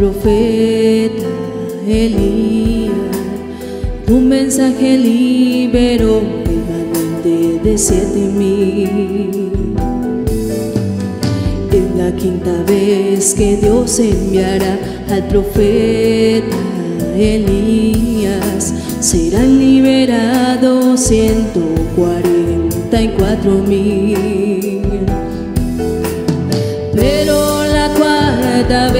profeta Elías, un mensaje liberó remanente de siete mil. Es la quinta vez que Dios enviará al profeta Elías, serán liberados ciento cuarenta y cuatro mil. Pero la cuarta vez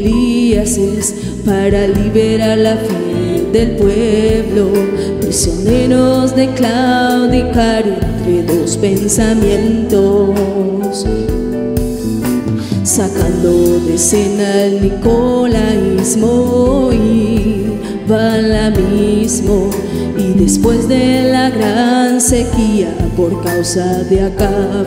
Elías es para liberar la fe del pueblo, prisioneros de claudicar entre dos pensamientos, sacando de escena el nicolaísmo y balamismo. Y después de la gran sequía por causa de Acab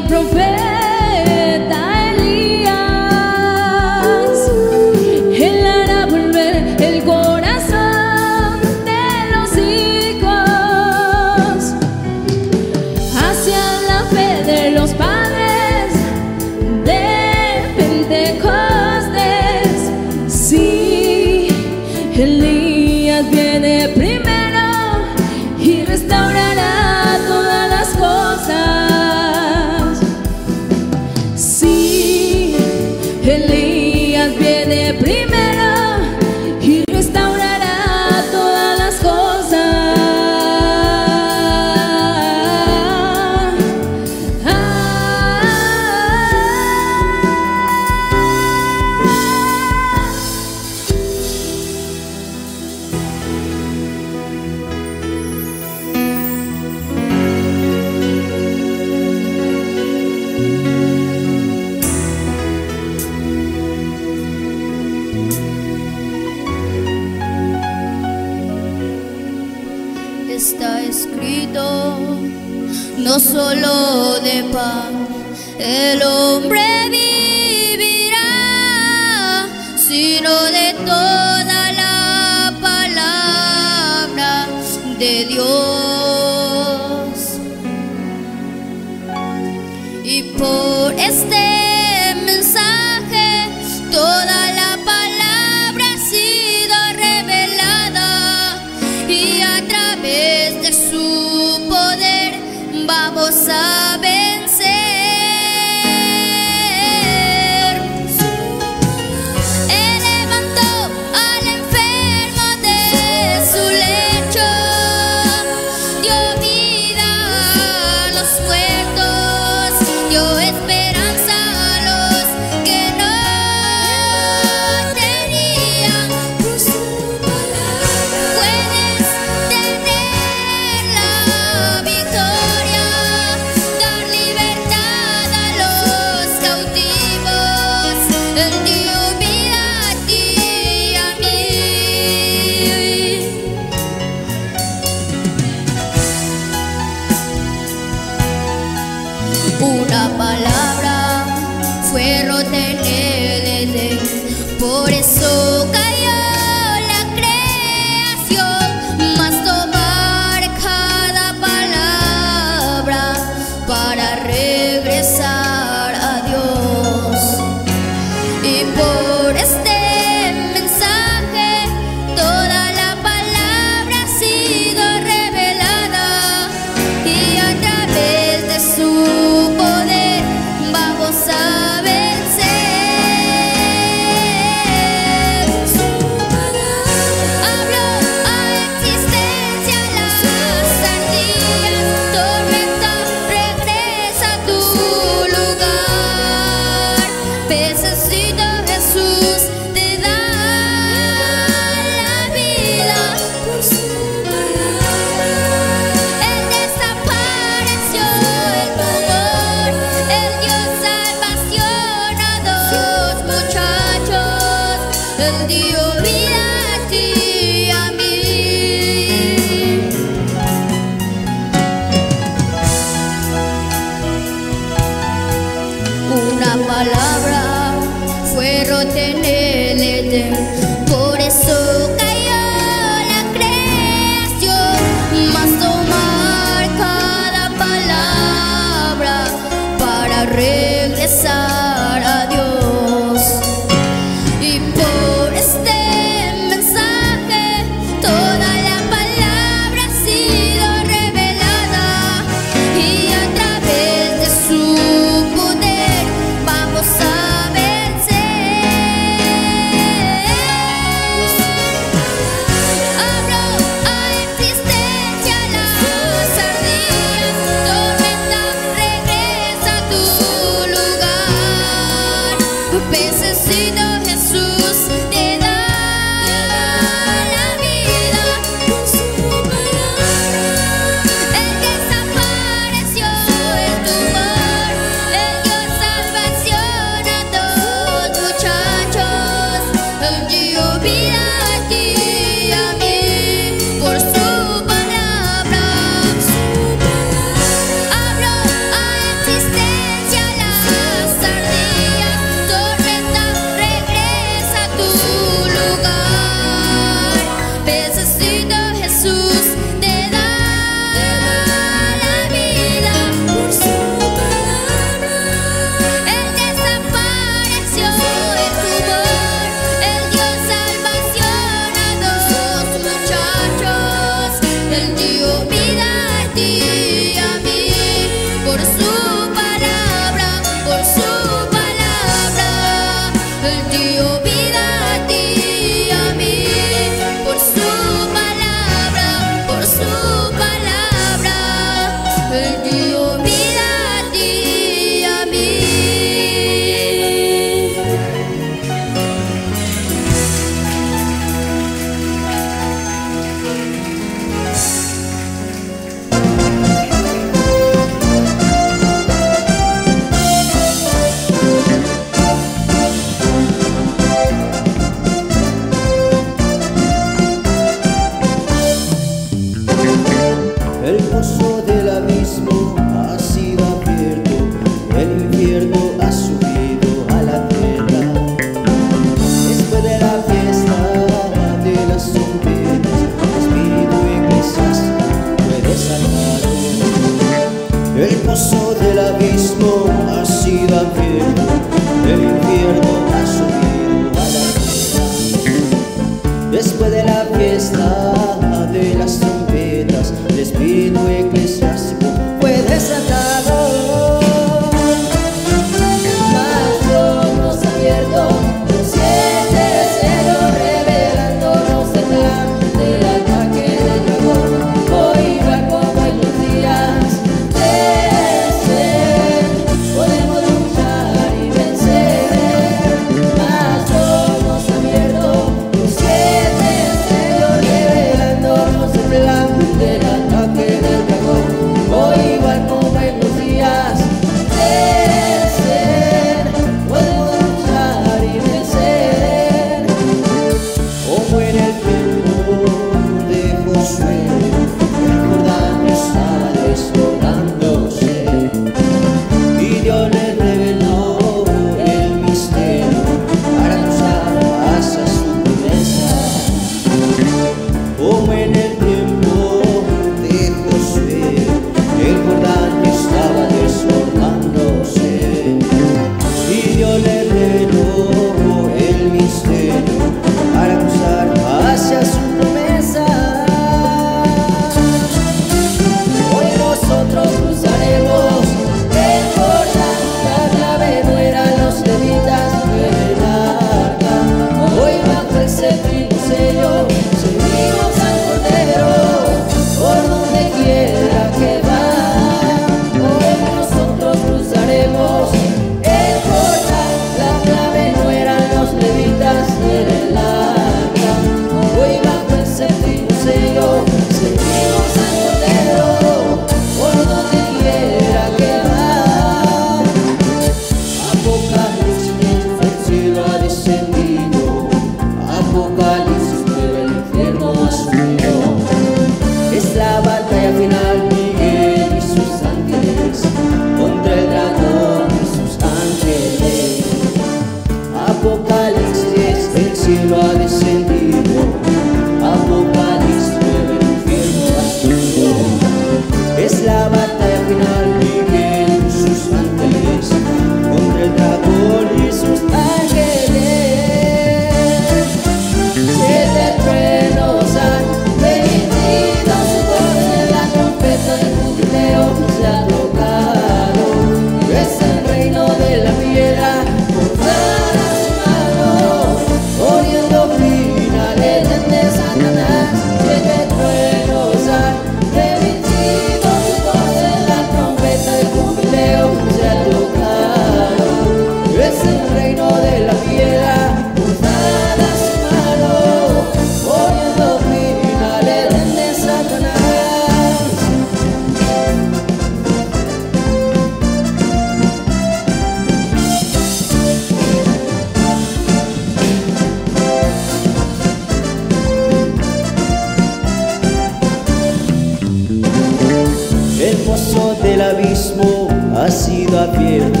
El pozo del abismo ha sido abierto,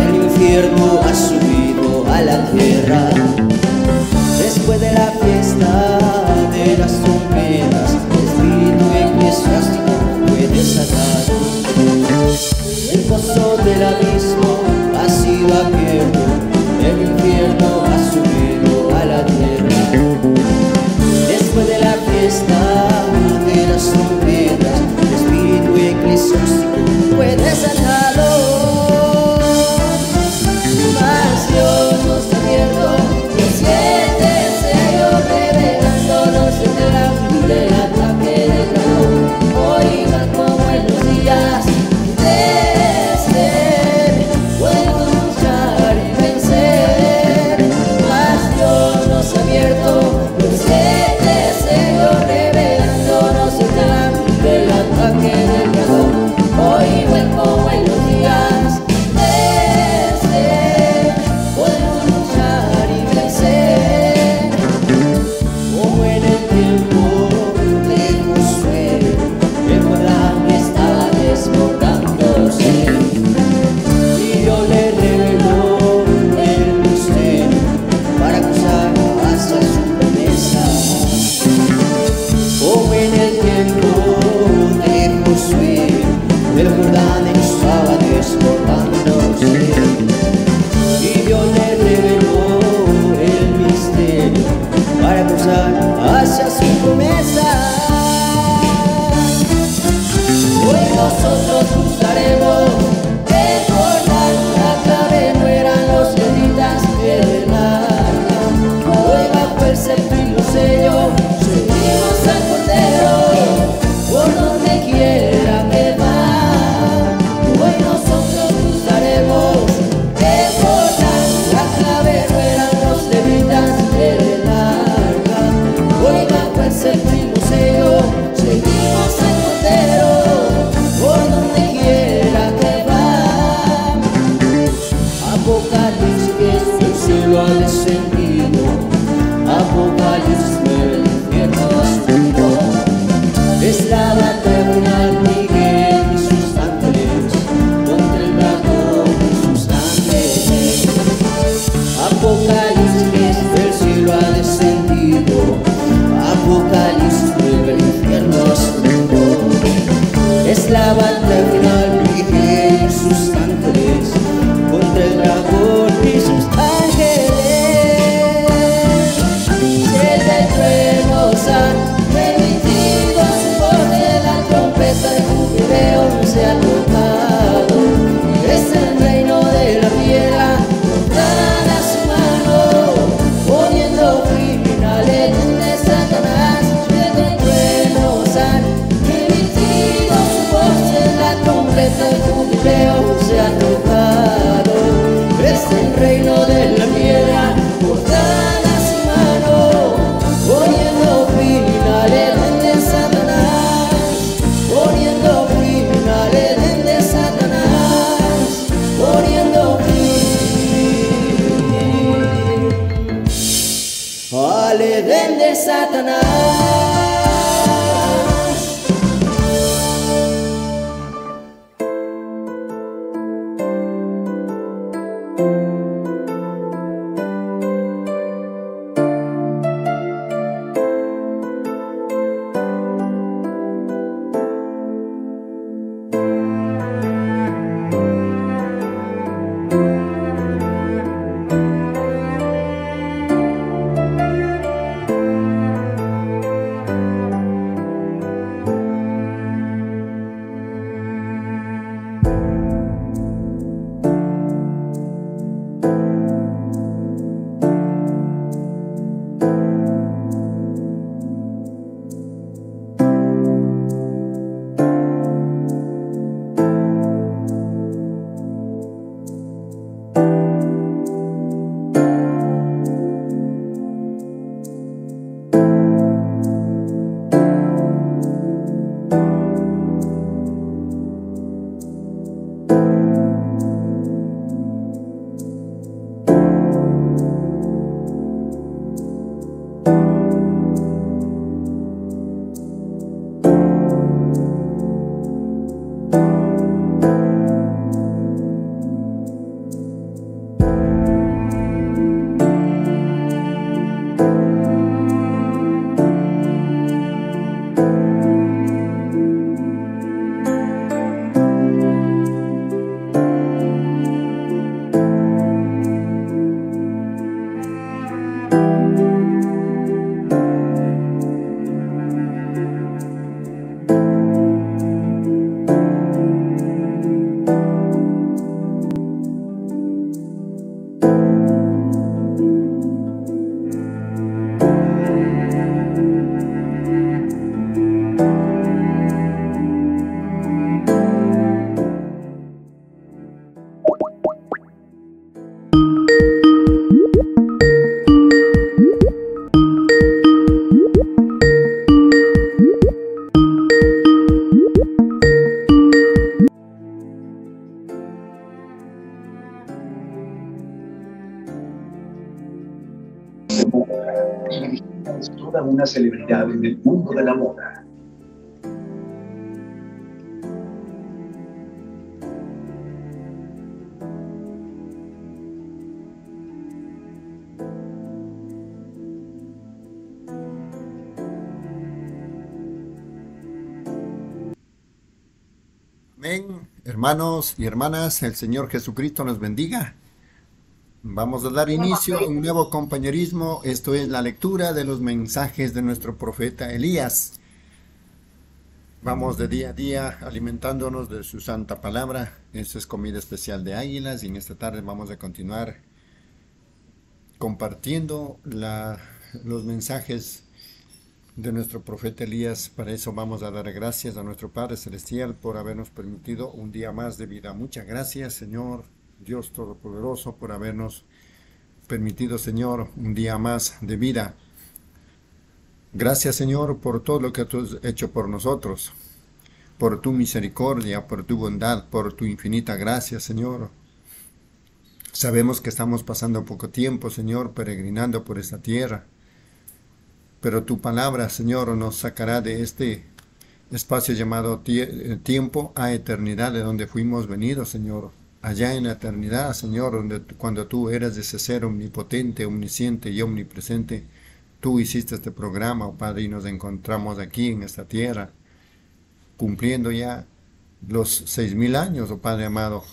el infierno ha subido a la tierra. Después de la fiesta de las sombreras, el espíritu eclesiástico fue desatado. El pozo del abismo ha sido abierto, el infierno ha subido a la tierra. Después de la fiesta de las sombreras, en el mundo de la moda. Amén, hermanos y hermanas, el Señor Jesucristo nos bendiga. Vamos a dar inicio a un nuevo compañerismo. Esto es la lectura de los mensajes de nuestro profeta Elías. Vamos de día a día alimentándonos de su santa palabra. Esta es comida especial de águilas y en esta tarde vamos a continuar compartiendo la, los mensajes de nuestro profeta Elías. Para eso vamos a dar gracias a nuestro Padre Celestial por habernos permitido un día más de vida. Muchas gracias, Señor Dios Todopoderoso, por habernos permitido, Señor, un día más de vida. Gracias, Señor, por todo lo que tú has hecho por nosotros, por tu misericordia, por tu bondad, por tu infinita gracia, Señor. Sabemos que estamos pasando poco tiempo, Señor, peregrinando por esta tierra, pero tu palabra, Señor, nos sacará de este espacio llamado tiempo a eternidad de donde fuimos venidos, Señor allá en la eternidad, Señor, donde, cuando tú eras ese ser omnipotente, omnisciente y omnipresente, tú hiciste este programa, oh Padre, y nos encontramos aquí en esta tierra, cumpliendo ya los seis mil años, oh Padre amado.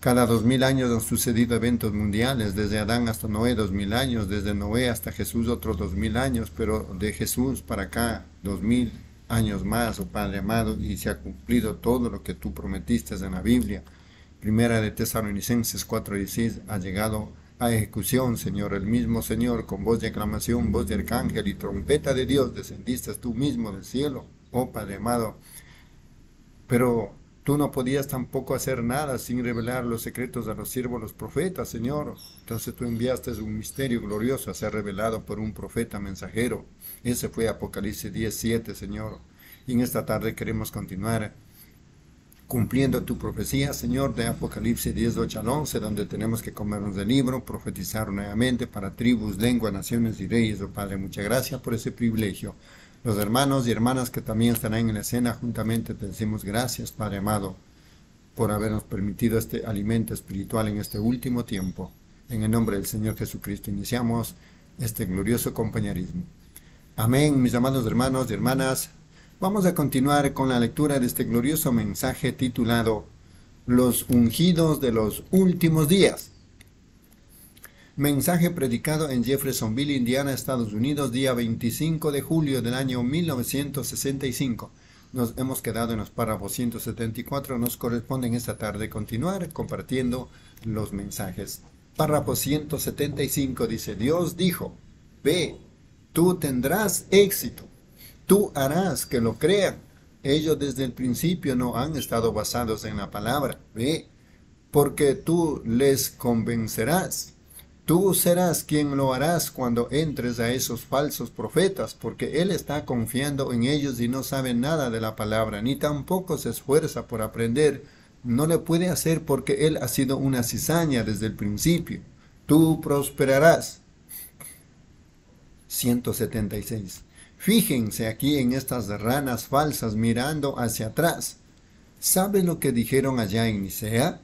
Cada dos mil años han sucedido eventos mundiales, desde Adán hasta Noé dos mil años, desde Noé hasta Jesús otros dos mil años, pero de Jesús para acá dos mil años más, oh Padre amado, y se ha cumplido todo lo que tú prometiste en la Biblia. Primera de Tesalonicenses 4:16 ha llegado a ejecución, Señor, el mismo Señor, con voz de aclamación, voz de arcángel y trompeta de Dios, descendiste tú mismo del cielo, oh Padre amado. Pero tú no podías tampoco hacer nada sin revelar los secretos a los siervos, los profetas, Señor. Entonces tú enviaste un misterio glorioso a ser revelado por un profeta mensajero. Ese fue Apocalipsis 17, Señor. Y en esta tarde queremos continuar cumpliendo tu profecía, Señor, de Apocalipsis 10, 8 al 11, donde tenemos que comernos del libro, profetizar nuevamente para tribus, lenguas, naciones y reyes. Oh Padre, muchas gracias por ese privilegio. Los hermanos y hermanas que también estarán en la escena juntamente, te decimos gracias, Padre amado, por habernos permitido este alimento espiritual en este último tiempo. En el nombre del Señor Jesucristo iniciamos este glorioso compañerismo. Amén, mis amados hermanos y hermanas. Vamos a continuar con la lectura de este glorioso mensaje titulado Los ungidos de los últimos días. Mensaje predicado en Jeffersonville, Indiana, Estados Unidos, día 25 de julio del año 1965. Nos hemos quedado en los párrafos 174. Nos corresponde en esta tarde continuar compartiendo los mensajes. Párrafo 175 dice, Dios dijo, ve, tú tendrás éxito Tú harás que lo crean. Ellos desde el principio no han estado basados en la palabra. Ve, porque tú les convencerás. Tú serás quien lo harás cuando entres a esos falsos profetas, porque Él está confiando en ellos y no sabe nada de la palabra, ni tampoco se esfuerza por aprender. No le puede hacer porque Él ha sido una cizaña desde el principio. Tú prosperarás. 176. Fíjense aquí en estas ranas falsas mirando hacia atrás. ¿Sabe lo que dijeron allá en Nicea?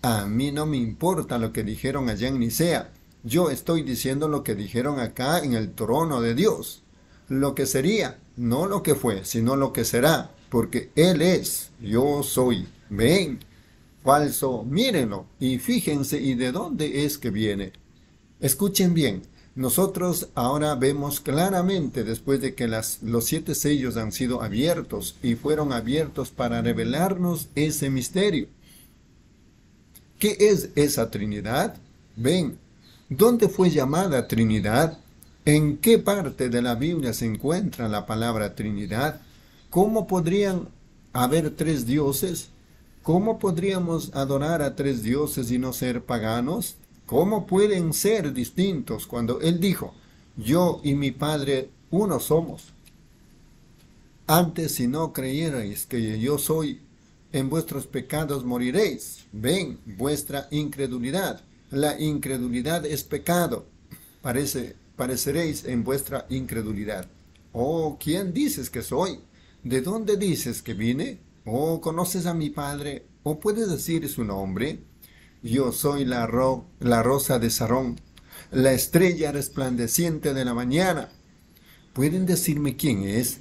A mí no me importa lo que dijeron allá en Nicea. Yo estoy diciendo lo que dijeron acá en el trono de Dios. Lo que sería, no lo que fue, sino lo que será, porque Él es, yo soy. Ven, falso, mírenlo y fíjense y de dónde es que viene. Escuchen bien, nosotros ahora vemos claramente, después de que los siete sellos han sido abiertos y fueron abiertos para revelarnos ese misterio. ¿Qué es esa Trinidad? Ven, ¿dónde fue llamada Trinidad? ¿En qué parte de la Biblia se encuentra la palabra Trinidad? ¿Cómo podrían haber tres dioses? ¿Cómo podríamos adorar a tres dioses y no ser paganos? ¿Cómo pueden ser distintos cuando Él dijo, yo y mi Padre uno somos? Antes si no creyerais que yo soy, en vuestros pecados moriréis. Ven vuestra incredulidad. La incredulidad es pecado. Parece pareceréis en vuestra incredulidad. Oh, ¿quién dices que soy? ¿De dónde dices que vine? ¿O conoces a mi padre? ¿O puedes decir su nombre? Yo soy la, ro la rosa de Sarón, la estrella resplandeciente de la mañana. ¿Pueden decirme quién es?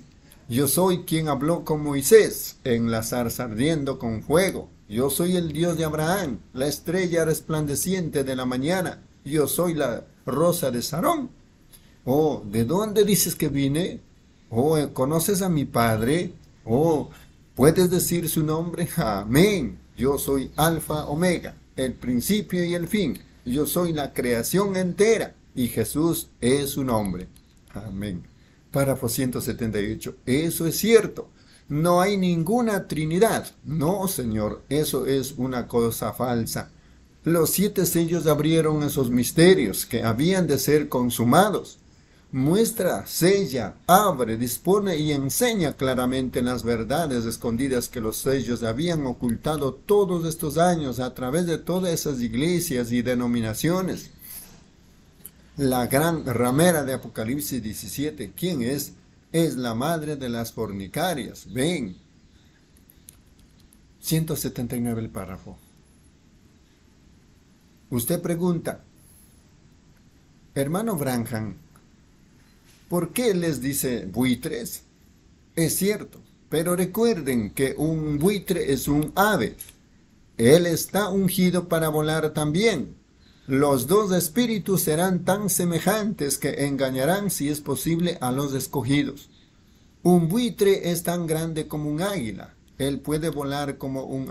Yo soy quien habló con Moisés en la zarza ardiendo con fuego. Yo soy el Dios de Abraham, la estrella resplandeciente de la mañana. Yo soy la rosa de Sarón. Oh, ¿de dónde dices que vine? Oh, ¿conoces a mi Padre? Oh, ¿puedes decir su nombre? Amén. Yo soy Alfa Omega, el principio y el fin. Yo soy la creación entera y Jesús es su nombre. Amén. Párrafo 178. Eso es cierto. No hay ninguna Trinidad. No, Señor, eso es una cosa falsa. Los siete sellos abrieron esos misterios que habían de ser consumados. Muestra, sella, abre, dispone y enseña claramente las verdades escondidas que los sellos habían ocultado todos estos años a través de todas esas iglesias y denominaciones la gran ramera de Apocalipsis 17. ¿Quién es? Es la madre de las fornicarias. Ven. 179 el párrafo. Usted pregunta, hermano Branham, ¿por qué les dice buitres? Es cierto, pero recuerden que un buitre es un ave. Él está ungido para volar también. Los dos espíritus serán tan semejantes que engañarán, si es posible, a los escogidos. Un buitre es tan grande como un águila. Él puede volar como un,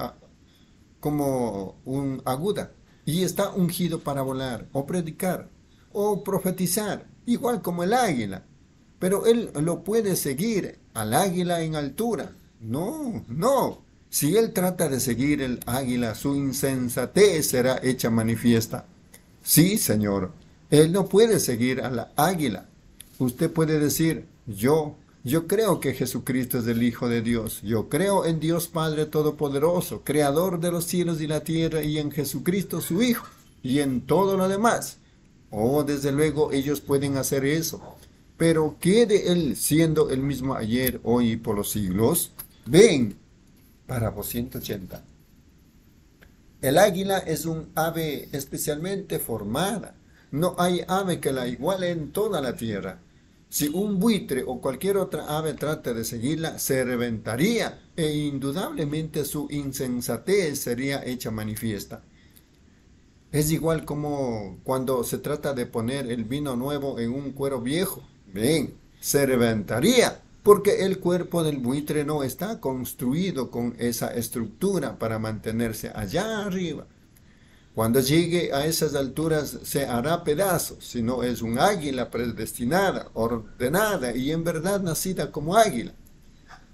como un aguda y está ungido para volar o predicar o profetizar, igual como el águila. Pero él lo puede seguir al águila en altura. No, no. Si él trata de seguir el águila, su insensatez será hecha manifiesta. Sí, Señor, Él no puede seguir a la águila. Usted puede decir, yo, yo creo que Jesucristo es el Hijo de Dios. Yo creo en Dios Padre Todopoderoso, Creador de los cielos y la tierra, y en Jesucristo su Hijo, y en todo lo demás. Oh, desde luego ellos pueden hacer eso. Pero ¿quede Él siendo el mismo ayer, hoy y por los siglos? Ven, para 180. El águila es un ave especialmente formada. No hay ave que la iguale en toda la tierra. Si un buitre o cualquier otra ave trata de seguirla, se reventaría e indudablemente su insensatez sería hecha manifiesta. Es igual como cuando se trata de poner el vino nuevo en un cuero viejo. Ven, se reventaría porque el cuerpo del buitre no está construido con esa estructura para mantenerse allá arriba. Cuando llegue a esas alturas se hará pedazos, si no es un águila predestinada, ordenada y en verdad nacida como águila.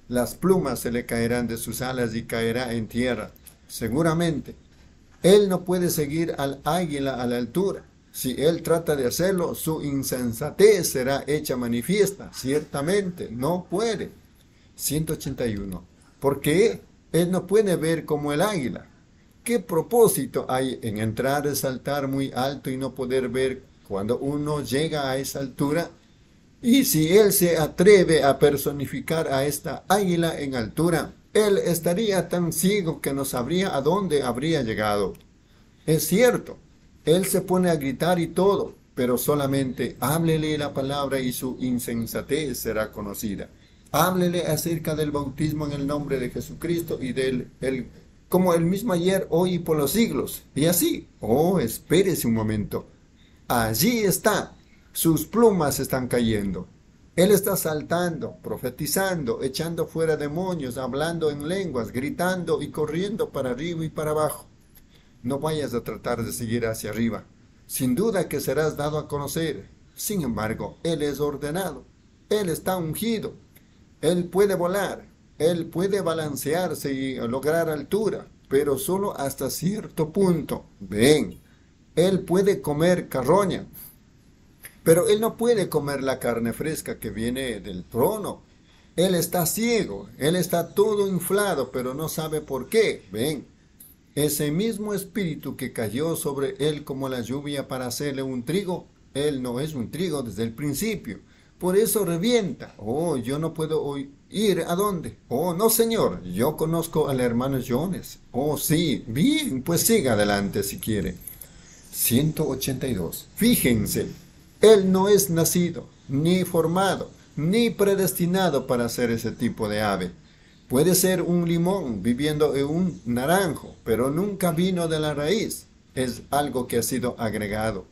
Las plumas se le caerán de sus alas y caerá en tierra, seguramente. Él no puede seguir al águila a la altura si él trata de hacerlo, su insensatez será hecha manifiesta. Ciertamente, no puede. 181. Porque él no puede ver como el águila. ¿Qué propósito hay en entrar a saltar muy alto y no poder ver cuando uno llega a esa altura? Y si él se atreve a personificar a esta águila en altura, él estaría tan ciego que no sabría a dónde habría llegado. Es cierto, él se pone a gritar y todo, pero solamente háblele la palabra y su insensatez será conocida. Háblele acerca del bautismo en el nombre de Jesucristo y del el, como el mismo ayer, hoy y por los siglos. Y así, oh, espérese un momento. Allí está. Sus plumas están cayendo. Él está saltando, profetizando, echando fuera demonios, hablando en lenguas, gritando y corriendo para arriba y para abajo. No vayas a tratar de seguir hacia arriba. Sin duda que serás dado a conocer. Sin embargo, Él es ordenado. Él está ungido. Él puede volar. Él puede balancearse y lograr altura, pero solo hasta cierto punto. Ven, Él puede comer carroña, pero Él no puede comer la carne fresca que viene del trono. Él está ciego, Él está todo inflado, pero no sabe por qué. Ven, ese mismo espíritu que cayó sobre él como la lluvia para hacerle un trigo, Él no es un trigo desde el principio. Por eso revienta. Oh, yo no puedo ir a dónde. Oh, no, señor. Yo conozco al hermano Jones. Oh, sí. Bien, pues siga adelante si quiere. 182. Fíjense, él no es nacido, ni formado, ni predestinado para ser ese tipo de ave. Puede ser un limón viviendo en un naranjo, pero nunca vino de la raíz. Es algo que ha sido agregado.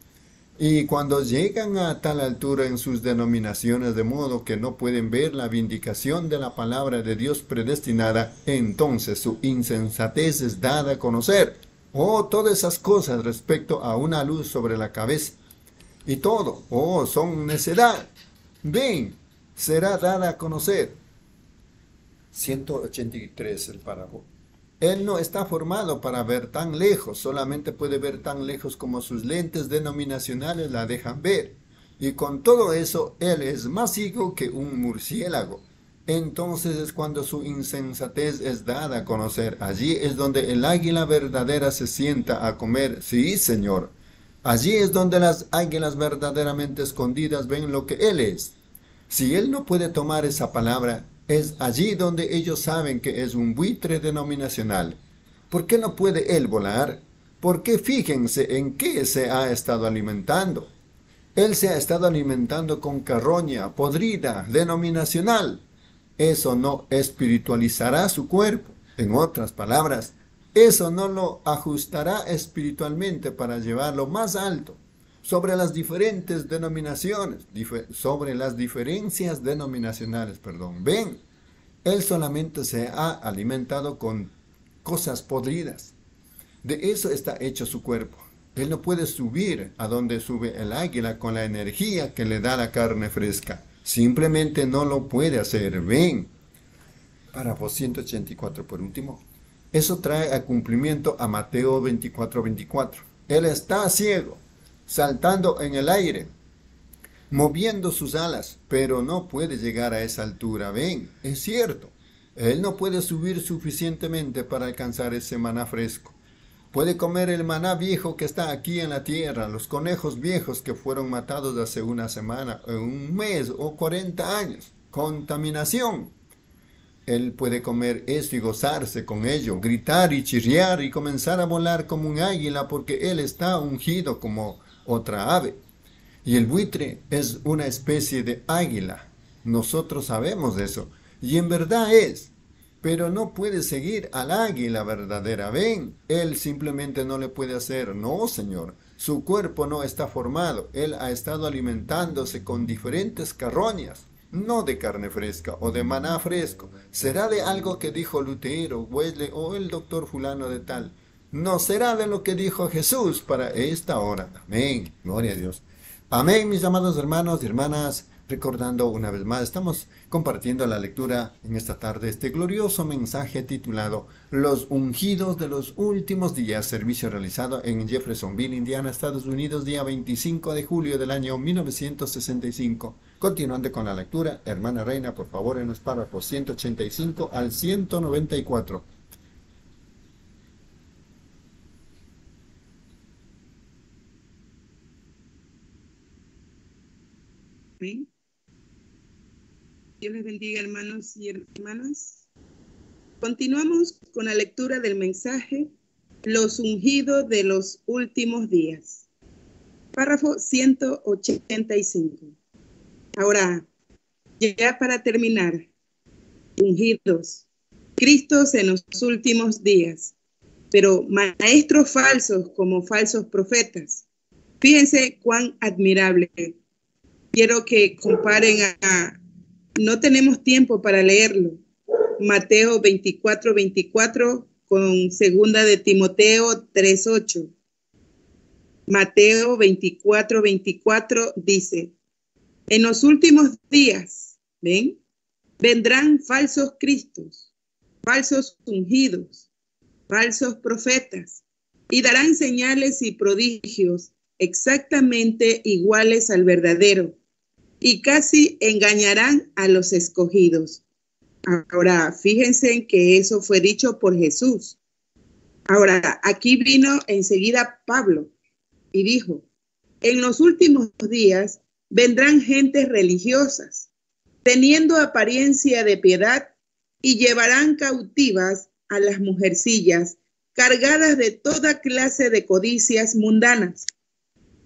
Y cuando llegan a tal altura en sus denominaciones de modo que no pueden ver la vindicación de la palabra de Dios predestinada, entonces su insensatez es dada a conocer. Oh, todas esas cosas respecto a una luz sobre la cabeza. Y todo, oh, son necedad. Ven, será dada a conocer. 183 el párrafo. Él no está formado para ver tan lejos, solamente puede ver tan lejos como sus lentes denominacionales la dejan ver. Y con todo eso, él es más higo que un murciélago. Entonces es cuando su insensatez es dada a conocer. Allí es donde el águila verdadera se sienta a comer. Sí, Señor. Allí es donde las águilas verdaderamente escondidas ven lo que Él es. Si Él no puede tomar esa palabra, es allí donde ellos saben que es un buitre denominacional. ¿Por qué no puede él volar? Porque fíjense en qué se ha estado alimentando. Él se ha estado alimentando con carroña podrida, denominacional. Eso no espiritualizará su cuerpo. En otras palabras, eso no lo ajustará espiritualmente para llevarlo más alto sobre las diferentes denominaciones, sobre las diferencias denominacionales, perdón. Ven, él solamente se ha alimentado con cosas podridas. De eso está hecho su cuerpo. Él no puede subir a donde sube el águila con la energía que le da la carne fresca. Simplemente no lo puede hacer. Ven. Párrafo 184 por último. Eso trae a cumplimiento a Mateo 24, 24. Él está ciego saltando en el aire, moviendo sus alas, pero no puede llegar a esa altura. Ven, es cierto, él no puede subir suficientemente para alcanzar ese maná fresco. Puede comer el maná viejo que está aquí en la tierra, los conejos viejos que fueron matados hace una semana, un mes o cuarenta años. Contaminación. Él puede comer eso y gozarse con ello, gritar y chirriar y comenzar a volar como un águila porque él está ungido como otra ave. Y el buitre es una especie de águila. Nosotros sabemos eso. Y en verdad es. Pero no puede seguir al águila verdadera. Ven, él simplemente no le puede hacer. No, Señor. Su cuerpo no está formado. Él ha estado alimentándose con diferentes carroñas. No de carne fresca o de maná fresco. Será de algo que dijo Lutero, Wesley o el doctor fulano de tal no será de lo que dijo Jesús para esta hora. Amén. Gloria a Dios. Amén, mis amados hermanos y hermanas. Recordando una vez más, estamos compartiendo la lectura en esta tarde, este glorioso mensaje titulado Los ungidos de los últimos días, servicio realizado en Jeffersonville, Indiana, Estados Unidos, día 25 de julio del año 1965. Continuando con la lectura, hermana Reina, por favor, en los párrafos 185 al 194. Dios les bendiga, hermanos y hermanas. Continuamos con la lectura del mensaje Los ungidos de los últimos días. Párrafo 185. Ahora, ya para terminar, ungidos, Cristos en los últimos días, pero maestros falsos como falsos profetas. Fíjense cuán admirable quiero que comparen a, no tenemos tiempo para leerlo, Mateo 24, 24 con segunda de Timoteo 3, 8. Mateo 24, 24 dice, en los últimos días, ¿ven? Vendrán falsos cristos, falsos ungidos, falsos profetas, y darán señales y prodigios exactamente iguales al verdadero y casi engañarán a los escogidos. Ahora, fíjense en que eso fue dicho por Jesús. Ahora, aquí vino enseguida Pablo y dijo, en los últimos días vendrán gentes religiosas, teniendo apariencia de piedad, y llevarán cautivas a las mujercillas, cargadas de toda clase de codicias mundanas.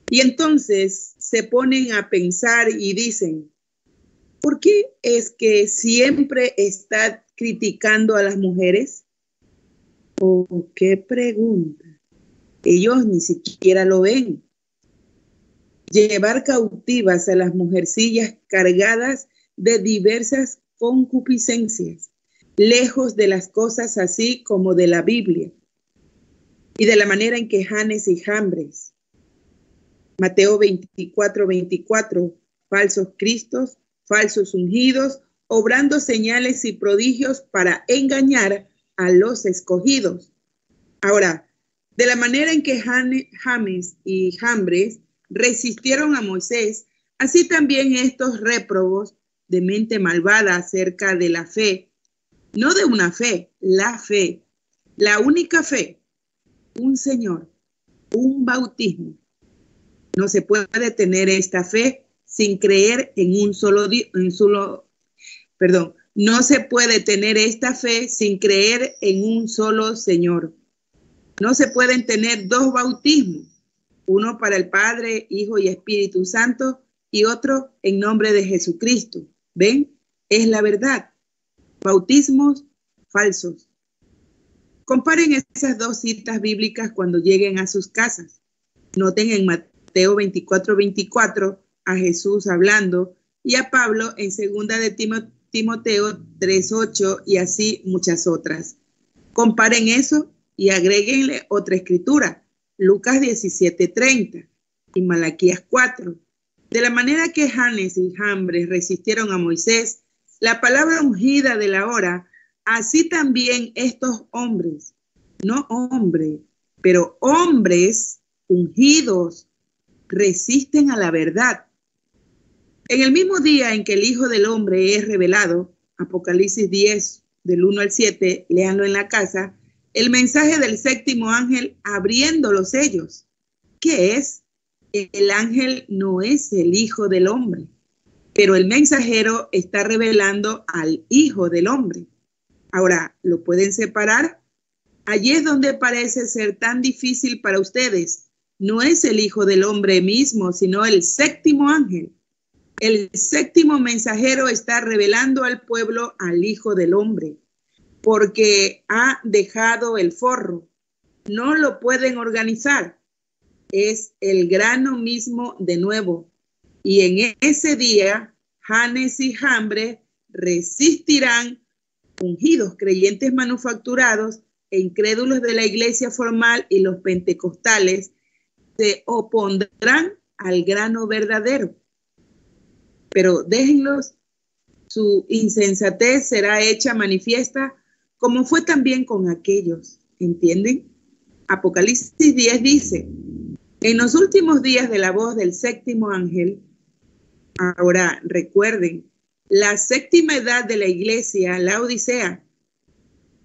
Y entonces se ponen a pensar y dicen, ¿por qué es que siempre está criticando a las mujeres? Oh, qué pregunta. Ellos ni siquiera lo ven. Llevar cautivas a las mujercillas cargadas de diversas concupiscencias, lejos de las cosas así como de la Biblia y de la manera en que Janes y Jambres. Mateo 24, 24, falsos cristos, falsos ungidos, obrando señales y prodigios para engañar a los escogidos. Ahora, de la manera en que James y Jambres resistieron a Moisés, así también estos réprobos de mente malvada acerca de la fe, no de una fe, la fe, la única fe, un Señor, un bautismo. No se puede tener esta fe sin creer en un solo, en solo, perdón, no se puede tener esta fe sin creer en un solo Señor. No se pueden tener dos bautismos, uno para el Padre, Hijo y Espíritu Santo y otro en nombre de Jesucristo. ¿Ven? Es la verdad. Bautismos falsos. Comparen esas dos citas bíblicas cuando lleguen a sus casas. Noten en Mateo 24, 24 a Jesús hablando y a Pablo en segunda de Timoteo 3, 8 y así muchas otras. Comparen eso y agréguenle otra escritura, Lucas 17:30 y Malaquías 4. De la manera que Janes y Jambres resistieron a Moisés, la palabra ungida de la hora, así también estos hombres, no hombres, pero hombres ungidos, resisten a la verdad. En el mismo día en que el Hijo del Hombre es revelado, Apocalipsis 10, del 1 al 7, léanlo en la casa, el mensaje del séptimo ángel abriendo los sellos. ¿Qué es? El ángel no es el hijo del hombre, pero el mensajero está revelando al hijo del hombre. Ahora, ¿lo pueden separar? Allí es donde parece ser tan difícil para ustedes. No es el hijo del hombre mismo, sino el séptimo ángel. El séptimo mensajero está revelando al pueblo al hijo del hombre porque ha dejado el forro. No lo pueden organizar. Es el grano mismo de nuevo. Y en ese día, Janes y Hambre resistirán, ungidos creyentes manufacturados e incrédulos de la iglesia formal y los pentecostales, se opondrán al grano verdadero. Pero déjenlos, su insensatez será hecha manifiesta como fue también con aquellos, ¿entienden? Apocalipsis 10 dice, en los últimos días de la voz del séptimo ángel, ahora recuerden, la séptima edad de la iglesia, la Odisea,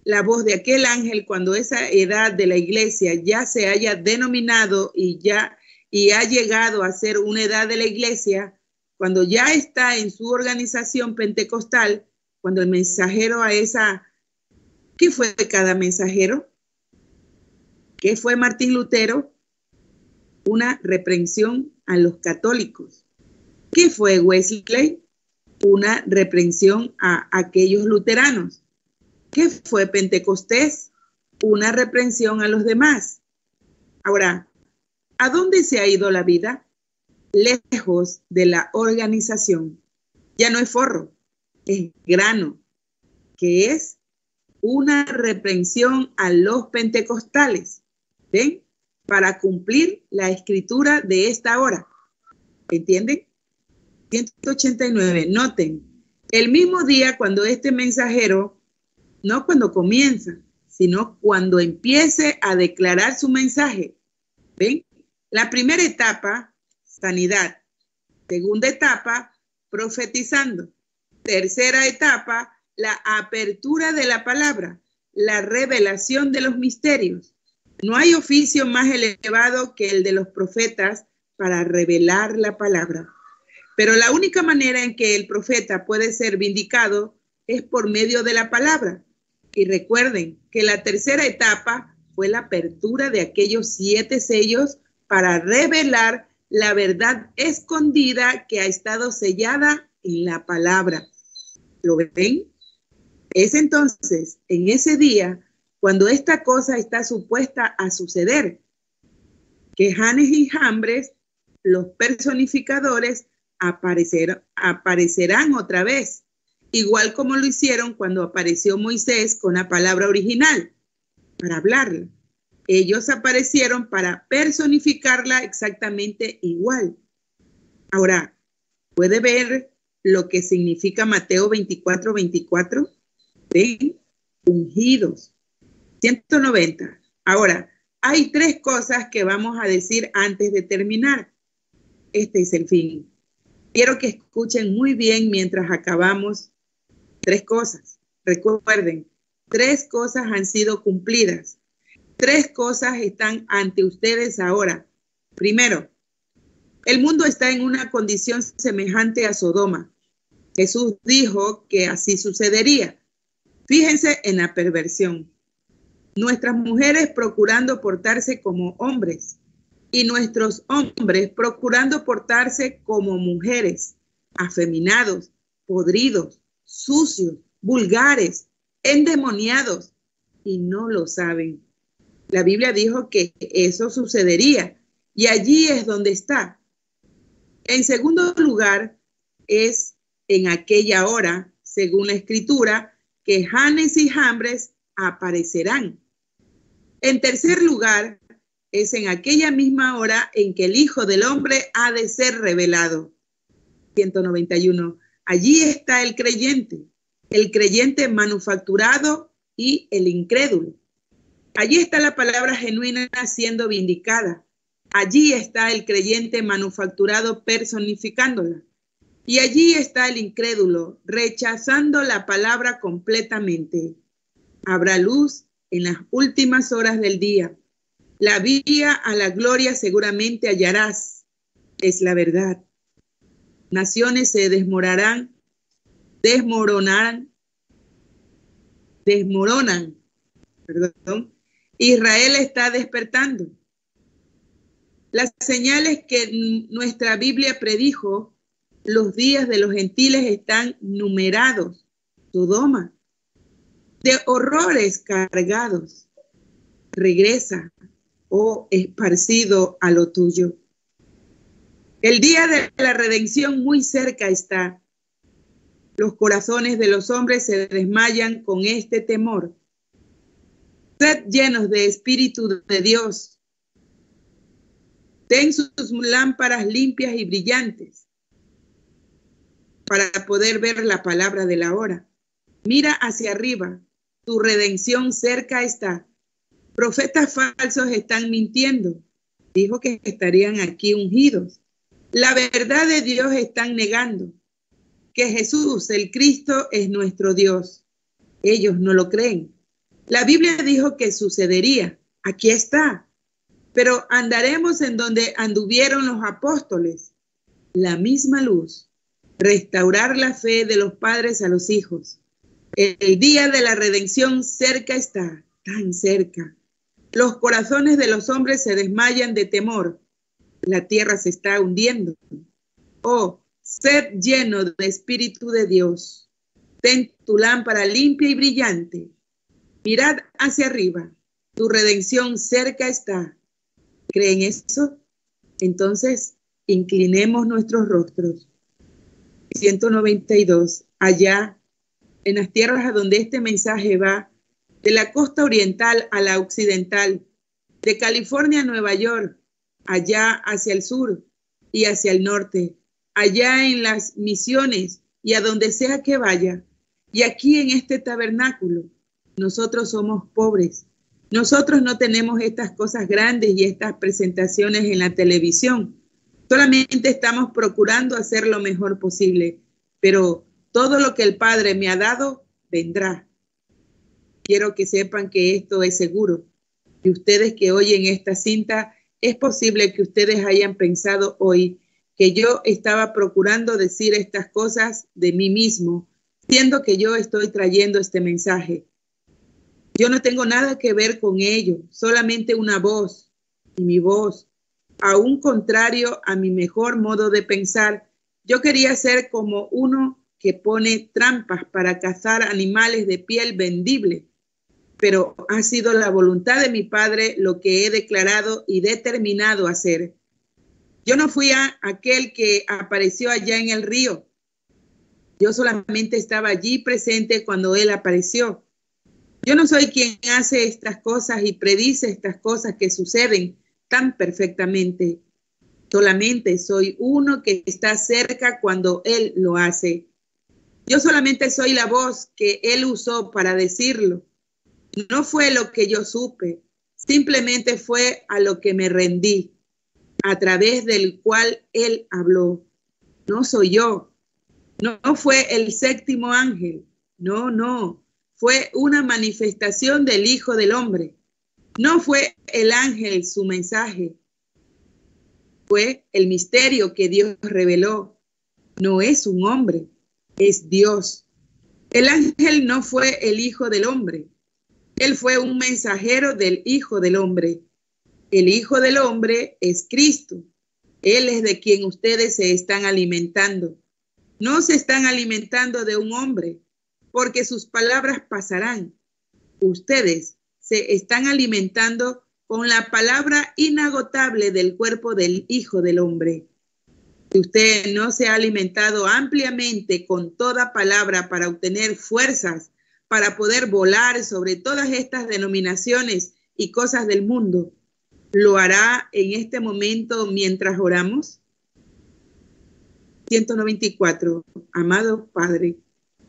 la voz de aquel ángel cuando esa edad de la iglesia ya se haya denominado y ya y ha llegado a ser una edad de la iglesia, cuando ya está en su organización pentecostal, cuando el mensajero a esa ¿Qué fue cada mensajero? ¿Qué fue Martín Lutero? Una reprensión a los católicos. ¿Qué fue Wesley? Una reprensión a aquellos luteranos. ¿Qué fue Pentecostés? Una reprensión a los demás. Ahora, ¿a dónde se ha ido la vida? Lejos de la organización. Ya no es forro, es grano, que es una reprensión a los pentecostales, ¿ven? Para cumplir la escritura de esta hora. ¿Entienden? 189. Noten, el mismo día cuando este mensajero, no cuando comienza, sino cuando empiece a declarar su mensaje. ¿Ven? La primera etapa, sanidad. Segunda etapa, profetizando. Tercera etapa, la apertura de la palabra, la revelación de los misterios. No hay oficio más elevado que el de los profetas para revelar la palabra. Pero la única manera en que el profeta puede ser vindicado es por medio de la palabra. Y recuerden que la tercera etapa fue la apertura de aquellos siete sellos para revelar la verdad escondida que ha estado sellada en la palabra. ¿Lo ven? Es entonces, en ese día, cuando esta cosa está supuesta a suceder, que Janes y Jambres, los personificadores, aparecer, aparecerán otra vez, igual como lo hicieron cuando apareció Moisés con la palabra original, para hablarla. Ellos aparecieron para personificarla exactamente igual. Ahora, ¿puede ver lo que significa Mateo 24, 24? Ven, ungidos. 190. Ahora, hay tres cosas que vamos a decir antes de terminar. Este es el fin. Quiero que escuchen muy bien mientras acabamos tres cosas. Recuerden, tres cosas han sido cumplidas. Tres cosas están ante ustedes ahora. Primero, el mundo está en una condición semejante a Sodoma. Jesús dijo que así sucedería. Fíjense en la perversión. Nuestras mujeres procurando portarse como hombres y nuestros hombres procurando portarse como mujeres, afeminados, podridos, sucios, vulgares, endemoniados, y no lo saben. La Biblia dijo que eso sucedería y allí es donde está. En segundo lugar, es en aquella hora, según la escritura, que Janes y Jambres aparecerán. En tercer lugar, es en aquella misma hora en que el Hijo del Hombre ha de ser revelado. 191. Allí está el creyente, el creyente manufacturado y el incrédulo. Allí está la palabra genuina siendo vindicada. Allí está el creyente manufacturado personificándola. Y allí está el incrédulo rechazando la palabra completamente. Habrá luz en las últimas horas del día. La vía a la gloria seguramente hallarás. Es la verdad. Naciones se desmoronarán, desmoronarán, desmoronan. Perdón. Israel está despertando. Las señales que nuestra Biblia predijo, los días de los gentiles están numerados. Sodoma, de horrores cargados. Regresa, oh esparcido a lo tuyo. El día de la redención muy cerca está. Los corazones de los hombres se desmayan con este temor. Sed llenos de Espíritu de Dios. Ten sus lámparas limpias y brillantes para poder ver la palabra de la hora. Mira hacia arriba, tu redención cerca está. Profetas falsos están mintiendo. Dijo que estarían aquí ungidos. La verdad de Dios están negando. Que Jesús, el Cristo, es nuestro Dios. Ellos no lo creen. La Biblia dijo que sucedería. Aquí está. Pero andaremos en donde anduvieron los apóstoles. La misma luz. Restaurar la fe de los padres a los hijos el día de la redención cerca está, tan cerca. Los corazones de los hombres se desmayan de temor. La tierra se está hundiendo. Oh, sed lleno de Espíritu de Dios. Ten tu lámpara limpia y brillante. Mirad hacia arriba. Tu redención cerca está. ¿Creen eso? Entonces, inclinemos nuestros rostros. 192. Allá en las tierras a donde este mensaje va, de la costa oriental a la occidental, de California a Nueva York, allá hacia el sur y hacia el norte, allá en las misiones y a donde sea que vaya. Y aquí en este tabernáculo, nosotros somos pobres. Nosotros no tenemos estas cosas grandes y estas presentaciones en la televisión. Solamente estamos procurando hacer lo mejor posible, pero todo lo que el Padre me ha dado, vendrá. Quiero que sepan que esto es seguro. Y ustedes que oyen esta cinta, es posible que ustedes hayan pensado hoy que yo estaba procurando decir estas cosas de mí mismo, siendo que yo estoy trayendo este mensaje. Yo no tengo nada que ver con ello, solamente una voz, y mi voz, aún contrario a mi mejor modo de pensar, yo quería ser como uno que pone trampas para cazar animales de piel vendible, pero ha sido la voluntad de mi Padre lo que he declarado y determinado hacer. Yo no fui a aquel que apareció allá en el río. Yo solamente estaba allí presente cuando Él apareció. Yo no soy quien hace estas cosas y predice estas cosas que suceden tan perfectamente. Solamente soy uno que está cerca cuando Él lo hace. Yo solamente soy la voz que él usó para decirlo. No fue lo que yo supe, simplemente fue a lo que me rendí, a través del cual él habló. No soy yo, no, fue el séptimo ángel, no, no, fue una manifestación del Hijo del Hombre. No fue el ángel su mensaje, fue el misterio que Dios reveló. No es un hombre, es Dios. El ángel no fue el Hijo del Hombre, él fue un mensajero del Hijo del Hombre. El Hijo del Hombre es Cristo. Él es de quien ustedes se están alimentando. No se están alimentando de un hombre, porque sus palabras pasarán. Ustedes se están alimentando con la palabra inagotable del cuerpo del Hijo del Hombre. Si usted no se ha alimentado ampliamente con toda palabra para obtener fuerzas, para poder volar sobre todas estas denominaciones y cosas del mundo, ¿lo hará en este momento mientras oramos? 194. Amado Padre,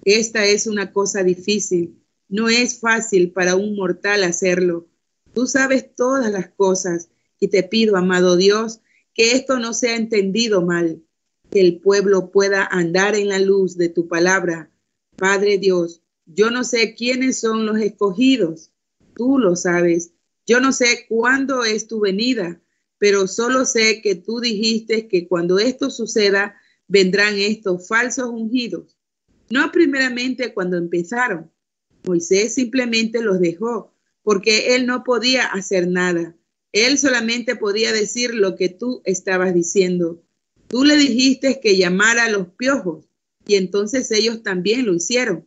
esta es una cosa difícil. No es fácil para un mortal hacerlo. Tú sabes todas las cosas y te pido, amado Dios, que esto no sea entendido mal, que el pueblo pueda andar en la luz de tu palabra. Padre Dios, yo no sé quiénes son los escogidos, tú lo sabes. Yo no sé cuándo es tu venida, pero solo sé que tú dijiste que cuando esto suceda, vendrán estos falsos ungidos. No primeramente cuando empezaron. Moisés simplemente los dejó porque él no podía hacer nada. Él solamente podía decir lo que tú estabas diciendo. Tú le dijiste que llamara a los piojos y entonces ellos también lo hicieron.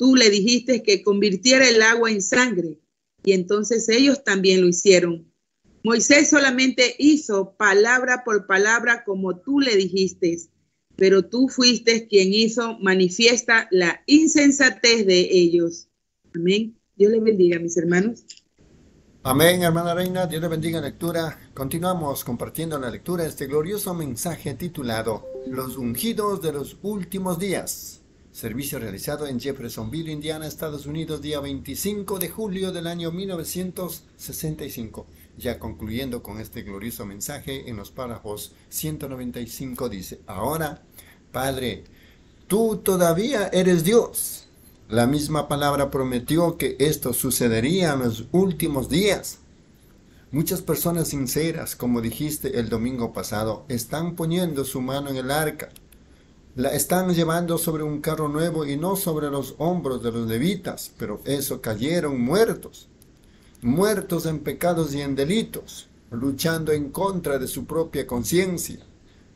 Tú le dijiste que convirtiera el agua en sangre y entonces ellos también lo hicieron. Moisés solamente hizo palabra por palabra como tú le dijiste, pero tú fuiste quien hizo manifiesta la insensatez de ellos. Amén. Dios les bendiga, mis hermanos. Amén, hermana Reina, Dios le bendiga en lectura. Continuamos compartiendo la lectura de este glorioso mensaje titulado Los ungidos de los últimos días. Servicio realizado en Jeffersonville, Indiana, Estados Unidos, día 25 de julio del año 1965. Ya concluyendo con este glorioso mensaje en los párrafos 195 dice, ahora, Padre, tú todavía eres Dios la misma palabra prometió que esto sucedería en los últimos días. Muchas personas sinceras, como dijiste el domingo pasado, están poniendo su mano en el arca. La están llevando sobre un carro nuevo y no sobre los hombros de los levitas, pero eso cayeron muertos, muertos en pecados y en delitos, luchando en contra de su propia conciencia.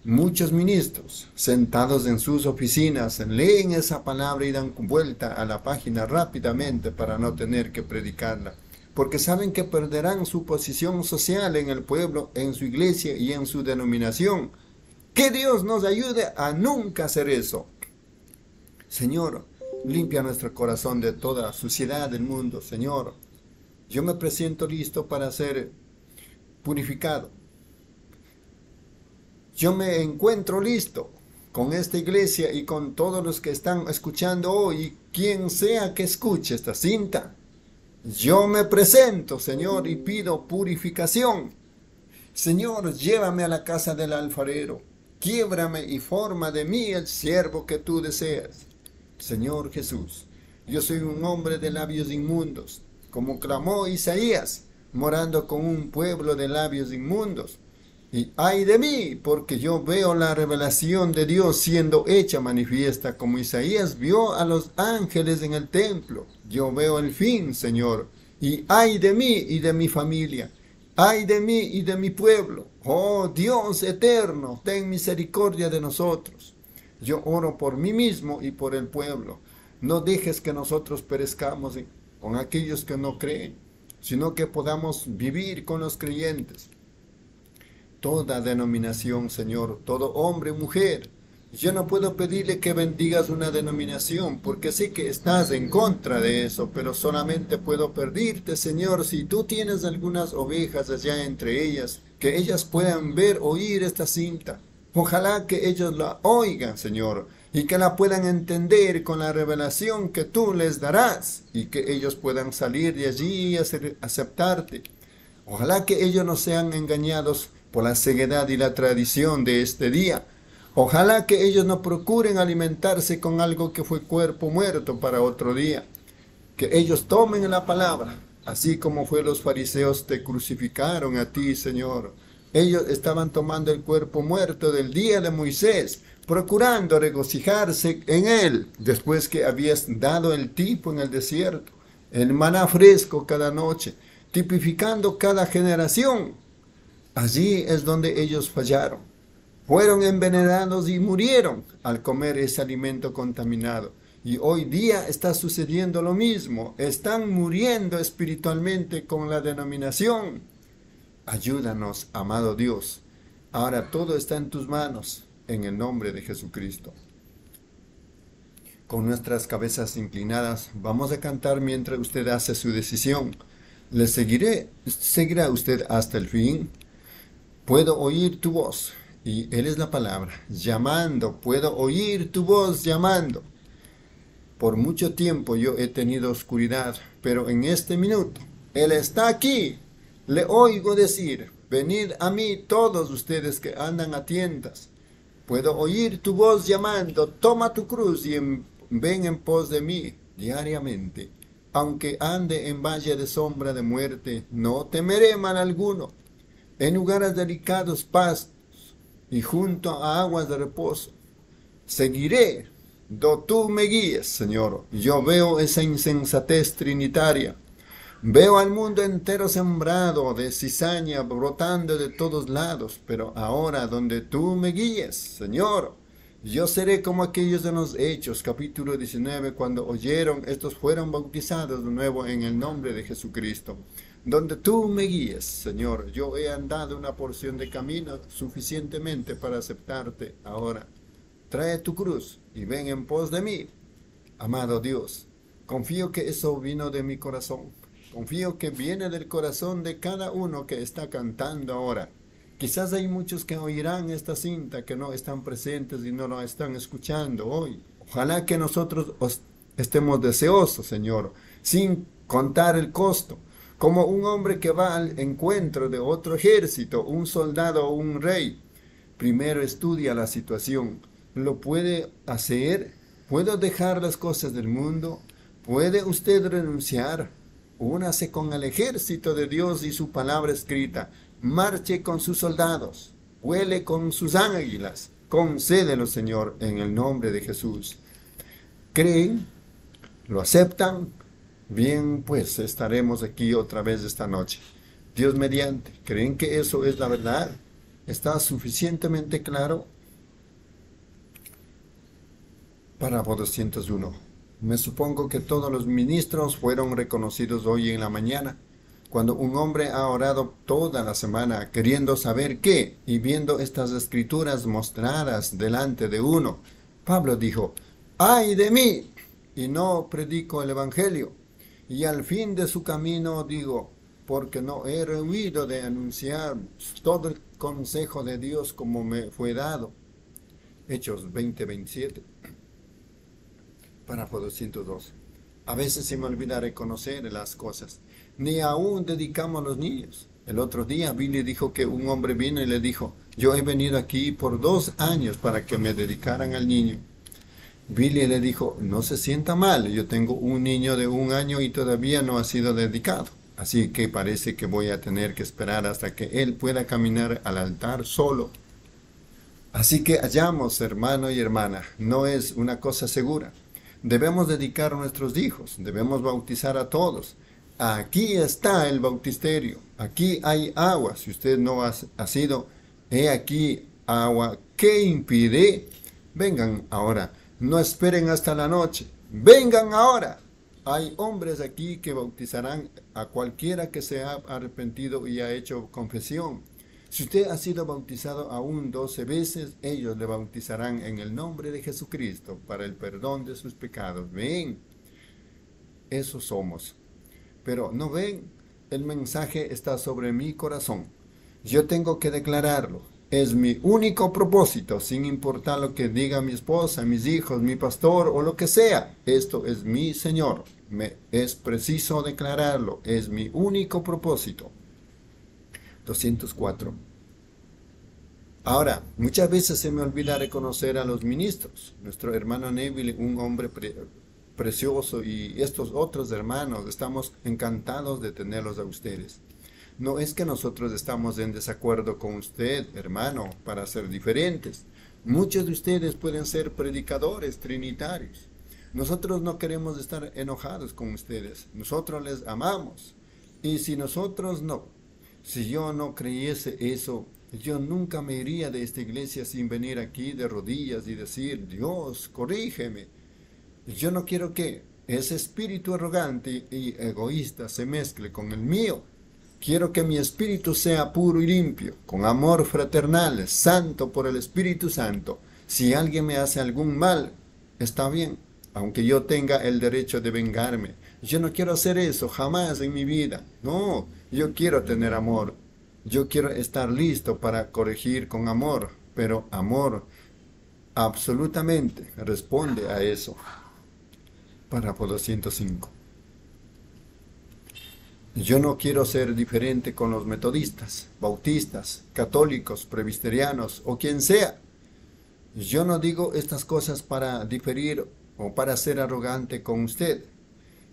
Muchos ministros, sentados en sus oficinas, leen esa palabra y dan vuelta a la página rápidamente para no tener que predicarla, porque saben que perderán su posición social en el pueblo, en su iglesia y en su denominación. Que Dios nos ayude a nunca hacer eso. Señor, limpia nuestro corazón de toda suciedad del mundo, Señor. Yo me presento listo para ser purificado yo me encuentro listo con esta iglesia y con todos los que están escuchando hoy, quien sea que escuche esta cinta. Yo me presento, Señor, y pido purificación. Señor, llévame a la casa del alfarero, quiebrame y forma de mí el siervo que tú deseas. Señor Jesús, yo soy un hombre de labios inmundos, como clamó Isaías, morando con un pueblo de labios inmundos. Y ay de mí, porque yo veo la revelación de Dios siendo hecha manifiesta, como Isaías vio a los ángeles en el templo. Yo veo el fin, Señor. Y ay de mí y de mi familia. Ay de mí y de mi pueblo. Oh Dios eterno, ten misericordia de nosotros. Yo oro por mí mismo y por el pueblo. No dejes que nosotros perezcamos con aquellos que no creen, sino que podamos vivir con los creyentes toda denominación, Señor, todo hombre, mujer. Yo no puedo pedirle que bendigas una denominación, porque sé que estás en contra de eso, pero solamente puedo pedirte, Señor, si tú tienes algunas ovejas allá entre ellas, que ellas puedan ver, oír esta cinta. Ojalá que ellos la oigan, Señor, y que la puedan entender con la revelación que tú les darás, y que ellos puedan salir de allí y aceptarte. Ojalá que ellos no sean engañados por la ceguedad y la tradición de este día. Ojalá que ellos no procuren alimentarse con algo que fue cuerpo muerto para otro día. Que ellos tomen la palabra, así como fue los fariseos te crucificaron a ti, Señor. Ellos estaban tomando el cuerpo muerto del día de Moisés, procurando regocijarse en él, después que habías dado el tipo en el desierto, el maná fresco cada noche, tipificando cada generación Allí es donde ellos fallaron. Fueron envenenados y murieron al comer ese alimento contaminado. Y hoy día está sucediendo lo mismo. Están muriendo espiritualmente con la denominación. Ayúdanos, amado Dios. Ahora todo está en tus manos, en el nombre de Jesucristo. Con nuestras cabezas inclinadas, vamos a cantar mientras usted hace su decisión. ¿Le seguiré? ¿Seguirá usted hasta el fin? puedo oír tu voz. Y Él es la palabra, llamando, puedo oír tu voz llamando. Por mucho tiempo yo he tenido oscuridad, pero en este minuto Él está aquí. Le oigo decir, venid a mí todos ustedes que andan a tiendas. Puedo oír tu voz llamando, toma tu cruz y ven en pos de mí diariamente. Aunque ande en valle de sombra de muerte, no temeré mal alguno en lugares delicados pastos y junto a aguas de reposo. Seguiré, do tú me guíes, Señor. Yo veo esa insensatez trinitaria. Veo al mundo entero sembrado de cizaña brotando de todos lados, pero ahora donde tú me guíes, Señor, yo seré como aquellos de los Hechos, capítulo 19, cuando oyeron, estos fueron bautizados de nuevo en el nombre de Jesucristo donde tú me guíes, Señor. Yo he andado una porción de camino suficientemente para aceptarte ahora. Trae tu cruz y ven en pos de mí. Amado Dios, confío que eso vino de mi corazón. Confío que viene del corazón de cada uno que está cantando ahora. Quizás hay muchos que oirán esta cinta que no están presentes y no lo están escuchando hoy. Ojalá que nosotros estemos deseosos, Señor, sin contar el costo como un hombre que va al encuentro de otro ejército, un soldado o un rey. Primero estudia la situación. ¿Lo puede hacer? ¿Puedo dejar las cosas del mundo? ¿Puede usted renunciar? Únase con el ejército de Dios y su palabra escrita. Marche con sus soldados. Huele con sus águilas. Concédelo, Señor, en el nombre de Jesús. ¿Creen? ¿Lo aceptan? Bien, pues estaremos aquí otra vez esta noche. Dios mediante, ¿creen que eso es la verdad? ¿Está suficientemente claro? Parágrafo 201. Me supongo que todos los ministros fueron reconocidos hoy en la mañana, cuando un hombre ha orado toda la semana queriendo saber qué y viendo estas escrituras mostradas delante de uno. Pablo dijo, ¡ay de mí! Y no predico el Evangelio y al fin de su camino digo, porque no he rehuido de anunciar todo el consejo de Dios como me fue dado. Hechos 20, 27. Párrafo 202. A veces se me olvida reconocer las cosas. Ni aún dedicamos a los niños. El otro día Billy dijo que un hombre vino y le dijo, yo he venido aquí por dos años para que me dedicaran al niño. Billy le dijo, no se sienta mal, yo tengo un niño de un año y todavía no ha sido dedicado. Así que parece que voy a tener que esperar hasta que él pueda caminar al altar solo. Así que hallamos, hermano y hermana, no es una cosa segura. Debemos dedicar a nuestros hijos, debemos bautizar a todos. Aquí está el bautisterio, aquí hay agua. Si usted no ha, ha sido, he aquí agua. ¿Qué impide? Vengan ahora, no esperen hasta la noche, vengan ahora. Hay hombres aquí que bautizarán a cualquiera que se ha arrepentido y ha hecho confesión. Si usted ha sido bautizado aún doce veces, ellos le bautizarán en el nombre de Jesucristo para el perdón de sus pecados. Ven, eso somos. Pero no ven, el mensaje está sobre mi corazón. Yo tengo que declararlo. Es mi único propósito, sin importar lo que diga mi esposa, mis hijos, mi pastor o lo que sea. Esto es mi Señor. Me, es preciso declararlo. Es mi único propósito. 204. Ahora, muchas veces se me olvida reconocer a los ministros. Nuestro hermano Neville, un hombre pre precioso, y estos otros hermanos, estamos encantados de tenerlos a ustedes. No es que nosotros estamos en desacuerdo con usted, hermano, para ser diferentes. Muchos de ustedes pueden ser predicadores trinitarios. Nosotros no queremos estar enojados con ustedes. Nosotros les amamos. Y si nosotros no, si yo no creyese eso, yo nunca me iría de esta iglesia sin venir aquí de rodillas y decir, Dios, corrígeme. Yo no quiero que ese espíritu arrogante y egoísta se mezcle con el mío. Quiero que mi espíritu sea puro y limpio, con amor fraternal, santo por el Espíritu Santo. Si alguien me hace algún mal, está bien, aunque yo tenga el derecho de vengarme. Yo no quiero hacer eso jamás en mi vida. No, yo quiero tener amor. Yo quiero estar listo para corregir con amor, pero amor absolutamente responde a eso. Párrafo 205. Yo no quiero ser diferente con los metodistas, bautistas, católicos, presbiterianos o quien sea. Yo no digo estas cosas para diferir o para ser arrogante con usted.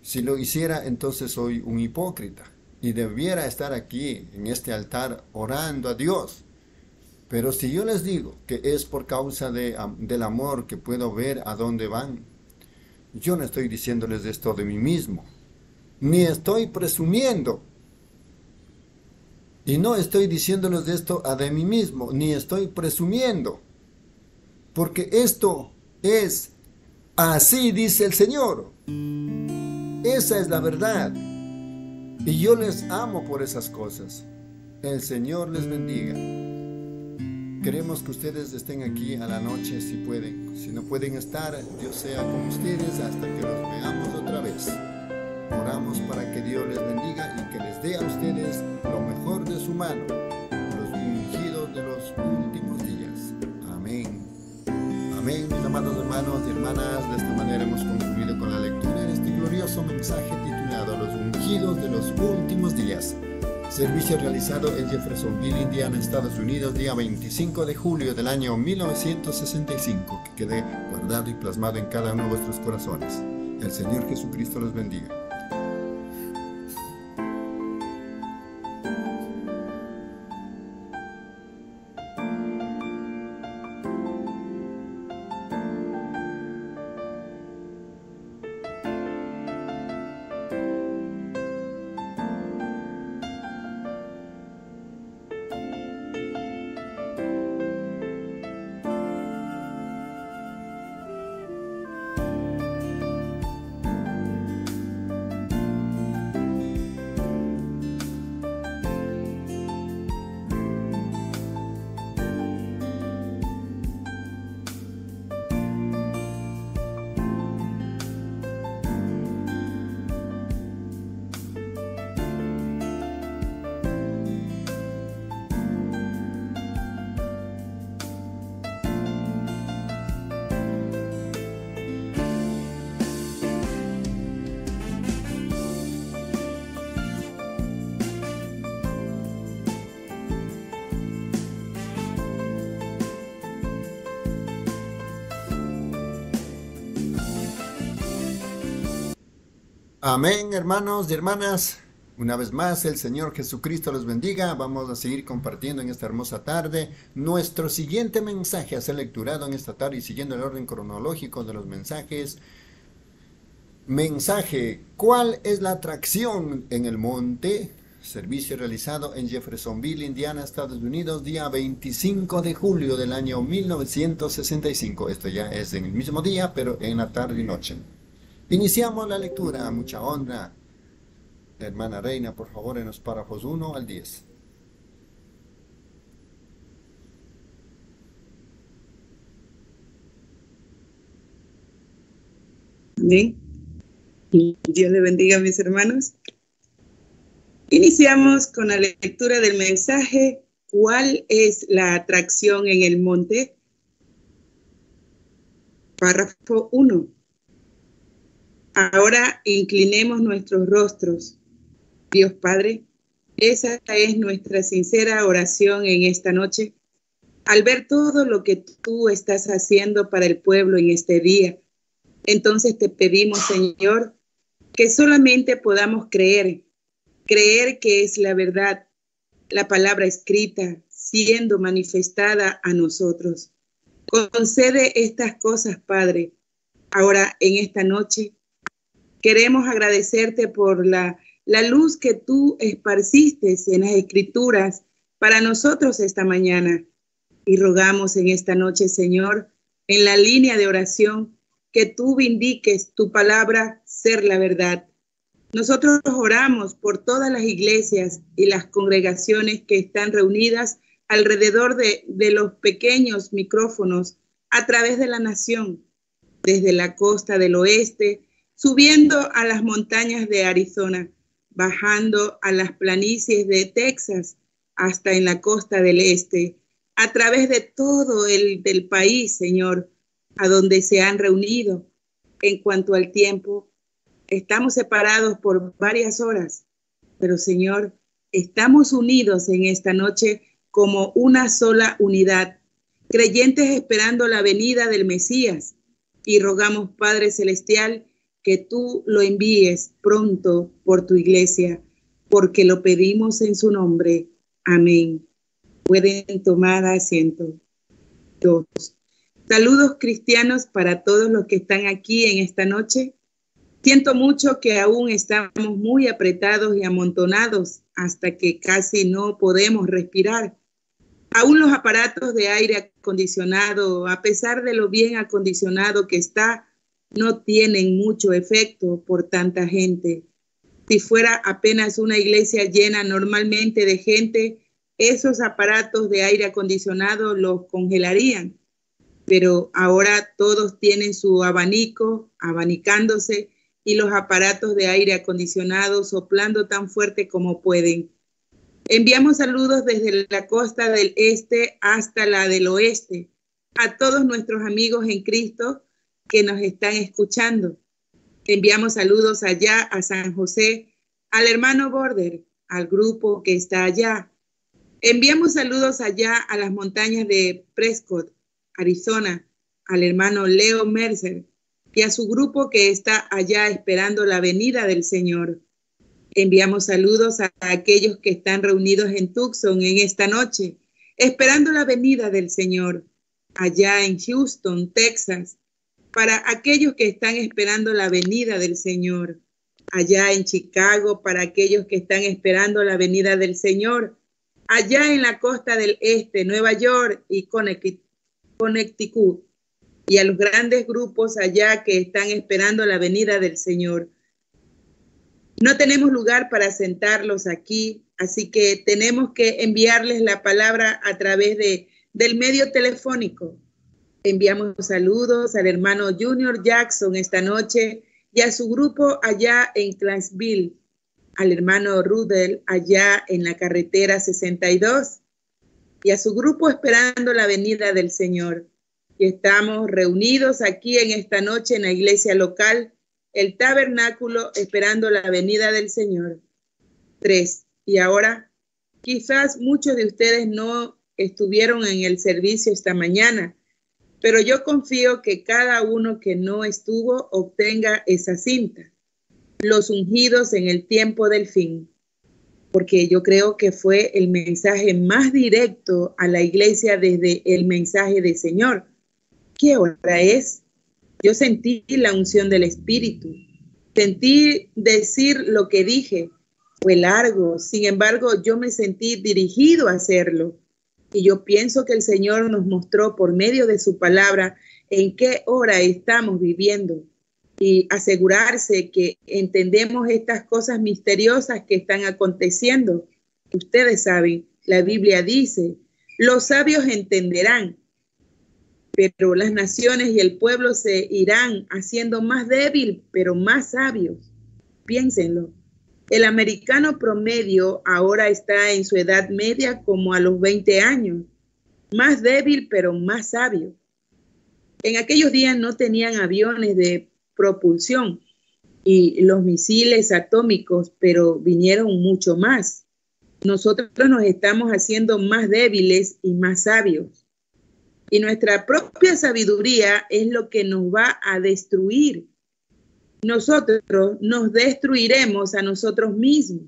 Si lo hiciera, entonces soy un hipócrita y debiera estar aquí en este altar orando a Dios. Pero si yo les digo que es por causa de, del amor que puedo ver a dónde van, yo no estoy diciéndoles esto de mí mismo, ni estoy presumiendo. Y no estoy diciéndoles esto a de mí mismo, ni estoy presumiendo. Porque esto es así, dice el Señor. Esa es la verdad. Y yo les amo por esas cosas. El Señor les bendiga. Queremos que ustedes estén aquí a la noche si pueden. Si no pueden estar, Dios sea con ustedes hasta que los veamos otra vez. Oramos para que Dios les bendiga y que les dé a ustedes lo mejor de su mano, los ungidos de los últimos días. Amén. Amén, mis amados hermanos y hermanas. De esta manera hemos concluido con la lectura de este glorioso mensaje titulado Los ungidos de los últimos días. Servicio realizado en Jeffersonville, Indiana, Estados Unidos, día 25 de julio del año 1965, que quede guardado y plasmado en cada uno de vuestros corazones. El Señor Jesucristo los bendiga. Amén, hermanos y hermanas. Una vez más, el Señor Jesucristo los bendiga. Vamos a seguir compartiendo en esta hermosa tarde. Nuestro siguiente mensaje a ser lecturado en esta tarde siguiendo el orden cronológico de los mensajes. Mensaje, ¿cuál es la atracción en el monte? Servicio realizado en Jeffersonville, Indiana, Estados Unidos, día 25 de julio del año 1965. Esto ya es en el mismo día, pero en la tarde y noche. Iniciamos la lectura, mucha honra hermana Reina, por favor, en los párrafos 1 al 10. Amén. Dios le bendiga, mis hermanos. Iniciamos con la lectura del mensaje. ¿Cuál es la atracción en el monte? Párrafo 1. Ahora inclinemos nuestros rostros Dios Padre, esa es nuestra sincera oración en esta noche. Al ver todo lo que tú estás haciendo para el pueblo en este día, entonces te pedimos, Señor, que solamente podamos creer, creer que es la verdad, la palabra escrita siendo manifestada a nosotros. Concede estas cosas, Padre. Ahora, en esta noche, queremos agradecerte por la la luz que tú esparciste en las escrituras para nosotros esta mañana. Y rogamos en esta noche, Señor, en la línea de oración, que tú vindiques tu palabra ser la verdad. Nosotros oramos por todas las iglesias y las congregaciones que están reunidas alrededor de, de los pequeños micrófonos a través de la nación, desde la costa del oeste, subiendo a las montañas de Arizona bajando a las planicies de Texas hasta en la costa del este, a través de todo el del país, Señor, a donde se han reunido. En cuanto al tiempo, estamos separados por varias horas, pero Señor, estamos unidos en esta noche como una sola unidad, creyentes esperando la venida del Mesías. Y rogamos, Padre Celestial, que tú lo envíes pronto por tu iglesia, porque lo pedimos en su nombre. Amén. Pueden tomar asiento. Dos. Saludos cristianos para todos los que están aquí en esta noche. Siento mucho que aún estamos muy apretados y amontonados hasta que casi no podemos respirar. Aún los aparatos de aire acondicionado, a pesar de lo bien acondicionado que está, no tienen mucho efecto por tanta gente. Si fuera apenas una iglesia llena normalmente de gente, esos aparatos de aire acondicionado los congelarían. Pero ahora todos tienen su abanico abanicándose y los aparatos de aire acondicionado soplando tan fuerte como pueden. Enviamos saludos desde la costa del este hasta la del oeste a todos nuestros amigos en Cristo que nos están escuchando. Enviamos saludos allá a San José, al hermano Border, al grupo que está allá. Enviamos saludos allá a las montañas de Prescott, Arizona, al hermano Leo Mercer y a su grupo que está allá esperando la venida del Señor. Enviamos saludos a aquellos que están reunidos en Tucson en esta noche, esperando la venida del Señor, allá en Houston, Texas, para aquellos que están esperando la venida del Señor. Allá en Chicago, para aquellos que están esperando la venida del Señor. Allá en la costa del este, Nueva York y Connecticut. Y a los grandes grupos allá que están esperando la venida del Señor. No tenemos lugar para sentarlos aquí, así que tenemos que enviarles la palabra a través de, del medio telefónico. Enviamos saludos al hermano Junior Jackson esta noche y a su grupo allá en Clarksville, al hermano Rudel allá en la carretera 62 y a su grupo esperando la venida del Señor. Y estamos reunidos aquí en esta noche en la iglesia local, el tabernáculo, esperando la venida del Señor. Tres. Y ahora, quizás muchos de ustedes no estuvieron en el servicio esta mañana pero yo confío que cada uno que no estuvo obtenga esa cinta, los ungidos en el tiempo del fin. porque yo creo que fue el mensaje más directo a la iglesia desde el mensaje del Señor. ¿Qué hora es? Yo sentí la unción del Espíritu, sentí decir lo que dije, fue largo, sin embargo yo me sentí dirigido a hacerlo. Y yo pienso que el Señor nos mostró por medio de su palabra en qué hora estamos viviendo y asegurarse que entendemos estas cosas misteriosas que están aconteciendo. Ustedes saben, la Biblia dice, los sabios entenderán, pero las naciones y el pueblo se irán haciendo más débil, pero más sabios. Piénsenlo. El americano promedio ahora está en su edad media como a los 20 años, más débil, pero más sabio. En aquellos días no tenían aviones de propulsión y los misiles atómicos, pero vinieron mucho más. Nosotros nos estamos haciendo más débiles y más sabios. Y nuestra propia sabiduría es lo que nos va a destruir. Nosotros nos destruiremos a nosotros mismos.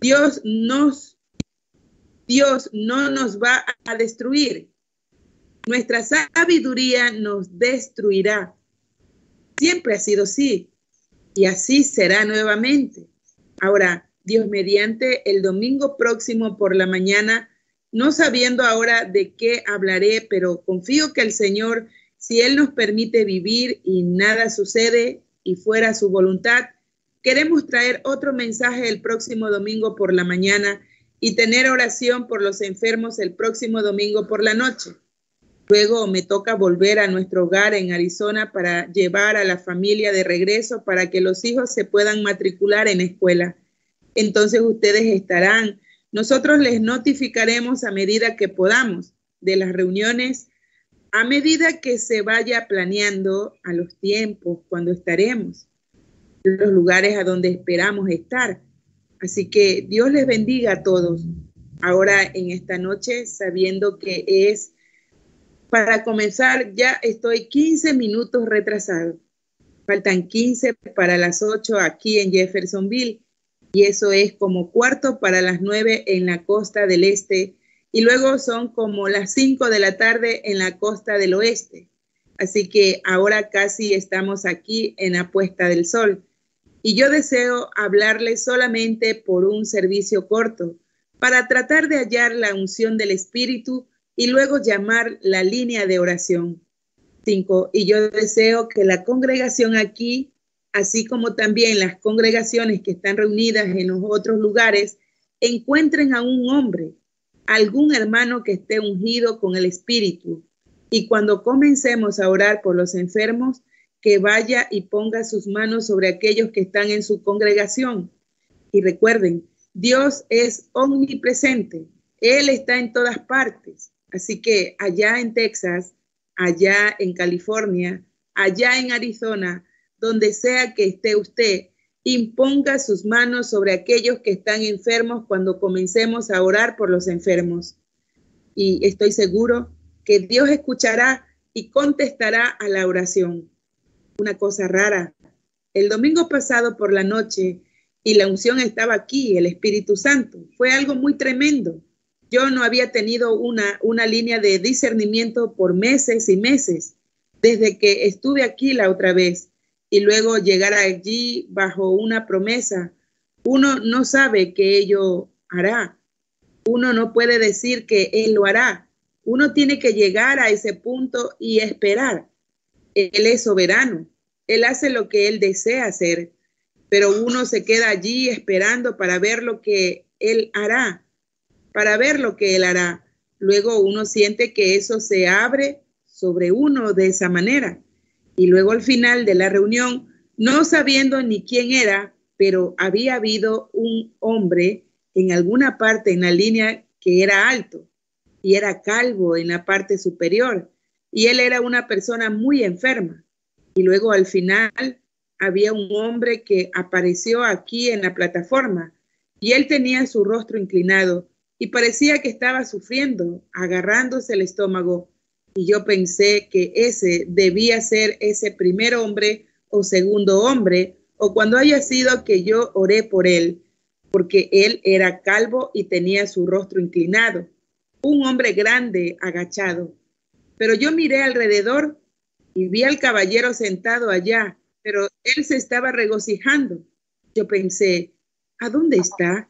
Dios Dios no nos va a destruir. Nuestra sabiduría nos destruirá. Siempre ha sido así y así será nuevamente. Ahora, Dios mediante, el domingo próximo por la mañana, no sabiendo ahora de qué hablaré, pero confío que el Señor, si Él nos permite vivir y nada sucede y fuera su voluntad, queremos traer otro mensaje el próximo domingo por la mañana y tener oración por los enfermos el próximo domingo por la noche. Luego me toca volver a nuestro hogar en Arizona para llevar a la familia de regreso para que los hijos se puedan matricular en escuela. Entonces ustedes estarán. Nosotros les notificaremos a medida que podamos de las reuniones, a medida que se vaya planeando a los tiempos, cuando estaremos, los lugares a donde esperamos estar. Así que Dios les bendiga a todos. Ahora en esta noche, sabiendo que es para comenzar, ya estoy 15 minutos retrasado. Faltan 15 para las 8 aquí en Jeffersonville y eso es como cuarto para las 9 en la costa del este y luego son como las 5 de la tarde en la costa del oeste. Así que ahora casi estamos aquí en la puesta del sol. Y yo deseo hablarles solamente por un servicio corto para tratar de hallar la unción del Espíritu y luego llamar la línea de oración. Cinco, y yo deseo que la congregación aquí, así como también las congregaciones que están reunidas en los otros lugares, encuentren a un hombre, algún hermano que esté ungido con el Espíritu. Y cuando comencemos a orar por los enfermos, que vaya y ponga sus manos sobre aquellos que están en su congregación. Y recuerden, Dios es omnipresente. Él está en todas partes. Así que allá en Texas, allá en California, allá en Arizona, donde sea que esté usted, imponga sus manos sobre aquellos que están enfermos cuando comencemos a orar por los enfermos. Y estoy seguro que Dios escuchará y contestará a la oración. Una cosa rara. El domingo pasado por la noche y la unción estaba aquí, el Espíritu Santo. Fue algo muy tremendo. Yo no había tenido una, una línea de discernimiento por meses y meses, desde que estuve aquí la otra vez y luego llegar allí bajo una promesa. Uno no sabe que ello hará. Uno no puede decir que él lo hará. Uno tiene que llegar a ese punto y esperar. Él es soberano. Él hace lo que él desea hacer, pero uno se queda allí esperando para ver lo que él hará para ver lo que Él hará. Luego uno siente que eso se abre sobre uno de esa manera. Y luego al final de la reunión, no sabiendo ni quién era, pero había habido un hombre en alguna parte en la línea que era alto y era calvo en la parte superior. Y él era una persona muy enferma. Y luego al final había un hombre que apareció aquí en la plataforma y él tenía su rostro inclinado y parecía que estaba sufriendo, agarrándose el estómago. Y yo pensé que ese debía ser ese primer hombre o segundo hombre, o cuando haya sido que yo oré por él, porque él era calvo y tenía su rostro inclinado, un hombre grande, agachado. Pero yo miré alrededor y vi al caballero sentado allá, pero él se estaba regocijando. Yo pensé, ¿a dónde está?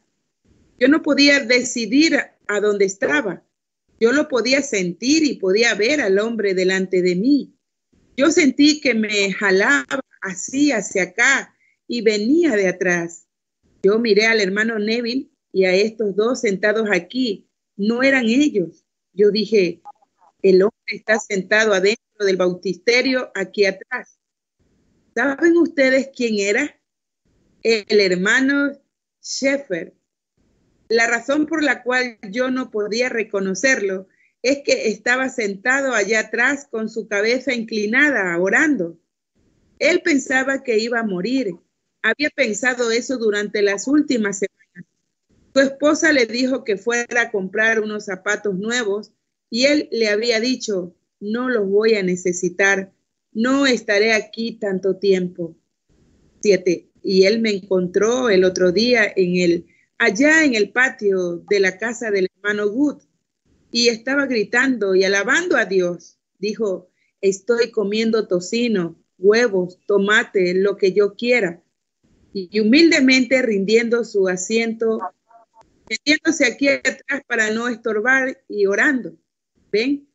Yo no podía decidir a dónde estaba. Yo lo podía sentir y podía ver al hombre delante de mí. Yo sentí que me jalaba así hacia acá y venía de atrás. Yo miré al hermano Neville y a estos dos sentados aquí. No eran ellos. Yo dije, el hombre está sentado adentro del bautisterio aquí atrás. ¿Saben ustedes quién era? El hermano Sheffer. La razón por la cual yo no podía reconocerlo es que estaba sentado allá atrás con su cabeza inclinada, orando. Él pensaba que iba a morir. Había pensado eso durante las últimas semanas. Su esposa le dijo que fuera a comprar unos zapatos nuevos y él le había dicho, no los voy a necesitar, no estaré aquí tanto tiempo. Siete. Y él me encontró el otro día en el, allá en el patio de la casa del hermano Good y estaba gritando y alabando a Dios. Dijo, estoy comiendo tocino, huevos, tomate, lo que yo quiera. Y humildemente rindiendo su asiento, metiéndose aquí atrás para no estorbar y orando. ¿Ven?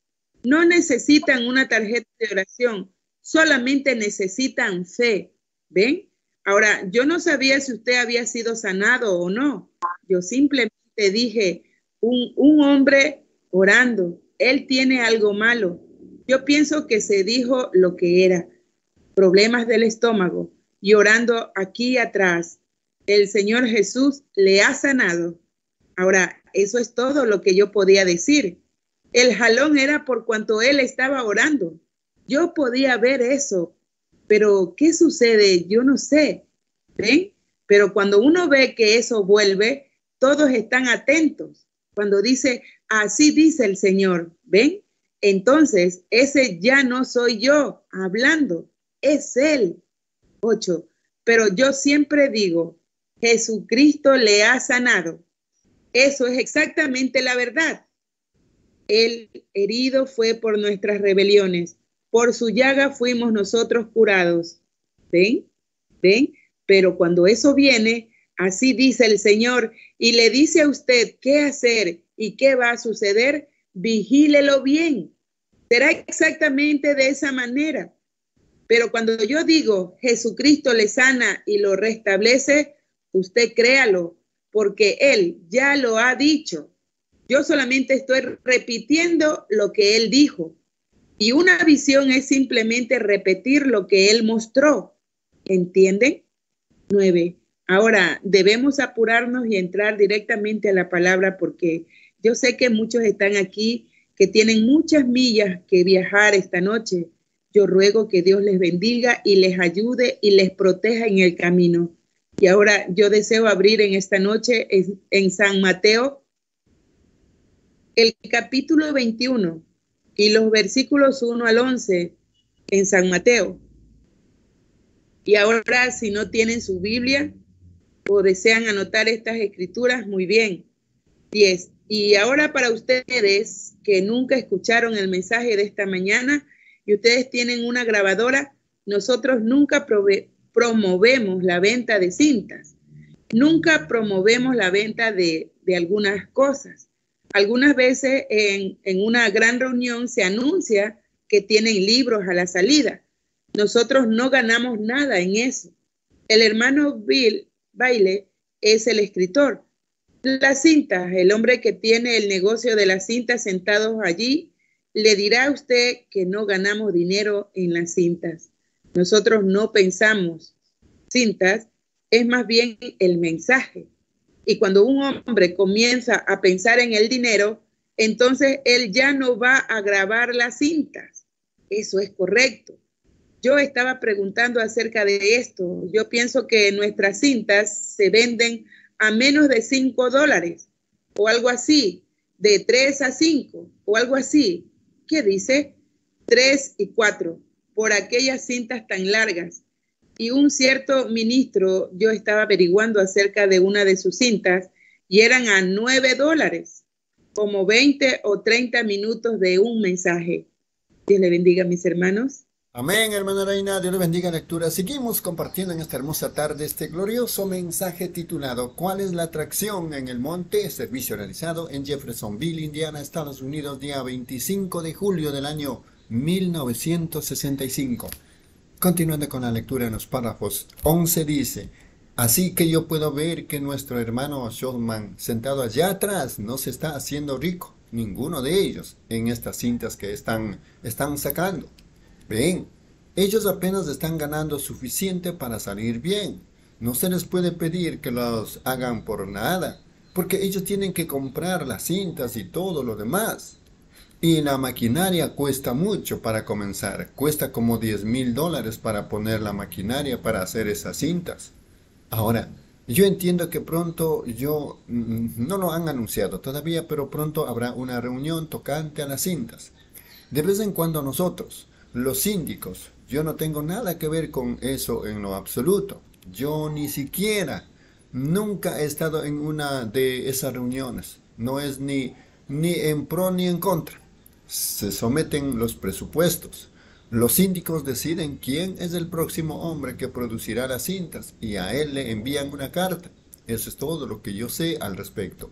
No necesitan una tarjeta de oración, solamente necesitan fe. ¿Ven? Ahora, yo no sabía si usted había sido sanado o no. Yo simplemente dije, un, un hombre orando, él tiene algo malo. Yo pienso que se dijo lo que era, problemas del estómago, y orando aquí atrás, el Señor Jesús le ha sanado. Ahora, eso es todo lo que yo podía decir. El jalón era por cuanto él estaba orando. Yo podía ver eso, pero ¿qué sucede? Yo no sé. ¿Ven? Pero cuando uno ve que eso vuelve, todos están atentos. Cuando dice, así dice el Señor, ¿ven? Entonces, ese ya no soy yo hablando, es Él. Ocho. Pero yo siempre digo, Jesucristo le ha sanado. Eso es exactamente la verdad. El herido fue por nuestras rebeliones, por su llaga fuimos nosotros curados. ¿Ven? ¿Ven? Pero cuando eso viene, así dice el Señor, y le dice a usted qué hacer y qué va a suceder, vigílelo bien. Será exactamente de esa manera. Pero cuando yo digo Jesucristo le sana y lo restablece, usted créalo, porque Él ya lo ha dicho. Yo solamente estoy repitiendo lo que él dijo. Y una visión es simplemente repetir lo que él mostró. ¿Entienden? Nueve. Ahora, debemos apurarnos y entrar directamente a la palabra porque yo sé que muchos están aquí que tienen muchas millas que viajar esta noche. Yo ruego que Dios les bendiga y les ayude y les proteja en el camino. Y ahora yo deseo abrir en esta noche en, San Mateo el capítulo 21 y los versículos 1 al 11 en San Mateo. Y ahora, si no tienen su Biblia o desean anotar estas escrituras, muy bien. 10. Y ahora para ustedes que nunca escucharon el mensaje de esta mañana y ustedes tienen una grabadora, nosotros nunca promovemos la venta de cintas. Nunca promovemos la venta de, de algunas cosas. Algunas veces en, una gran reunión se anuncia que tienen libros a la salida. Nosotros no ganamos nada en eso. El hermano Bill Baile es el escritor. Las cintas, el hombre que tiene el negocio de las cintas sentados allí, le dirá a usted que no ganamos dinero en las cintas. Nosotros no pensamos cintas, es más bien el mensaje. Y cuando un hombre comienza a pensar en el dinero, entonces él ya no va a grabar las cintas. Eso es correcto. Yo estaba preguntando acerca de esto. Yo pienso que nuestras cintas se venden a menos de 5 dólares o algo así, de 3 a 5 o algo así. ¿Qué dice? 3 y 4 por aquellas cintas tan largas. Y un cierto ministro, yo estaba averiguando acerca de una de sus cintas y eran a 9 dólares, como 20 o 30 minutos de un mensaje. Dios le bendiga, mis hermanos. Amén, hermana Reina, Dios le bendiga lectura. Seguimos compartiendo en esta hermosa tarde este glorioso mensaje titulado ¿Cuál es la atracción en el monte? Servicio realizado en Jeffersonville, Indiana, Estados Unidos, día 25 de julio del año 1965. Continuando con la lectura en los párrafos 11 dice, Así que yo puedo ver que nuestro hermano Shotman, sentado allá atrás, no se está haciendo rico, ninguno de ellos, en estas cintas que están, están sacando. Ven, ellos apenas están ganando suficiente para salir bien. No se les puede pedir que los hagan por nada, porque ellos tienen que comprar las cintas y todo lo demás. Y la maquinaria cuesta mucho para comenzar. Cuesta como 10 mil dólares para poner la maquinaria para hacer esas cintas. Ahora, yo entiendo que pronto yo, mm, no lo han anunciado todavía, pero pronto habrá una reunión tocante a las cintas. De vez en cuando nosotros, los síndicos, yo no tengo nada que ver con eso en lo absoluto. Yo ni siquiera, nunca he estado en una de esas reuniones. No es ni, ni en pro ni en contra se someten los presupuestos. Los síndicos deciden quién es el próximo hombre que producirá las cintas y a él le envían una carta. Eso es todo lo que yo sé al respecto.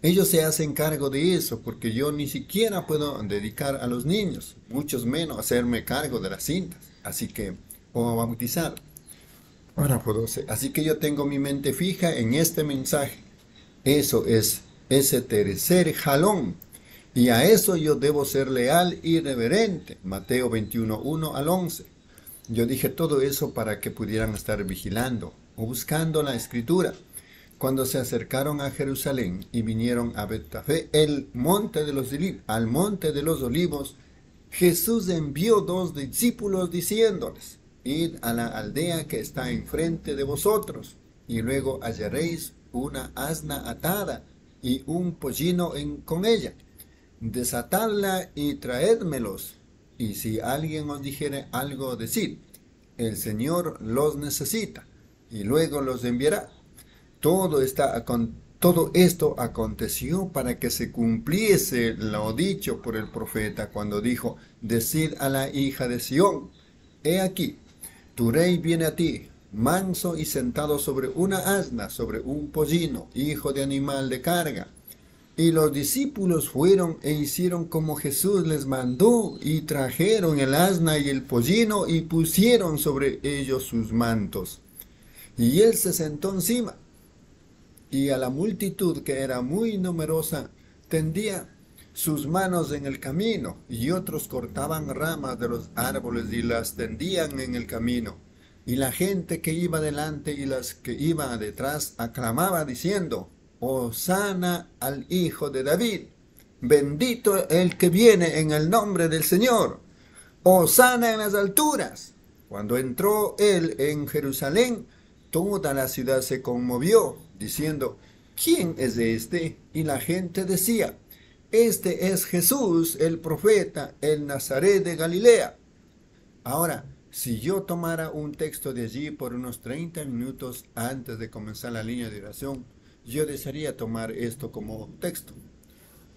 Ellos se hacen cargo de eso porque yo ni siquiera puedo dedicar a los niños, muchos menos hacerme cargo de las cintas. Así que, o bautizar. Párrafo 12. Así que yo tengo mi mente fija en este mensaje. Eso es ese tercer jalón y a eso yo debo ser leal y reverente. Mateo 21, 1 al 11. Yo dije todo eso para que pudieran estar vigilando o buscando la escritura. Cuando se acercaron a Jerusalén y vinieron a Betafé, el monte de los al monte de los olivos, Jesús envió dos discípulos diciéndoles, id a la aldea que está enfrente de vosotros, y luego hallaréis una asna atada y un pollino en, con ella desatadla y traédmelos. Y si alguien os dijere algo, decid, el Señor los necesita, y luego los enviará. Todo, está, todo esto aconteció para que se cumpliese lo dicho por el profeta cuando dijo, decid a la hija de Sión, he aquí, tu rey viene a ti, manso y sentado sobre una asna, sobre un pollino, hijo de animal de carga y los discípulos fueron e hicieron como Jesús les mandó y trajeron el asna y el pollino y pusieron sobre ellos sus mantos. Y él se sentó encima. Y a la multitud que era muy numerosa tendía sus manos en el camino y otros cortaban ramas de los árboles y las tendían en el camino. Y la gente que iba delante y las que iba detrás aclamaba diciendo, Osana al Hijo de David. Bendito el que viene en el nombre del Señor. Osana en las alturas. Cuando entró él en Jerusalén, toda la ciudad se conmovió, diciendo, ¿quién es este? Y la gente decía, este es Jesús, el profeta, el Nazaret de Galilea. Ahora, si yo tomara un texto de allí por unos 30 minutos antes de comenzar la línea de oración, yo desearía tomar esto como texto.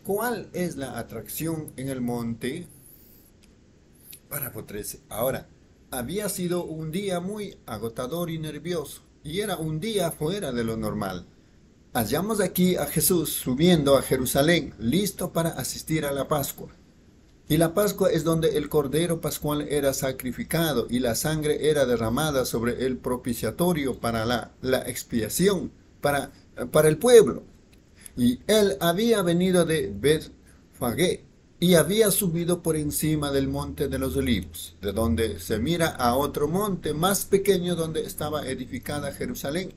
¿Cuál es la atracción en el monte? Párrafo 13. Ahora, había sido un día muy agotador y nervioso, y era un día fuera de lo normal. Hallamos aquí a Jesús subiendo a Jerusalén, listo para asistir a la Pascua. Y la Pascua es donde el Cordero Pascual era sacrificado y la sangre era derramada sobre el propiciatorio para la, la expiación, para para el pueblo. Y él había venido de Bethfagé y había subido por encima del monte de los olivos, de donde se mira a otro monte más pequeño donde estaba edificada Jerusalén.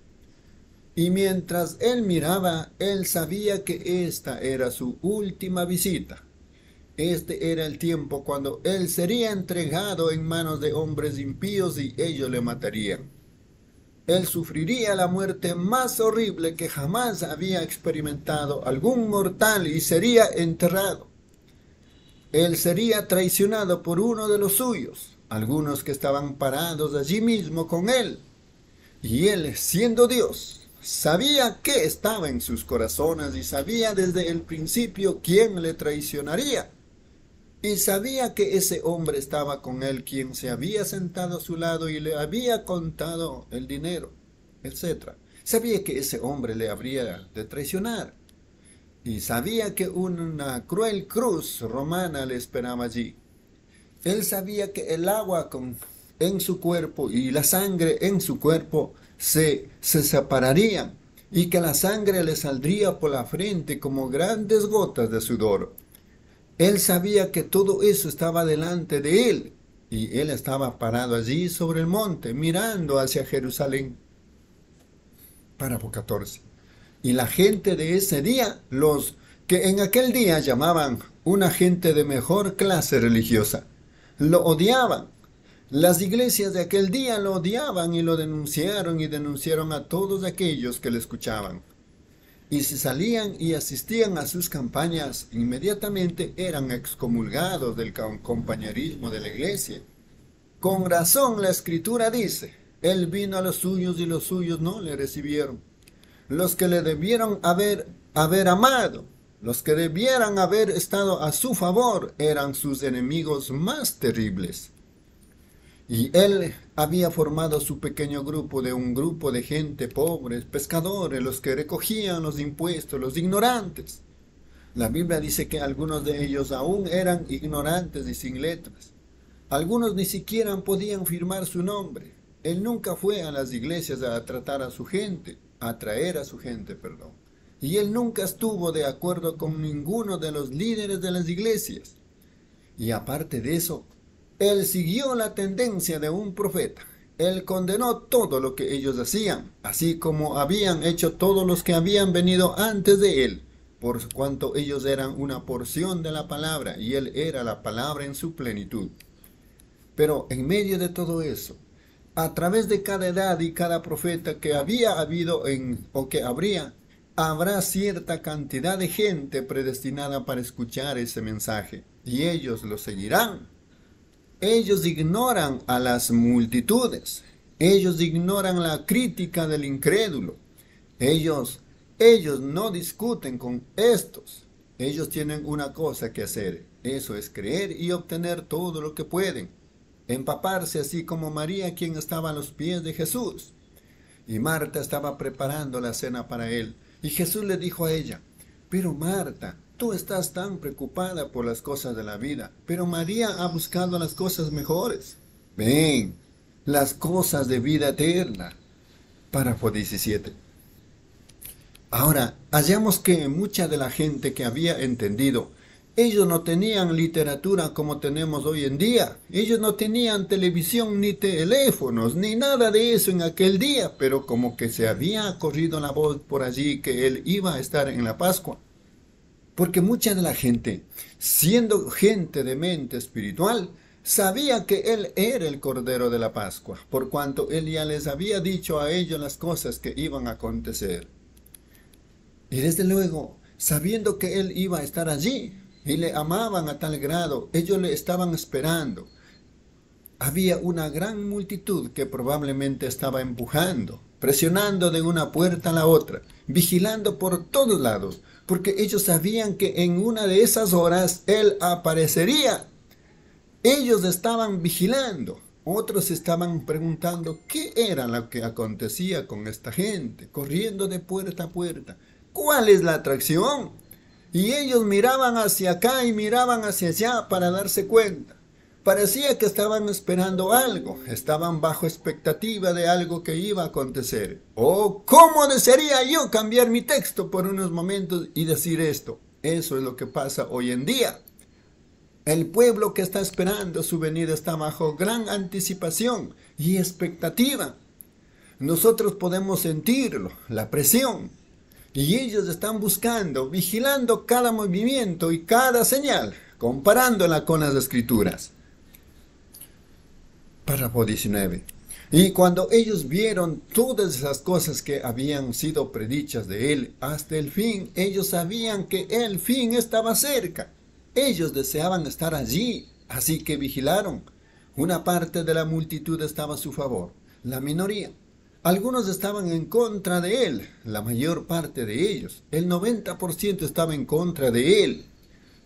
Y mientras él miraba, él sabía que esta era su última visita. Este era el tiempo cuando él sería entregado en manos de hombres impíos y ellos le matarían él sufriría la muerte más horrible que jamás había experimentado algún mortal y sería enterrado. Él sería traicionado por uno de los suyos, algunos que estaban parados allí mismo con él. Y él, siendo Dios, sabía qué estaba en sus corazones y sabía desde el principio quién le traicionaría. Y sabía que ese hombre estaba con él, quien se había sentado a su lado y le había contado el dinero, etc. Sabía que ese hombre le habría de traicionar. Y sabía que una cruel cruz romana le esperaba allí. Él sabía que el agua en su cuerpo y la sangre en su cuerpo se, se separarían y que la sangre le saldría por la frente como grandes gotas de sudor. Él sabía que todo eso estaba delante de él y él estaba parado allí sobre el monte mirando hacia Jerusalén. Párrafo 14. Y la gente de ese día, los que en aquel día llamaban una gente de mejor clase religiosa, lo odiaban. Las iglesias de aquel día lo odiaban y lo denunciaron y denunciaron a todos aquellos que le escuchaban. Y si salían y asistían a sus campañas, inmediatamente eran excomulgados del compañerismo de la iglesia. Con razón la escritura dice, Él vino a los suyos y los suyos no le recibieron. Los que le debieron haber, haber amado, los que debieran haber estado a su favor eran sus enemigos más terribles. Y él había formado su pequeño grupo de un grupo de gente pobre, pescadores, los que recogían los impuestos, los ignorantes. La Biblia dice que algunos de ellos aún eran ignorantes y sin letras. Algunos ni siquiera podían firmar su nombre. Él nunca fue a las iglesias a tratar a su gente, a traer a su gente, perdón y él nunca estuvo de acuerdo con ninguno de los líderes de las iglesias. Y aparte de eso, él siguió la tendencia de un profeta. Él condenó todo lo que ellos hacían, así como habían hecho todos los que habían venido antes de él, por cuanto ellos eran una porción de la palabra y él era la palabra en su plenitud. Pero en medio de todo eso, a través de cada edad y cada profeta que había habido en o que habría habrá cierta cantidad de gente predestinada para escuchar ese mensaje y ellos lo seguirán. Ellos ignoran a las multitudes, ellos ignoran la crítica del incrédulo, ellos, ellos no discuten con estos, ellos tienen una cosa que hacer, eso es creer y obtener todo lo que pueden, empaparse así como María quien estaba a los pies de Jesús. Y Marta estaba preparando la cena para él. Y Jesús le dijo a ella, pero Marta, tú estás tan preocupada por las cosas de la vida, pero María ha buscado las cosas mejores. Ven, las cosas de vida eterna. Párrafo 17. Ahora, hallamos que mucha de la gente que había entendido ellos no tenían literatura como tenemos hoy en día. Ellos no tenían televisión ni teléfonos ni nada de eso en aquel día, pero como que se había corrido la voz por allí que él iba a estar en la Pascua. Porque mucha de la gente, siendo gente de mente espiritual, sabía que él era el Cordero de la Pascua, por cuanto él ya les había dicho a ellos las cosas que iban a acontecer. Y desde luego, sabiendo que él iba a estar allí, y le amaban a tal grado, ellos le estaban esperando. Había una gran multitud que probablemente estaba empujando, presionando de una puerta a la otra, vigilando por todos lados, porque ellos sabían que en una de esas horas Él aparecería. Ellos estaban vigilando, otros estaban preguntando qué era lo que acontecía con esta gente, corriendo de puerta a puerta. ¿Cuál es la atracción? Y ellos miraban hacia acá y miraban hacia allá para darse cuenta. Parecía que estaban esperando algo, estaban bajo expectativa de algo que iba a acontecer. Oh, ¿cómo desearía yo cambiar mi texto por unos momentos y decir esto? Eso es lo que pasa hoy en día. El pueblo que está esperando su venida está bajo gran anticipación y expectativa. Nosotros podemos sentirlo, la presión, y ellos están buscando, vigilando cada movimiento y cada señal, comparándola con las escrituras. Párrafo 19. Y cuando ellos vieron todas esas cosas que habían sido predichas de él hasta el fin, ellos sabían que el fin estaba cerca. Ellos deseaban estar allí, así que vigilaron, Una parte de la multitud estaba a su favor, la minoría. Algunos estaban en contra de él, la mayor parte de ellos. El 90% estaba en contra de él.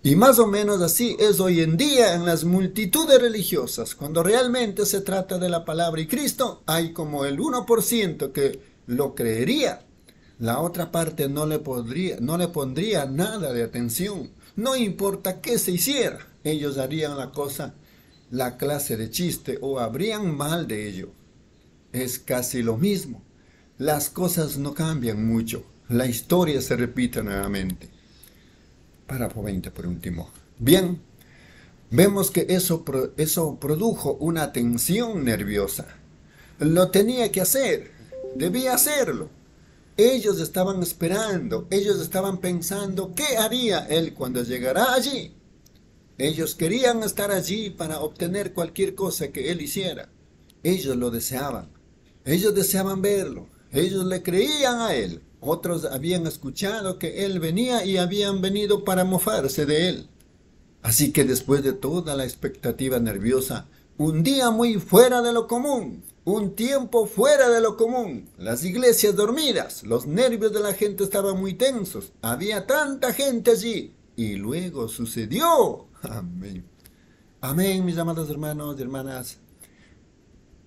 Y más o menos así es hoy en día en las multitudes religiosas. Cuando realmente se trata de la palabra y Cristo, hay como el 1% que lo creería. La otra parte no le, podría, no le pondría nada de atención. No importa qué se hiciera, ellos harían la cosa, la clase de chiste o habrían mal de ello. Es casi lo mismo. Las cosas no cambian mucho. La historia se repite nuevamente. Párrafo 20 por último. Bien, vemos que eso, eso produjo una tensión nerviosa. Lo tenía que hacer, debía hacerlo. Ellos estaban esperando, ellos estaban pensando qué haría él cuando llegara allí. Ellos querían estar allí para obtener cualquier cosa que él hiciera. Ellos lo deseaban, ellos deseaban verlo, ellos le creían a él. Otros habían escuchado que él venía y habían venido para mofarse de él. Así que después de toda la expectativa nerviosa, un día muy fuera de lo común, un tiempo fuera de lo común, las iglesias dormidas, los nervios de la gente estaban muy tensos, había tanta gente allí, y luego sucedió. Amén. Amén, mis amados hermanos y hermanas.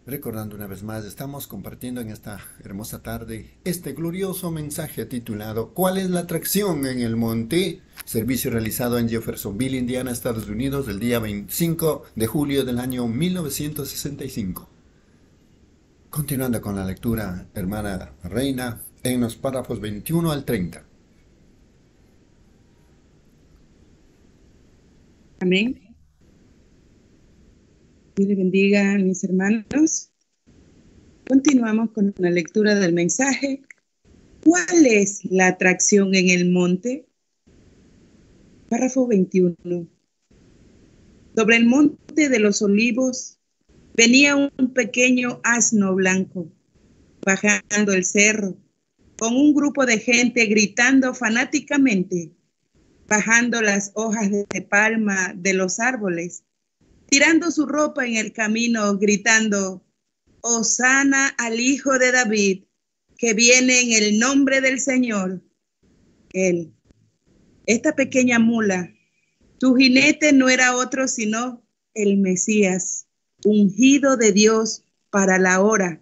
Recordando una vez más, estamos compartiendo en esta hermosa tarde este glorioso mensaje titulado ¿Cuál es la atracción en el monte? Servicio realizado en Jeffersonville, Indiana, Estados Unidos, el día 25 de julio del año 1965. Continuando con la lectura, hermana Reina, en los párrafos 21 al 30. Amén. Dios le bendiga, mis hermanos. Continuamos con la lectura del mensaje. ¿Cuál es la atracción en el monte? Párrafo 21. Sobre el monte de los olivos venía un pequeño asno blanco bajando el cerro con un grupo de gente gritando fanáticamente, bajando las hojas de palma de los árboles tirando su ropa en el camino, gritando, Osana al Hijo de David, que viene en el nombre del Señor. Él, esta pequeña mula, tu jinete no era otro sino el Mesías, ungido de Dios para la hora.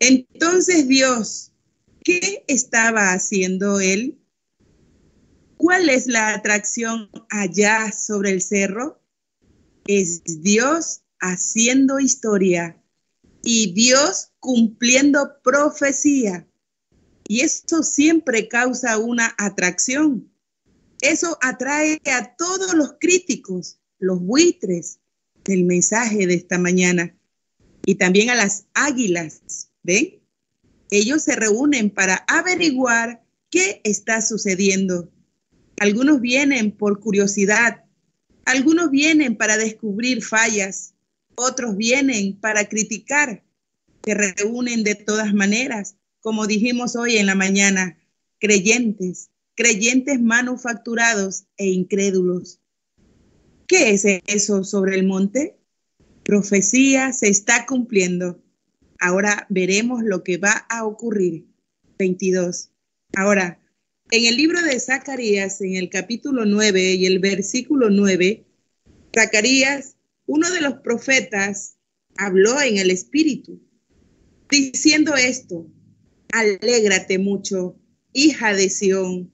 Entonces Dios, ¿qué estaba haciendo él? ¿Cuál es la atracción allá sobre el cerro? Es Dios haciendo historia y Dios cumpliendo profecía. Y eso siempre causa una atracción. Eso atrae a todos los críticos, los buitres del mensaje de esta mañana y también a las águilas. ¿Ven? Ellos se reúnen para averiguar qué está sucediendo. Algunos vienen por curiosidad, algunos vienen para descubrir fallas, otros vienen para criticar. Se reúnen de todas maneras, como dijimos hoy en la mañana, creyentes, creyentes manufacturados e incrédulos. ¿Qué es eso sobre el monte? Profecía se está cumpliendo. Ahora veremos lo que va a ocurrir. 22. Ahora, en el libro de Zacarías, en el capítulo 9 y el versículo 9, Zacarías, uno de los profetas, habló en el Espíritu, diciendo esto, alégrate mucho, hija de Sión,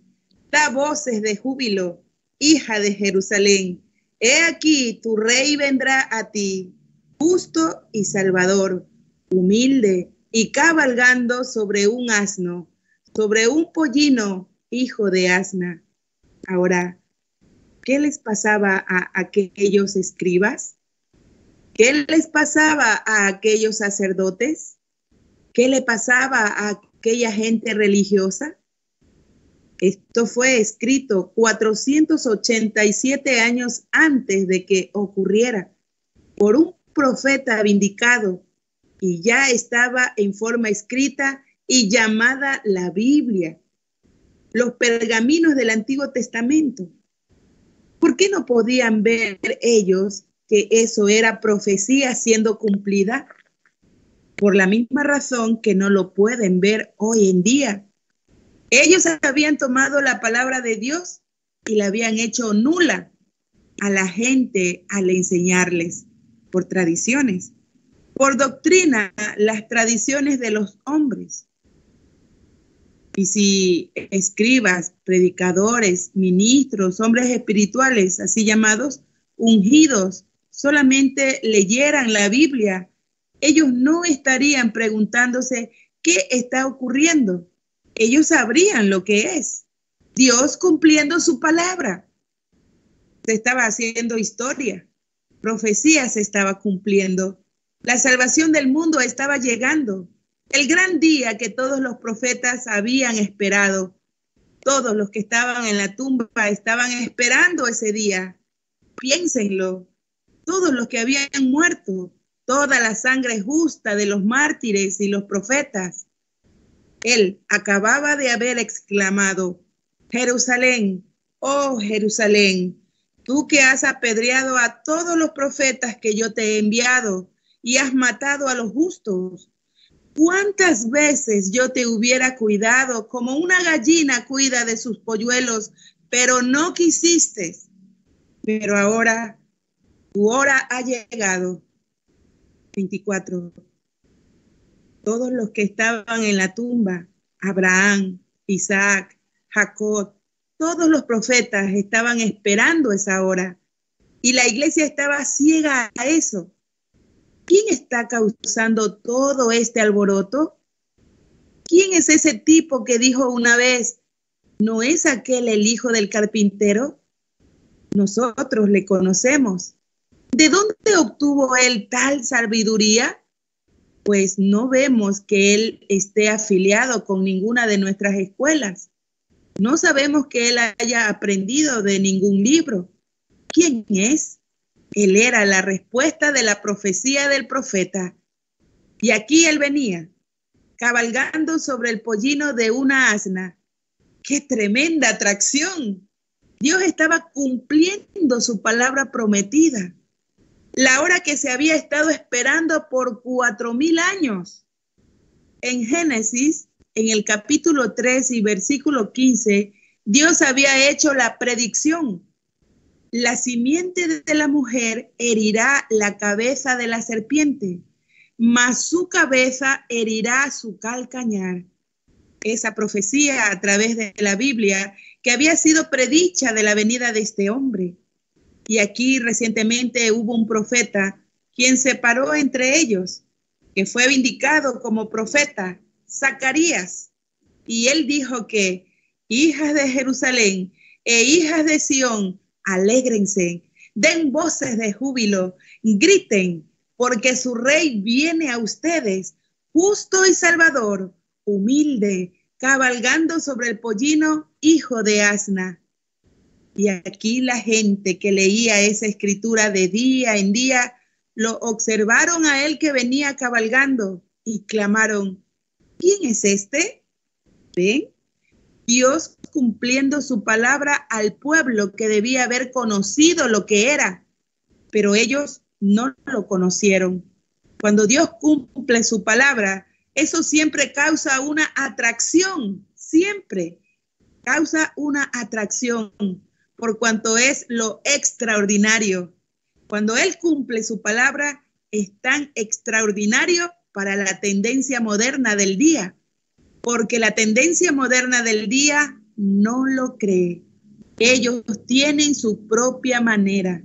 da voces de júbilo, hija de Jerusalén. He aquí, tu rey vendrá a ti, justo y salvador, humilde y cabalgando sobre un asno, sobre un pollino hijo de asna. Ahora, ¿qué les pasaba a aquellos escribas? ¿Qué les pasaba a aquellos sacerdotes? ¿Qué le pasaba a aquella gente religiosa? Esto fue escrito 487 años antes de que ocurriera por un profeta vindicado y ya estaba en forma escrita y llamada la Biblia los pergaminos del Antiguo Testamento. ¿Por qué no podían ver ellos que eso era profecía siendo cumplida? Por la misma razón que no lo pueden ver hoy en día. Ellos habían tomado la palabra de Dios y la habían hecho nula a la gente al enseñarles por tradiciones, por doctrina, las tradiciones de los hombres. Y si escribas, predicadores, ministros, hombres espirituales, así llamados, ungidos, solamente leyeran la Biblia, ellos no estarían preguntándose qué está ocurriendo. Ellos sabrían lo que es. Dios cumpliendo su palabra. Se estaba haciendo historia. Profecía se estaba cumpliendo. La salvación del mundo estaba llegando. El gran día que todos los profetas habían esperado. Todos los que estaban en la tumba estaban esperando ese día. Piénsenlo. Todos los que habían muerto, toda la sangre justa de los mártires y los profetas. Él acababa de haber exclamado, Jerusalén, oh Jerusalén, tú que has apedreado a todos los profetas que yo te he enviado y has matado a los justos. ¿Cuántas veces yo te hubiera cuidado como una gallina cuida de sus polluelos, pero no quisiste? Pero ahora tu hora ha llegado. 24. Todos los que estaban en la tumba, Abraham, Isaac, Jacob, todos los profetas estaban esperando esa hora y la iglesia estaba ciega a eso. ¿Quién está causando todo este alboroto? ¿Quién es ese tipo que dijo una vez, ¿no es aquel el hijo del carpintero? Nosotros le conocemos. ¿De dónde obtuvo él tal sabiduría? Pues no vemos que él esté afiliado con ninguna de nuestras escuelas. No sabemos que él haya aprendido de ningún libro. ¿Quién es? Él era la respuesta de la profecía del profeta. Y aquí él venía, cabalgando sobre el pollino de una asna. ¡Qué tremenda atracción! Dios estaba cumpliendo su palabra prometida, la hora que se había estado esperando por cuatro mil años. En Génesis, en el capítulo 3 y versículo 15, Dios había hecho la predicción la simiente de la mujer herirá la cabeza de la serpiente, mas su cabeza herirá su calcañar. Esa profecía a través de la Biblia que había sido predicha de la venida de este hombre. Y aquí recientemente hubo un profeta quien se paró entre ellos, que fue vindicado como profeta, Zacarías. Y él dijo que, hijas de Jerusalén e hijas de Sión, alégrense, den voces de júbilo, griten, porque su rey viene a ustedes, justo y salvador, humilde, cabalgando sobre el pollino, hijo de asna. Y aquí la gente que leía esa escritura de día en día, lo observaron a él que venía cabalgando y clamaron, ¿quién es este? ¿Ven? Dios cumpliendo su palabra al pueblo que debía haber conocido lo que era, pero ellos no lo conocieron. Cuando Dios cumple su palabra, eso siempre causa una atracción, siempre causa una atracción por cuanto es lo extraordinario. Cuando Él cumple su palabra, es tan extraordinario para la tendencia moderna del día porque la tendencia moderna del día no lo cree. Ellos tienen su propia manera.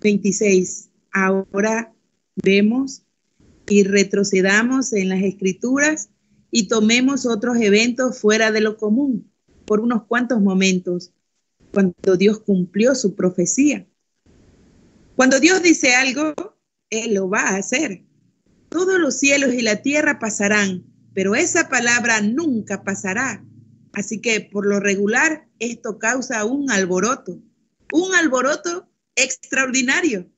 26. Ahora vemos y retrocedamos en las escrituras y tomemos otros eventos fuera de lo común por unos cuantos momentos, cuando Dios cumplió su profecía. Cuando Dios dice algo, Él lo va a hacer. Todos los cielos y la tierra pasarán, pero esa palabra nunca pasará. Así que por lo regular esto causa un alboroto, un alboroto extraordinario.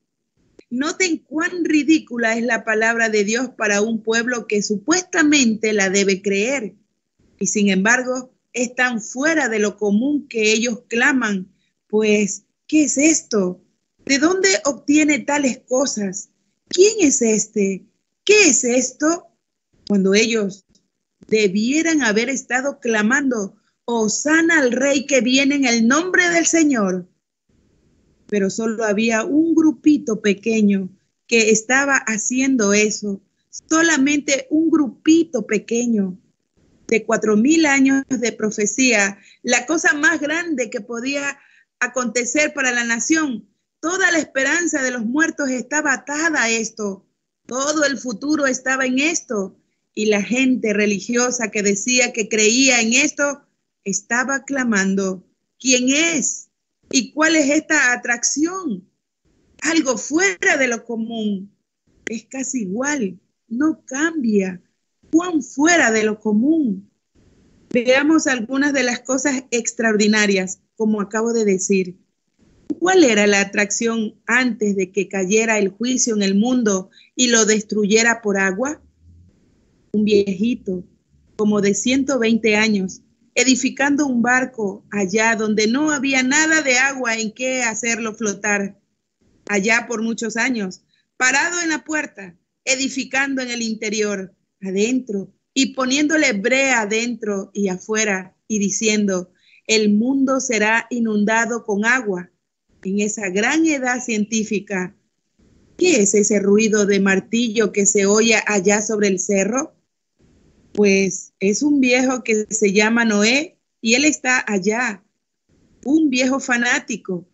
Noten cuán ridícula es la palabra de Dios para un pueblo que supuestamente la debe creer y sin embargo es tan fuera de lo común que ellos claman, pues, ¿qué es esto? ¿De dónde obtiene tales cosas? ¿Quién es este? ¿Qué es esto? Cuando ellos debieran haber estado clamando, Osana al rey que viene en el nombre del Señor. Pero solo había un grupito pequeño que estaba haciendo eso, solamente un grupito pequeño de cuatro mil años de profecía, la cosa más grande que podía acontecer para la nación. Toda la esperanza de los muertos estaba atada a esto. Todo el futuro estaba en esto. Y la gente religiosa que decía que creía en esto estaba clamando, ¿quién es? ¿Y cuál es esta atracción? Algo fuera de lo común. Es casi igual, no cambia. ¿Cuán fuera de lo común? Veamos algunas de las cosas extraordinarias, como acabo de decir. ¿Cuál era la atracción antes de que cayera el juicio en el mundo y lo destruyera por agua? Un viejito, como de 120 años, edificando un barco allá donde no había nada de agua en que hacerlo flotar, allá por muchos años, parado en la puerta, edificando en el interior, adentro, y poniéndole brea adentro y afuera, y diciendo, el mundo será inundado con agua. En esa gran edad científica, ¿qué es ese ruido de martillo que se oye allá sobre el cerro? Pues es un viejo que se llama Noé y él está allá, un viejo fanático.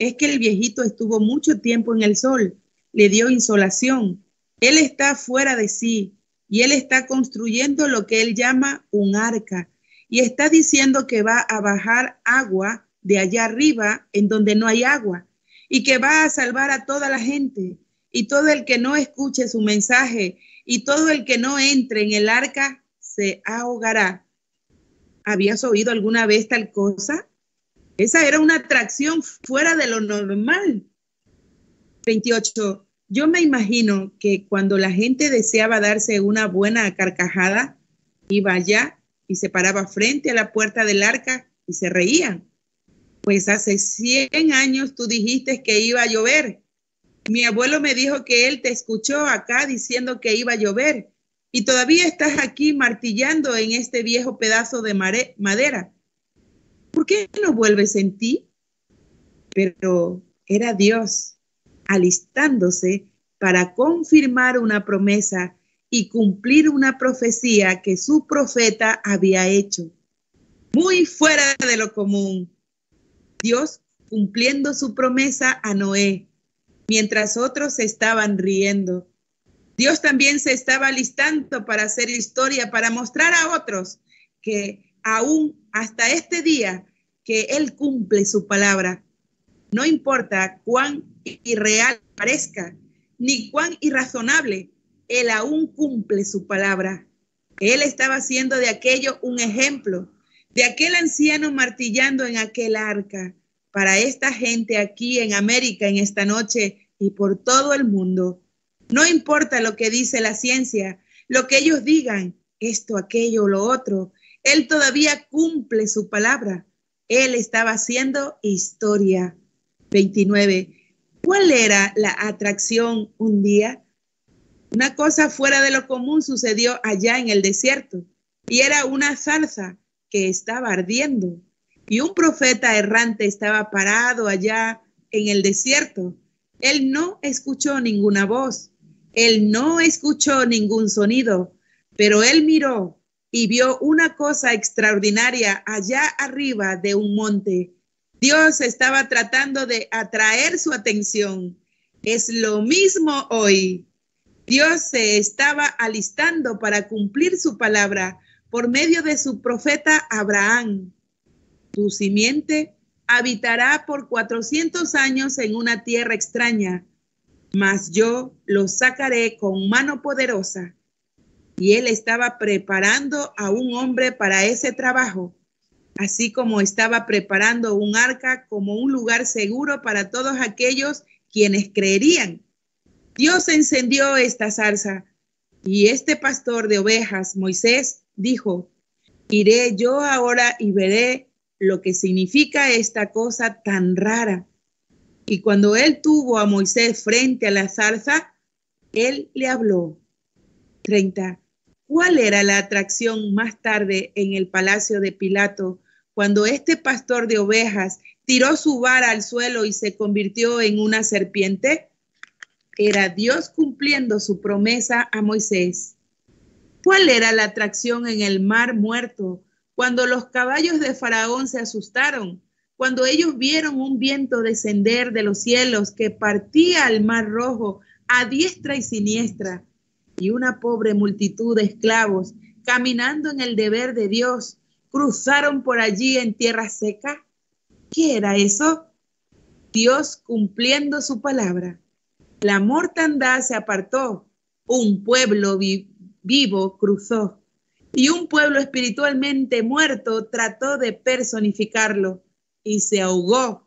Es que el viejito estuvo mucho tiempo en el sol, le dio insolación. Él está fuera de sí y él está construyendo lo que él llama un arca y está diciendo que va a bajar agua de allá arriba en donde no hay agua y que va a salvar a toda la gente y todo el que no escuche su mensaje y todo el que no entre en el arca se ahogará. ¿Habías oído alguna vez tal cosa? Esa era una atracción fuera de lo normal. 28. Yo me imagino que cuando la gente deseaba darse una buena carcajada, iba allá y se paraba frente a la puerta del arca y se reían. Pues hace 100 años tú dijiste que iba a llover. Mi abuelo me dijo que él te escuchó acá diciendo que iba a llover y todavía estás aquí martillando en este viejo pedazo de madera. ¿Por qué no vuelves en ti? Pero era Dios alistándose para confirmar una promesa y cumplir una profecía que su profeta había hecho. Muy fuera de lo común. Dios cumpliendo su promesa a Noé, mientras otros estaban riendo. Dios también se estaba listando para hacer historia, para mostrar a otros que aún hasta este día que Él cumple su palabra. No importa cuán irreal parezca, ni cuán irrazonable, Él aún cumple su palabra. Él estaba haciendo de aquello un ejemplo, de aquel anciano martillando en aquel arca, para esta gente aquí en América en esta noche y por todo el mundo. No importa lo que dice la ciencia, lo que ellos digan, esto, aquello, lo otro. Él todavía cumple su palabra. Él estaba haciendo historia. 29. ¿Cuál era la atracción un día? Una cosa fuera de lo común sucedió allá en el desierto y era una zarza que estaba ardiendo y un profeta errante estaba parado allá en el desierto. Él no escuchó ninguna voz, él no escuchó ningún sonido, pero él miró y vio una cosa extraordinaria allá arriba de un monte. Dios estaba tratando de atraer su atención. Es lo mismo hoy. Dios se estaba alistando para cumplir su palabra por medio de su profeta Abraham. Tu simiente habitará por cuatrocientos años en una tierra extraña mas yo lo sacaré con mano poderosa. Y él estaba preparando a un hombre para ese trabajo, así como estaba preparando un arca como un lugar seguro para todos aquellos quienes creerían. Dios encendió esta zarza y este pastor de ovejas, Moisés, dijo, iré yo ahora y veré lo que significa esta cosa tan rara Y cuando él tuvo a Moisés frente a la zarza, él le habló. 30. ¿Cuál era la atracción más tarde en el palacio de Pilato cuando este pastor de ovejas tiró su vara al suelo y se convirtió en una serpiente? Era Dios cumpliendo su promesa a Moisés. ¿Cuál era la atracción en el mar muerto cuando los caballos de Faraón se asustaron? Cuando ellos vieron un viento descender de los cielos que partía al mar rojo a diestra y siniestra y una pobre multitud de esclavos caminando en el deber de Dios cruzaron por allí en tierra seca? ¿Qué era eso? Dios cumpliendo su palabra. La mortandad se apartó, un pueblo vivo cruzó y un pueblo espiritualmente muerto trató de personificarlo y se ahogó.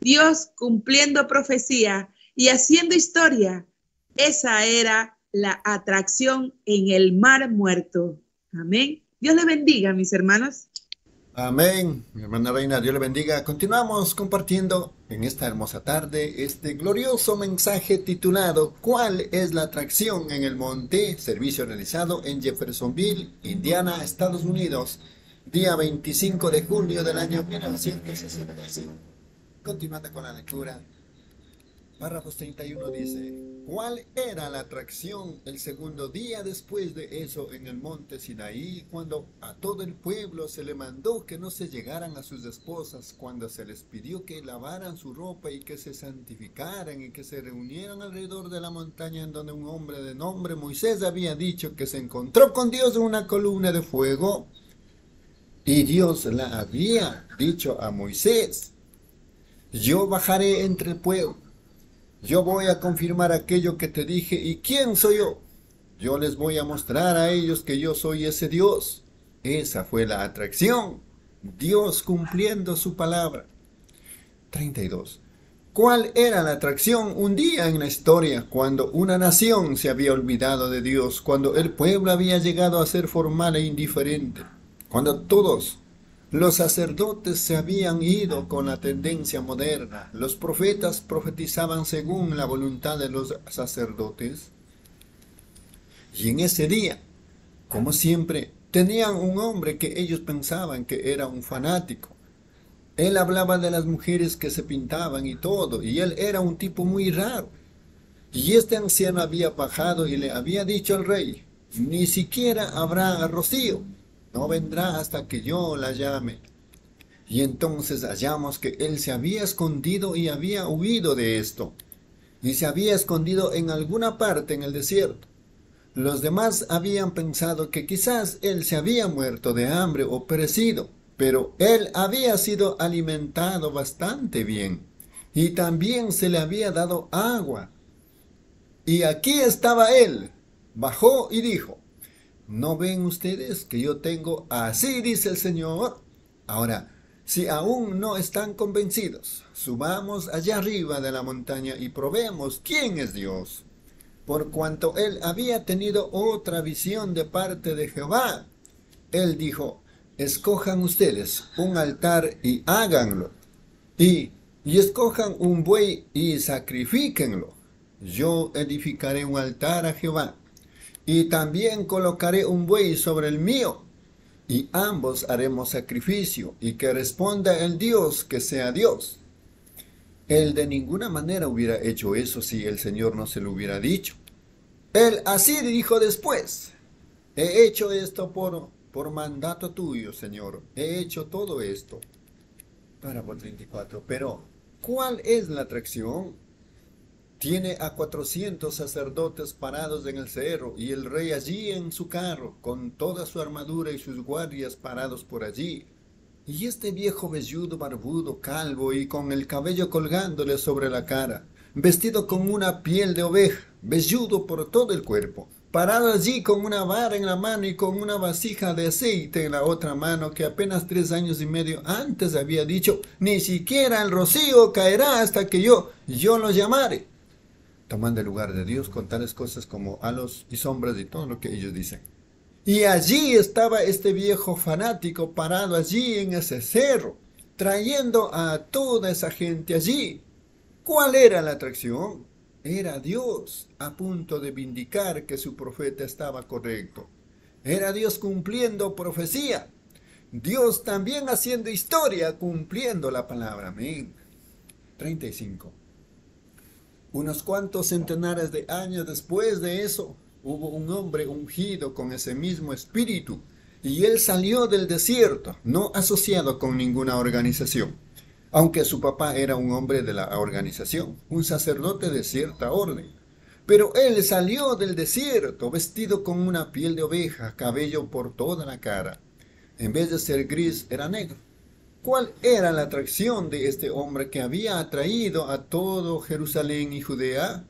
Dios cumpliendo profecía y haciendo historia. Esa era la atracción en el mar muerto. Amén. Dios le bendiga, mis hermanos. Amén, mi hermana Reina, Dios le bendiga. Continuamos compartiendo en esta hermosa tarde este glorioso mensaje titulado ¿Cuál es la atracción en el monte? Servicio realizado en Jeffersonville, Indiana, Estados Unidos, día 25 de junio del año 1965. Continuando con la lectura. Párrafo 31 dice, ¿cuál era la atracción el segundo día después de eso en el monte Sinaí, cuando a todo el pueblo se le mandó que no se llegaran a sus esposas, cuando se les pidió que lavaran su ropa y que se santificaran y que se reunieran alrededor de la montaña en donde un hombre de nombre Moisés había dicho que se encontró con Dios en una columna de fuego? Y Dios la había dicho a Moisés, yo bajaré entre el pueblo yo voy a confirmar aquello que te dije. ¿Y quién soy yo? Yo les voy a mostrar a ellos que yo soy ese Dios. Esa fue la atracción. Dios cumpliendo su palabra. 32. ¿Cuál era la atracción un día en la historia cuando una nación se había olvidado de Dios, cuando el pueblo había llegado a ser formal e indiferente, cuando todos los sacerdotes se habían ido con la tendencia moderna. Los profetas profetizaban según la voluntad de los sacerdotes. Y en ese día, como siempre, tenían un hombre que ellos pensaban que era un fanático. Él hablaba de las mujeres que se pintaban y todo, y él era un tipo muy raro. Y este anciano había bajado y le había dicho al rey, ni siquiera habrá rocío no vendrá hasta que yo la llame. Y entonces hallamos que él se había escondido y había huido de esto, y se había escondido en alguna parte en el desierto. Los demás habían pensado que quizás él se había muerto de hambre o perecido, pero él había sido alimentado bastante bien, y también se le había dado agua. Y aquí estaba él, bajó y dijo, ¿No ven ustedes que yo tengo así dice el Señor? Ahora, si aún no están convencidos, subamos allá arriba de la montaña y probemos quién es Dios. Por cuanto él había tenido otra visión de parte de Jehová, él dijo, escojan ustedes un altar y háganlo, y, y escojan un buey y sacrifíquenlo. Yo edificaré un altar a Jehová y también colocaré un buey sobre el mío, y ambos haremos sacrificio, y que responda el Dios que sea Dios. Él de ninguna manera hubiera hecho eso si el Señor no se lo hubiera dicho. Él así dijo después, he hecho esto por, por mandato tuyo, Señor, he hecho todo esto. Para por 34, pero ¿cuál es la atracción? Tiene a cuatrocientos sacerdotes parados en el cerro y el rey allí en su carro, con toda su armadura y sus guardias parados por allí. Y este viejo velludo, barbudo, calvo y con el cabello colgándole sobre la cara, vestido con una piel de oveja, velludo por todo el cuerpo, parado allí con una vara en la mano y con una vasija de aceite en la otra mano que apenas tres años y medio antes había dicho, ni siquiera el rocío caerá hasta que yo, yo lo llamare tomando el lugar de Dios con tales cosas como halos y sombras y todo lo que ellos dicen. Y allí estaba este viejo fanático parado allí en ese cerro, trayendo a toda esa gente allí. ¿Cuál era la atracción? Era Dios a punto de vindicar que su profeta estaba correcto. Era Dios cumpliendo profecía. Dios también haciendo historia, cumpliendo la palabra. Amén. 35. Unos cuantos centenares de años después de eso, hubo un hombre ungido con ese mismo espíritu, y él salió del desierto, no asociado con ninguna organización, aunque su papá era un hombre de la organización, un sacerdote de cierta orden. Pero él salió del desierto vestido con una piel de oveja, cabello por toda la cara. En vez de ser gris, era negro. ¿Cuál era la atracción de este hombre que había atraído a todo Jerusalén y Judea?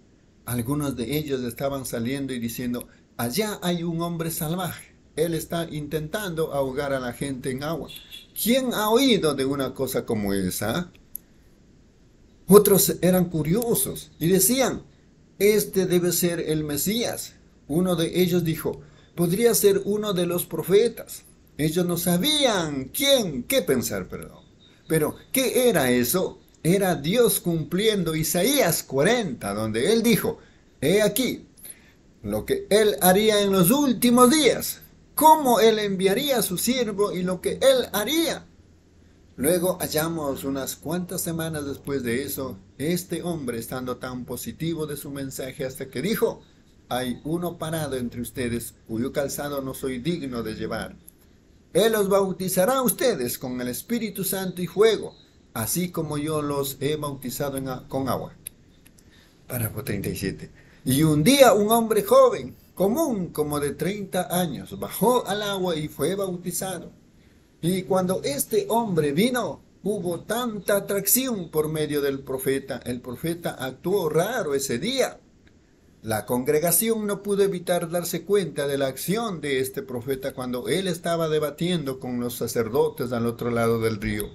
Algunos de ellos estaban saliendo y diciendo, allá hay un hombre salvaje. Él está intentando ahogar a la gente en agua. ¿Quién ha oído de una cosa como esa? Otros eran curiosos y decían, este debe ser el Mesías. Uno de ellos dijo, podría ser uno de los profetas. Ellos no sabían quién, qué pensar, perdón. Pero, ¿qué era eso? Era Dios cumpliendo Isaías 40, donde Él dijo, he aquí, lo que Él haría en los últimos días, cómo Él enviaría a su siervo y lo que Él haría. Luego hallamos unas cuantas semanas después de eso, este hombre estando tan positivo de su mensaje hasta que dijo, hay uno parado entre ustedes cuyo calzado no soy digno de llevar. Él los bautizará a ustedes con el Espíritu Santo y fuego, así como yo los he bautizado con agua. Párrafo 37. Y un día un hombre joven, común como de 30 años, bajó al agua y fue bautizado. Y cuando este hombre vino, hubo tanta atracción por medio del profeta. El profeta actuó raro ese día. La congregación no pudo evitar darse cuenta de la acción de este profeta cuando él estaba debatiendo con los sacerdotes al otro lado del río.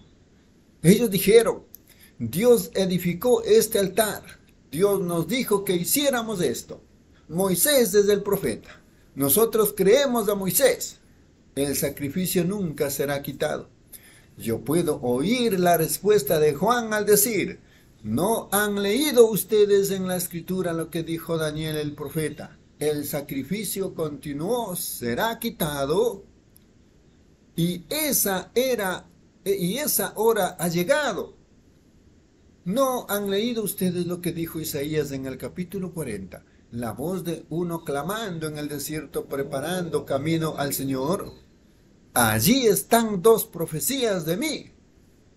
Ellos dijeron, Dios edificó este altar, Dios nos dijo que hiciéramos esto. Moisés es el profeta, nosotros creemos a Moisés, el sacrificio nunca será quitado. Yo puedo oír la respuesta de Juan al decir, ¿No han leído ustedes en la escritura lo que dijo Daniel el profeta? El sacrificio continuó, será quitado. Y esa era, y esa hora ha llegado. ¿No han leído ustedes lo que dijo Isaías en el capítulo 40? La voz de uno clamando en el desierto, preparando camino al Señor. Allí están dos profecías de mí.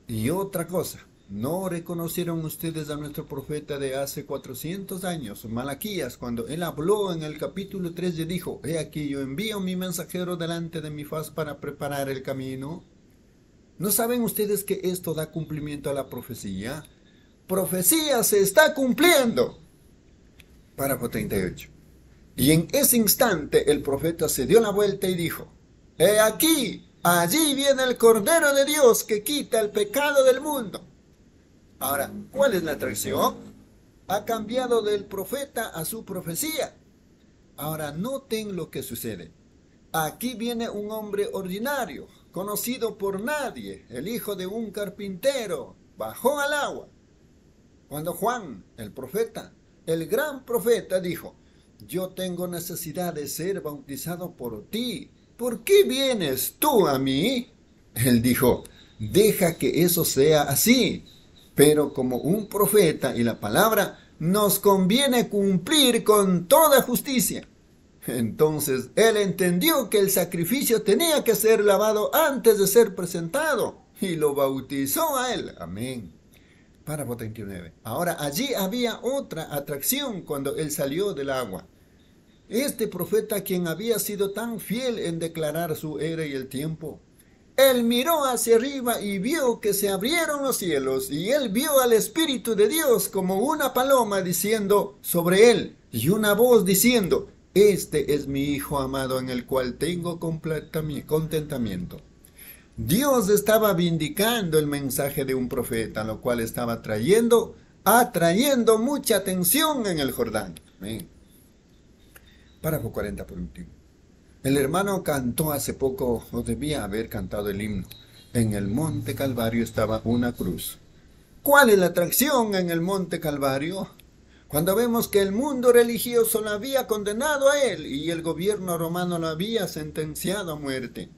Y otra cosa, ¿No reconocieron ustedes a nuestro profeta de hace 400 años, Malaquías, cuando él habló en el capítulo 3 y dijo, He aquí yo envío mi mensajero delante de mi faz para preparar el camino? ¿No saben ustedes que esto da cumplimiento a la profecía? Profecía se está cumpliendo. Párrafo 38. Y en ese instante el profeta se dio la vuelta y dijo, He aquí, allí viene el Cordero de Dios que quita el pecado del mundo. Ahora, ¿cuál es la atracción? Ha cambiado del profeta a su profecía. Ahora, noten lo que sucede. Aquí viene un hombre ordinario, conocido por nadie, el hijo de un carpintero, bajó al agua. Cuando Juan, el profeta, el gran profeta, dijo, yo tengo necesidad de ser bautizado por ti, ¿por qué vienes tú a mí? Él dijo, deja que eso sea así, pero como un profeta y la palabra, nos conviene cumplir con toda justicia. Entonces él entendió que el sacrificio tenía que ser lavado antes de ser presentado y lo bautizó a él. Amén. Párrafo 39. Ahora allí había otra atracción cuando él salió del agua. Este profeta quien había sido tan fiel en declarar su era y el tiempo, él miró hacia arriba y vio que se abrieron los cielos y él vio al Espíritu de Dios como una paloma diciendo sobre él y una voz diciendo, este es mi Hijo amado en el cual tengo contentamiento. Dios estaba vindicando el mensaje de un profeta, lo cual estaba trayendo, atrayendo mucha atención en el Jordán. Amén. Párrafo 40 por último. El hermano cantó hace poco, o debía haber cantado el himno. En el monte Calvario estaba una cruz. ¿Cuál es la atracción en el Monte Calvario? Cuando vemos que el mundo religioso lo había condenado a él y el gobierno romano lo había sentenciado a muerte.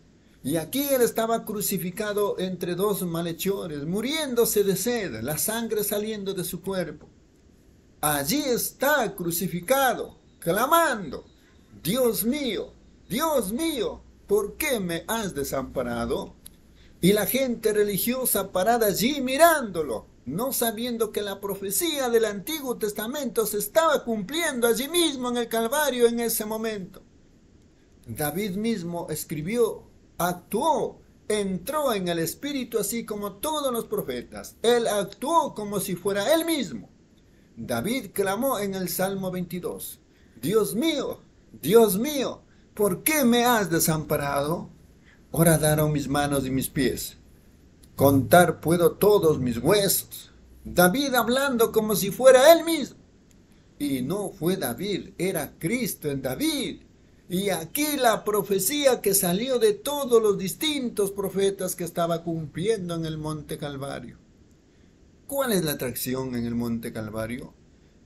Y aquí él estaba crucificado entre dos malhechores, muriéndose de sed, la sangre saliendo de su cuerpo. Allí está crucificado, clamando, Dios mío, Dios mío, ¿por qué me has desamparado? Y la gente religiosa parada allí mirándolo, no sabiendo que la profecía del Antiguo Testamento se estaba cumpliendo allí mismo en el Calvario en ese momento. David mismo escribió actuó, entró en el Espíritu así como todos los profetas. Él actuó como si fuera él mismo. David clamó en el Salmo 22, Dios mío, Dios mío, ¿por qué me has desamparado? Horadaron mis manos y mis pies. Contar puedo todos mis huesos. David hablando como si fuera él mismo. Y no fue David, era Cristo en David. Y aquí la profecía que salió de todos los distintos profetas que estaba cumpliendo en el Monte Calvario. ¿Cuál es la atracción en el Monte Calvario?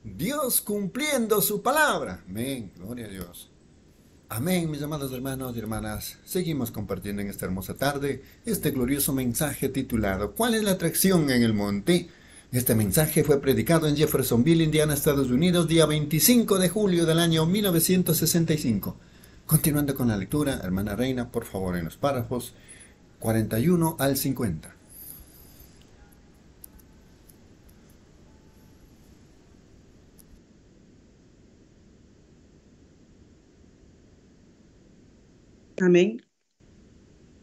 Dios cumpliendo su palabra. Amén, gloria a Dios. Amén, mis amados hermanos y hermanas. Seguimos compartiendo en esta hermosa tarde este glorioso mensaje titulado ¿Cuál es la atracción en el monte? Este mensaje fue predicado en Jeffersonville, Indiana, Estados Unidos, día 25 de julio del año 1965. Continuando con la lectura, hermana Reina, por favor, en los párrafos 41 al 50. Amén.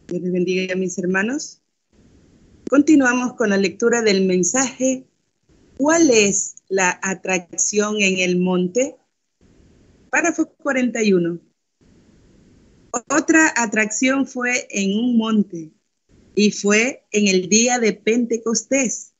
Dios les bendiga a mis hermanos. Continuamos con la lectura del mensaje. ¿Cuál es la atracción en el monte? Párrafo 41. Otra atracción fue en un monte y fue en el día de Pentecostés.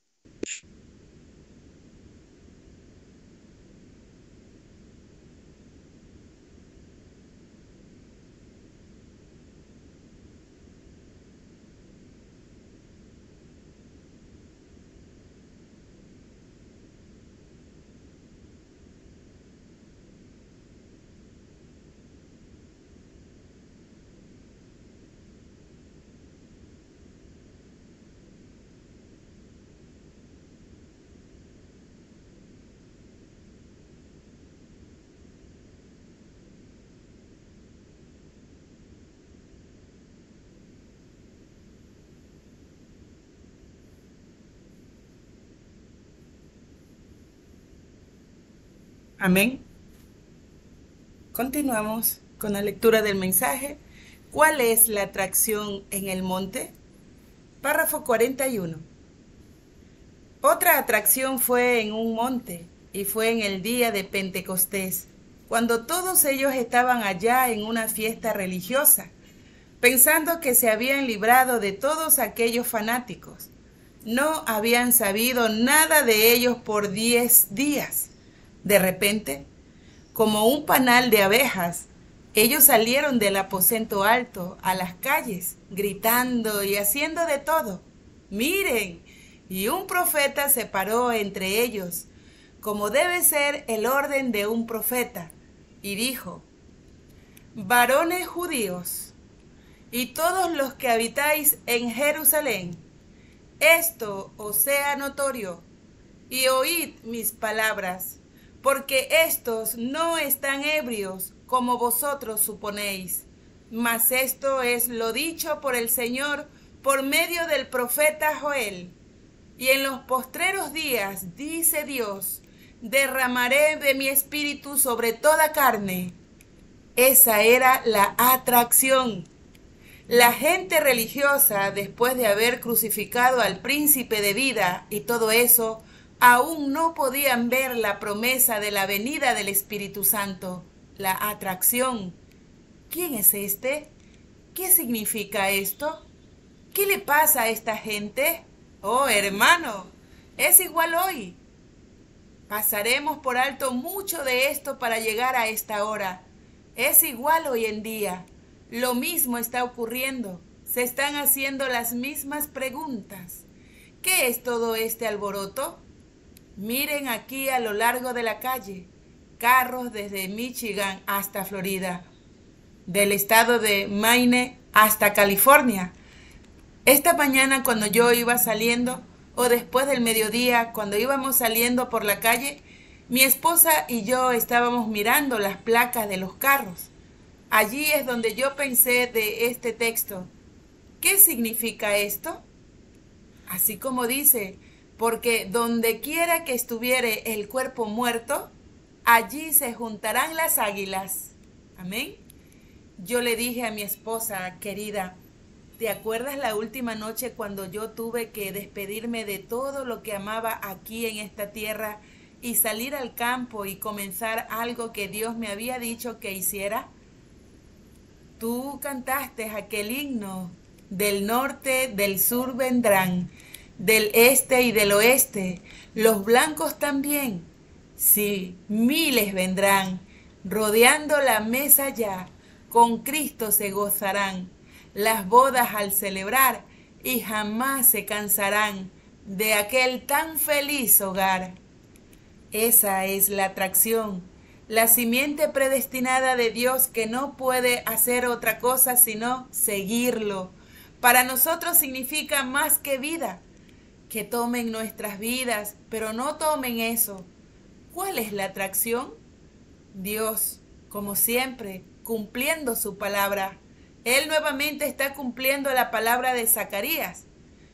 Amén. Continuamos con la lectura del mensaje. ¿Cuál es la atracción en el monte? Párrafo 41. Otra atracción fue en un monte y fue en el día de Pentecostés, cuando todos ellos estaban allá en una fiesta religiosa, pensando que se habían librado de todos aquellos fanáticos. No habían sabido nada de ellos por diez días. De repente, como un panal de abejas, ellos salieron del aposento alto a las calles, gritando y haciendo de todo. Miren, y un profeta se paró entre ellos, como debe ser el orden de un profeta, y dijo, varones judíos, y todos los que habitáis en Jerusalén, esto os sea notorio, y oíd mis palabras porque estos no están ebrios como vosotros suponéis. Mas esto es lo dicho por el Señor por medio del profeta Joel. Y en los postreros días, dice Dios, derramaré de mi espíritu sobre toda carne. Esa era la atracción. La gente religiosa, después de haber crucificado al príncipe de vida y todo eso, aún no podían ver la promesa de la venida del Espíritu Santo, la atracción. ¿Quién es este? ¿Qué significa esto? ¿Qué le pasa a esta gente? Oh, hermano, es igual hoy. Pasaremos por alto mucho de esto para llegar a esta hora. Es igual hoy en día. Lo mismo está ocurriendo. Se están haciendo las mismas preguntas. ¿Qué es todo este alboroto? Miren aquí a lo largo de la calle, carros desde Michigan hasta Florida, del estado de Maine hasta California. Esta mañana cuando yo iba saliendo, o después del mediodía, cuando íbamos saliendo por la calle, mi esposa y yo estábamos mirando las placas de los carros. Allí es donde yo pensé de este texto. ¿Qué significa esto? Así como dice, porque donde quiera que estuviere el cuerpo muerto, allí se juntarán las águilas. Amén. Yo le dije a mi esposa, querida, ¿te acuerdas la última noche cuando yo tuve que despedirme de todo lo que amaba aquí en esta tierra y salir al campo y comenzar algo que Dios me había dicho que hiciera? Tú cantaste aquel himno, del norte, del sur vendrán, del este y del oeste, los blancos también. Sí, miles vendrán, rodeando la mesa ya, con Cristo se gozarán, las bodas al celebrar, y jamás se cansarán de aquel tan feliz hogar. Esa es la atracción, la simiente predestinada de Dios que no puede hacer otra cosa sino seguirlo. Para nosotros significa más que vida, que tomen nuestras vidas, pero no tomen eso. ¿Cuál es la atracción? Dios, como siempre, cumpliendo su palabra. Él nuevamente está cumpliendo la palabra de Zacarías,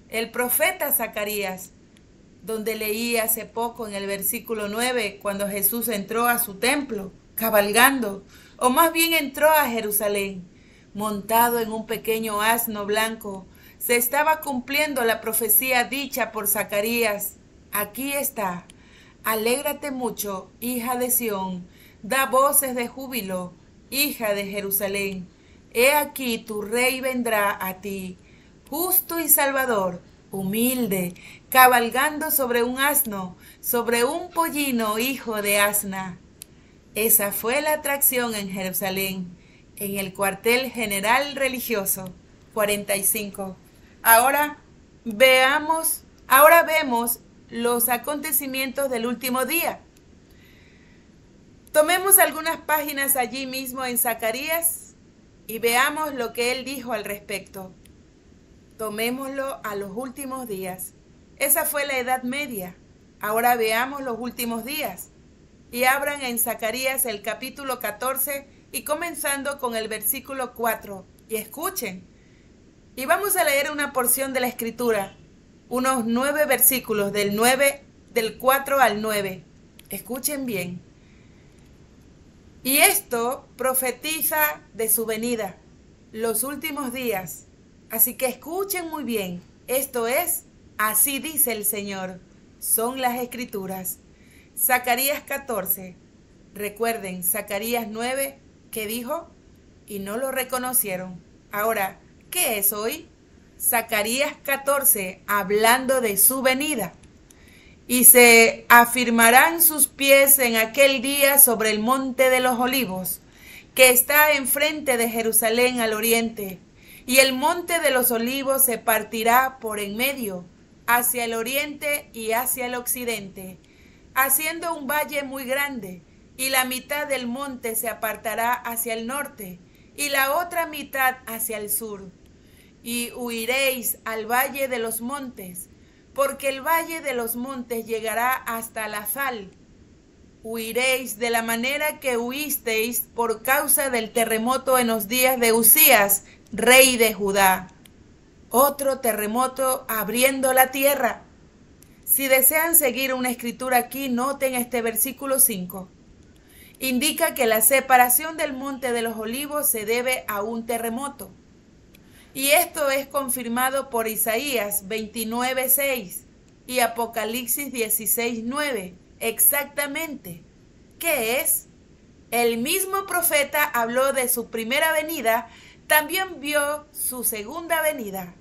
el profeta Zacarías, donde leí hace poco en el versículo 9, cuando Jesús entró a su templo, cabalgando, o más bien entró a Jerusalén, montado en un pequeño asno blanco, se estaba cumpliendo la profecía dicha por Zacarías. Aquí está. Alégrate mucho, hija de Sión, da voces de júbilo, hija de Jerusalén. He aquí tu rey vendrá a ti, justo y salvador, humilde, cabalgando sobre un asno, sobre un pollino hijo de asna. Esa fue la atracción en Jerusalén, en el cuartel general religioso. 45. Ahora veamos, ahora vemos los acontecimientos del último día. Tomemos algunas páginas allí mismo en Zacarías y veamos lo que él dijo al respecto. Tomémoslo a los últimos días. Esa fue la Edad Media. Ahora veamos los últimos días. Y abran en Zacarías el capítulo 14 y comenzando con el versículo 4. Y escuchen. Y vamos a leer una porción de la escritura, unos nueve versículos del 9, del 4 al 9. Escuchen bien. Y esto profetiza de su venida, los últimos días. Así que escuchen muy bien. Esto es, así dice el Señor. Son las escrituras. Zacarías 14. Recuerden, Zacarías 9, que dijo, y no lo reconocieron. Ahora, ¿Qué es hoy? Zacarías 14, hablando de su venida. Y se afirmarán sus pies en aquel día sobre el monte de los olivos, que está enfrente de Jerusalén al oriente. Y el monte de los olivos se partirá por en medio, hacia el oriente y hacia el occidente, haciendo un valle muy grande, y la mitad del monte se apartará hacia el norte, y la otra mitad hacia el sur y huiréis al valle de los montes, porque el valle de los montes llegará hasta la sal. Huiréis de la manera que huisteis por causa del terremoto en los días de Usías, rey de Judá. Otro terremoto abriendo la tierra. Si desean seguir una escritura aquí, noten este versículo 5. Indica que la separación del monte de los olivos se debe a un terremoto. Y esto es confirmado por Isaías 29.6 y Apocalipsis 16.9. Exactamente. ¿Qué es? El mismo profeta habló de su primera venida, también vio su segunda venida.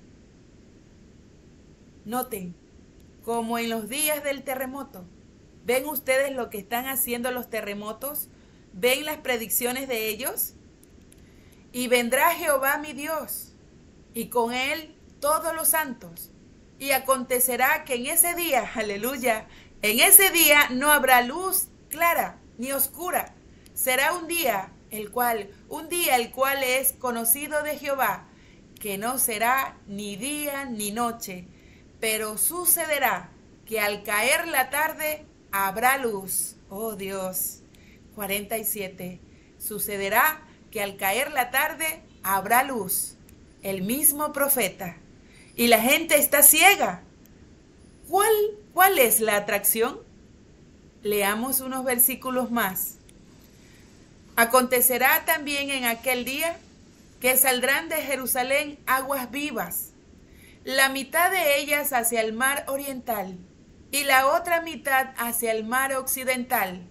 Noten, como en los días del terremoto, ¿ven ustedes lo que están haciendo los terremotos? ¿Ven las predicciones de ellos? Y vendrá Jehová mi Dios y con él todos los santos, Y acontecerá que en ese día, aleluya, en ese día no habrá luz clara ni oscura. Será un día el cual, un día el cual es conocido de Jehová, que no será ni día ni noche, pero sucederá que al caer la tarde habrá luz. Oh Dios. 47. Sucederá que al caer la tarde habrá luz. El mismo profeta. Y la gente está ciega. ¿Cuál, cuál es la atracción? Leamos unos versículos más. Acontecerá también en aquel día que saldrán de Jerusalén aguas vivas, la mitad de ellas hacia el mar oriental y la otra mitad hacia el mar occidental,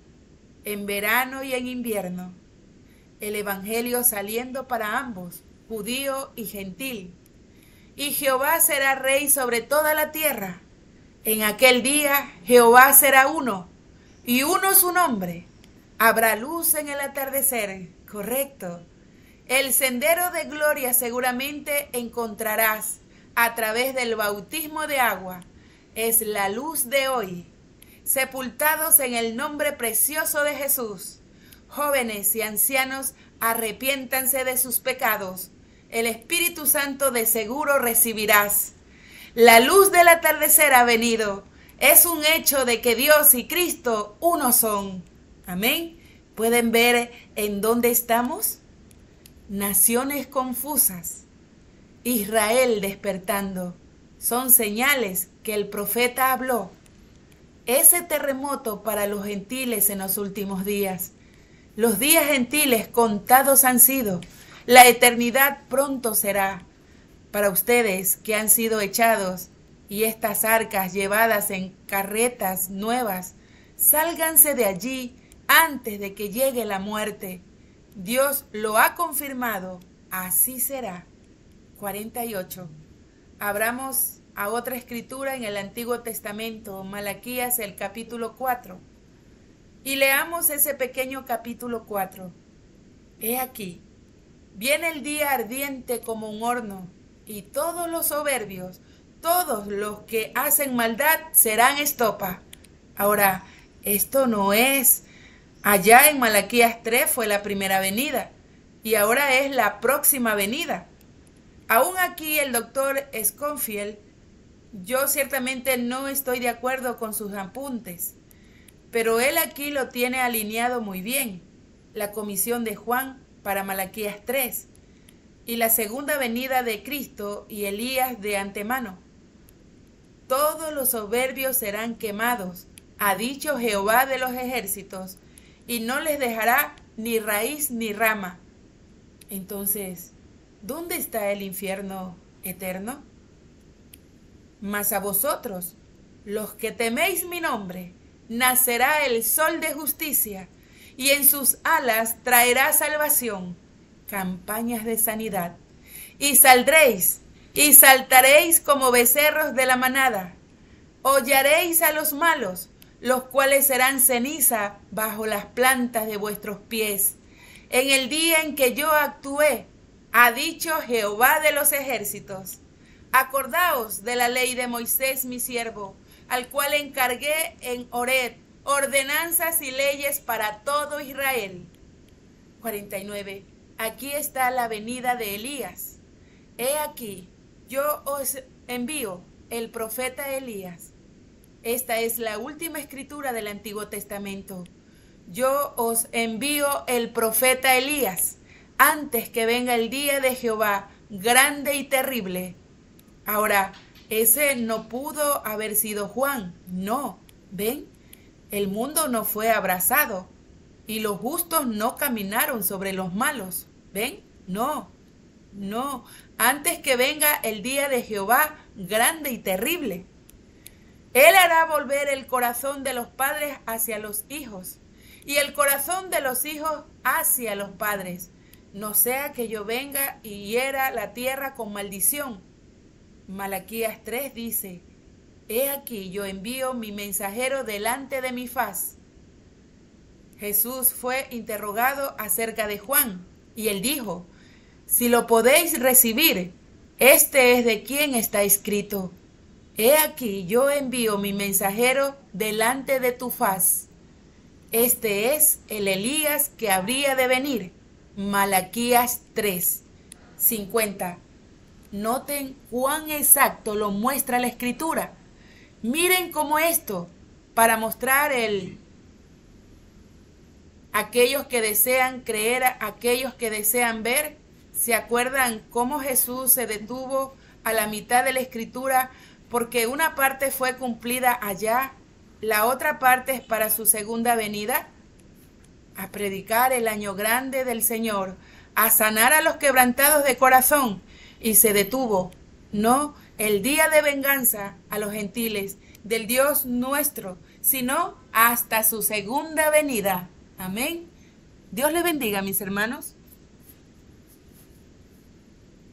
en verano y en invierno. El Evangelio saliendo para ambos, judío y gentil. Y Jehová será rey sobre toda la tierra. En aquel día Jehová será uno, y uno su nombre. Habrá luz en el atardecer, correcto. El sendero de gloria seguramente encontrarás a través del bautismo de agua. Es la luz de hoy. Sepultados en el nombre precioso de Jesús. Jóvenes y ancianos, arrepiéntanse de sus pecados. El Espíritu Santo de seguro recibirás. La luz del atardecer ha venido. Es un hecho de que Dios y Cristo uno son. Amén. ¿Pueden ver en dónde estamos? Naciones confusas. Israel despertando. Son señales que el profeta habló. Ese terremoto para los gentiles en los últimos días. Los días gentiles contados han sido. La eternidad pronto será. Para ustedes que han sido echados y estas arcas llevadas en carretas nuevas, sálganse de allí antes de que llegue la muerte. Dios lo ha confirmado, así será. 48. Abramos a otra escritura en el Antiguo Testamento, Malaquías el capítulo 4. Y leamos ese pequeño capítulo 4. He aquí, viene el día ardiente como un horno, y todos los soberbios, todos los que hacen maldad serán estopa. Ahora, esto no es Allá en Malaquías 3 fue la primera venida y ahora es la próxima venida. Aún aquí el doctor Sconfield, yo ciertamente no estoy de acuerdo con sus apuntes, pero él aquí lo tiene alineado muy bien. La comisión de Juan para Malaquías 3 y la segunda venida de Cristo y Elías de antemano. Todos los soberbios serán quemados, ha dicho Jehová de los ejércitos, y no les dejará ni raíz ni rama. Entonces, ¿dónde está el infierno eterno? Mas a vosotros, los que teméis mi nombre, nacerá el sol de justicia, y en sus alas traerá salvación, campañas de sanidad. Y saldréis, y saltaréis como becerros de la manada, hollaréis a los malos, los cuales serán ceniza bajo las plantas de vuestros pies. En el día en que yo actué, ha dicho Jehová de los ejércitos. Acordaos de la ley de Moisés mi siervo, al cual encargué en Ored ordenanzas y leyes para todo Israel. 49. Aquí está la venida de Elías. He aquí, yo os envío el profeta Elías esta es la última escritura del Antiguo Testamento. Yo os envío el profeta Elías antes que venga el día de Jehová, grande y terrible. Ahora, ese no pudo haber sido Juan. No, ven, el mundo no fue abrazado y los justos no caminaron sobre los malos. ¿Ven? No, no, antes que venga el día de Jehová, grande y terrible. Él hará volver el corazón de los padres hacia los hijos y el corazón de los hijos hacia los padres, no sea que yo venga y hiera la tierra con maldición. Malaquías 3 dice, He aquí yo envío mi mensajero delante de mi faz. Jesús fue interrogado acerca de Juan y él dijo, Si lo podéis recibir, este es de quien está escrito He aquí, yo envío mi mensajero delante de tu faz. Este es el Elías que habría de venir. Malaquías 3, 50. Noten cuán exacto lo muestra la escritura. Miren cómo esto, para mostrar el aquellos que desean creer, aquellos que desean ver, ¿se acuerdan cómo Jesús se detuvo a la mitad de la escritura porque una parte fue cumplida allá, la otra parte es para su segunda venida? A predicar el año grande del Señor, a sanar a los quebrantados de corazón, y se detuvo, no el día de venganza a los gentiles del Dios nuestro, sino hasta su segunda venida. Amén. Dios le bendiga, mis hermanos.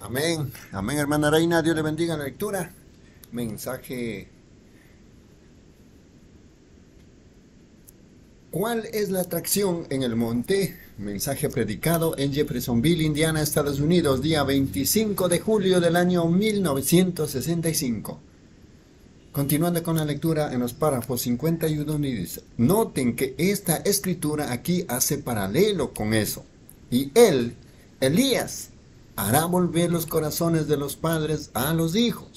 Amén. Amén, hermana Reina. Dios le bendiga la lectura. Mensaje. ¿Cuál es la atracción en el monte? Mensaje predicado en Jeffersonville, Indiana, Estados Unidos, día 25 de julio del año 1965. Continuando con la lectura en los párrafos 51 dice, noten que esta escritura aquí hace paralelo con eso. Y él, Elías, hará volver los corazones de los padres a los hijos.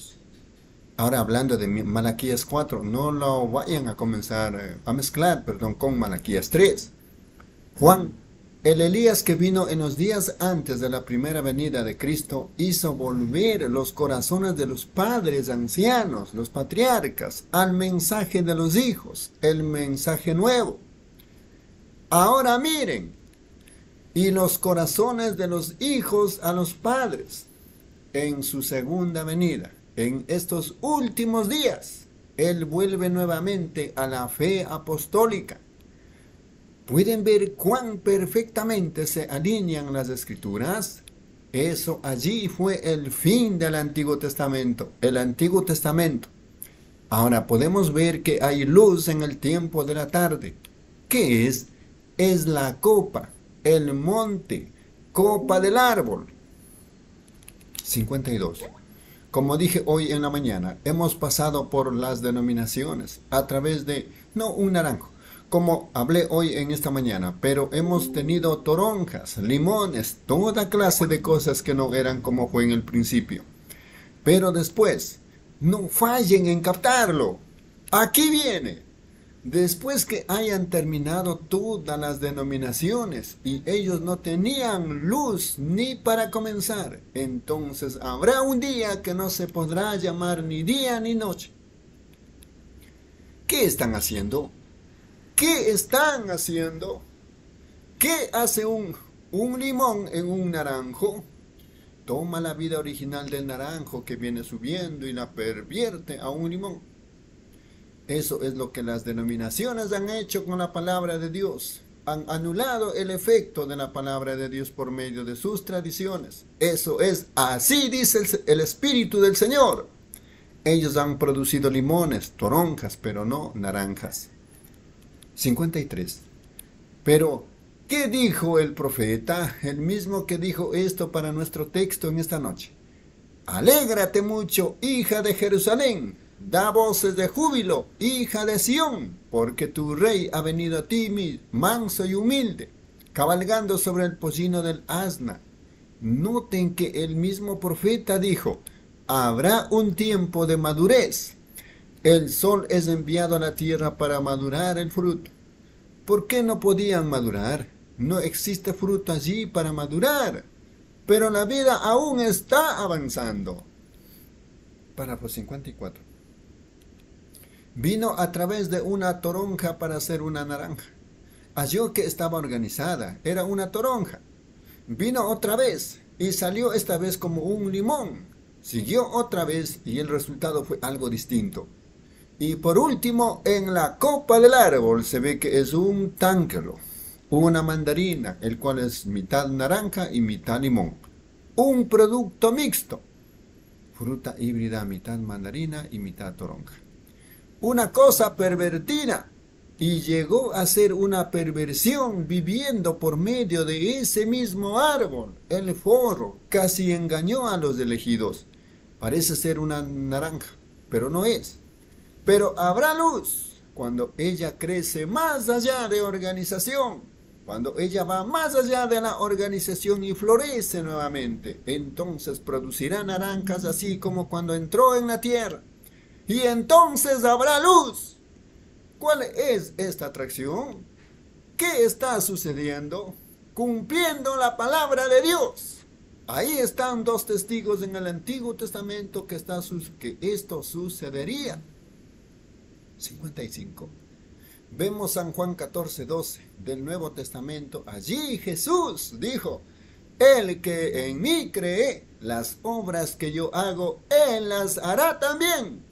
Ahora hablando de Malaquías 4, no lo vayan a comenzar eh, a mezclar, perdón, con Malaquías 3. Juan el Elías que vino en los días antes de la primera venida de Cristo hizo volver los corazones de los padres ancianos, los patriarcas, al mensaje de los hijos, el mensaje nuevo. Ahora miren, y los corazones de los hijos a los padres en su segunda venida, en estos últimos días. Él vuelve nuevamente a la fe apostólica ¿Pueden ver cuán perfectamente se alinean las escrituras? Eso allí fue el fin del Antiguo Testamento, el Antiguo Testamento. Ahora podemos ver que hay luz en el tiempo de la tarde. ¿Qué es? Es la copa, el monte, copa del árbol. 52. Como dije hoy en la mañana, hemos pasado por las denominaciones a través de, no un naranjo, como hablé hoy en esta mañana, pero hemos tenido toronjas, limones, toda clase de cosas que no eran como fue en el principio. Pero después, no fallen en captarlo. Aquí viene. Después que hayan terminado todas las denominaciones y ellos no tenían luz ni para comenzar, entonces habrá un día que no se podrá llamar ni día ni noche. ¿Qué están haciendo? ¿Qué están haciendo? ¿Qué hace un, un limón en un naranjo? Toma la vida original del naranjo que viene subiendo y la pervierte a un limón. Eso es lo que las denominaciones han hecho con la palabra de Dios. Han anulado el efecto de la palabra de Dios por medio de sus tradiciones. Eso es, así dice el, Espíritu del Señor. Ellos han producido limones, toronjas, pero no naranjas. 53. Pero, ¿qué dijo el profeta? El mismo que dijo esto para nuestro texto en esta noche. Alégrate mucho, hija de Jerusalén. Da voces de júbilo, hija de Sión, porque tu rey ha venido a ti manso y humilde, cabalgando sobre el pollino del asna. Noten que el mismo profeta dijo, habrá un tiempo de madurez el sol es enviado a la tierra para madurar el fruto. ¿Por qué no podían madurar? No existe fruto allí para madurar. Pero la vida aún está avanzando. Párrafo 54. Vino a través de una toronja para hacer una naranja. Halló que estaba organizada, era una toronja. Vino otra vez y salió esta vez como un limón. Siguió otra vez y el resultado fue algo distinto. Y por último, en la copa del árbol se ve que es un táncalo, una mandarina, el cual es mitad naranja y mitad limón. Un producto mixto, fruta híbrida, mitad mandarina y mitad toronja. Una cosa pervertida, y llegó a ser una perversión viviendo por medio de ese mismo árbol. El forro casi engañó a los elegidos. Parece ser una naranja pero no es. Pero habrá luz cuando ella crece más allá de organización, cuando ella va más allá de la organización y florece nuevamente. Entonces producirá naranjas así como cuando entró en la tierra. Y entonces habrá luz. ¿Cuál es esta atracción? ¿Qué está sucediendo? Cumpliendo la palabra de Dios. Ahí están dos testigos en el Antiguo Testamento que, está que esto sucedería. 55. Vemos San Juan 14, 12 del Nuevo Testamento. Allí Jesús dijo, el que en mí cree, las obras que yo hago, él las hará también.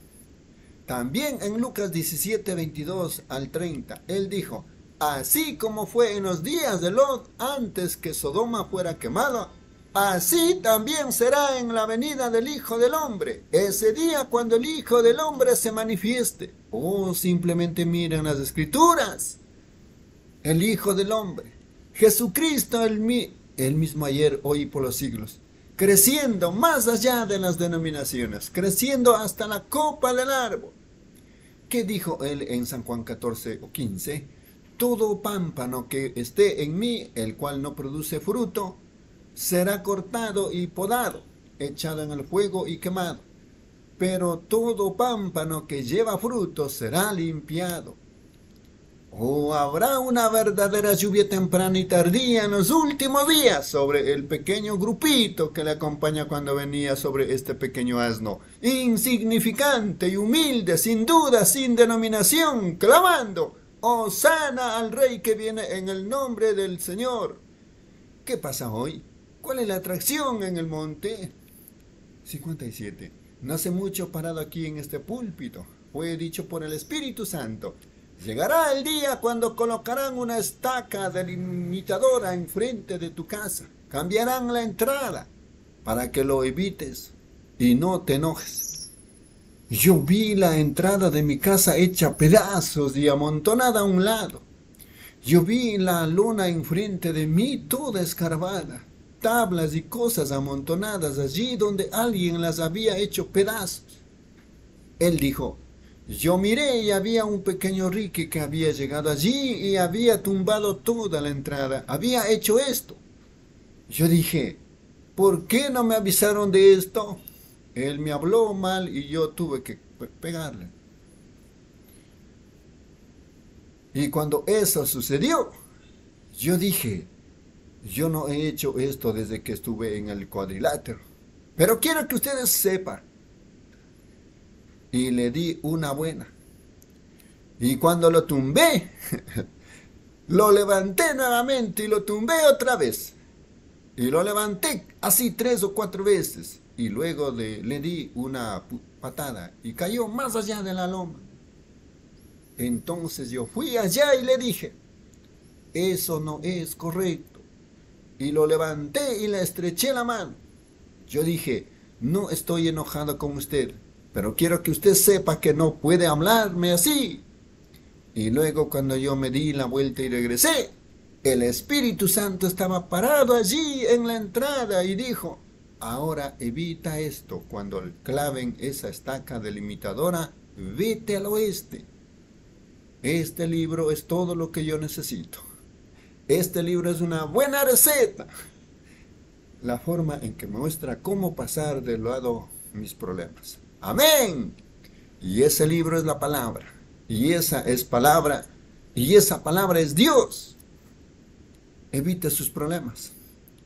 También en Lucas 17, 22 al 30, él dijo, así como fue en los días de Lot antes que Sodoma fuera quemada, Así también será en la venida del Hijo del Hombre, ese día cuando el Hijo del Hombre se manifieste. Oh, simplemente miren las escrituras. El Hijo del Hombre, Jesucristo el, el mismo ayer, hoy y por los siglos, creciendo más allá de las denominaciones, creciendo hasta la copa del árbol. ¿Qué dijo él en San Juan 14 o 15? Todo pámpano que esté en mí, el cual no produce fruto, será cortado y podado, echado en el fuego y quemado. Pero todo pámpano que lleva fruto será limpiado. O habrá una verdadera lluvia temprana y tardía en los últimos días sobre el pequeño grupito que le acompaña cuando venía sobre este pequeño asno, insignificante y humilde, sin duda, sin denominación, clamando, sana al Rey que viene en el nombre del Señor. ¿Qué pasa hoy? ¿Cuál es la atracción en el monte? 57. No hace mucho parado aquí en este púlpito. Fue dicho por el Espíritu Santo. Llegará el día cuando colocarán una estaca delimitadora enfrente de tu casa. Cambiarán la entrada para que lo evites y no te enojes. Yo vi la entrada de mi casa hecha pedazos y amontonada a un lado. Yo vi la luna enfrente de mí toda escarbada tablas y cosas amontonadas allí donde alguien las había hecho pedazos. Él dijo, yo miré y había un pequeño Ricky que había llegado allí y había tumbado toda la entrada, había hecho esto. Yo dije, ¿por qué no me avisaron de esto? Él me habló mal y yo tuve que pegarle. Y cuando eso sucedió, yo dije, yo no he hecho esto desde que estuve en el cuadrilátero. Pero quiero que ustedes sepan. Y le di una buena. Y cuando lo tumbé, lo levanté nuevamente y lo tumbé otra vez. Y lo levanté así tres o cuatro veces. Y luego le di una patada y cayó más allá de la loma. Entonces yo fui allá y le dije, eso no es correcto y lo levanté y le estreché la mano. Yo dije, no estoy enojado con usted, pero quiero que usted sepa que no puede hablarme así. Y luego cuando yo me di la vuelta y regresé, el Espíritu Santo estaba parado allí en la entrada y dijo, ahora evita esto, cuando claven esa estaca delimitadora, vete al oeste. Este libro es todo lo que yo necesito. Este libro es una buena receta. La forma en que muestra cómo pasar de lado mis problemas. Amén. Y ese libro es la palabra. Y esa es palabra. Y esa palabra es Dios. Evite sus problemas.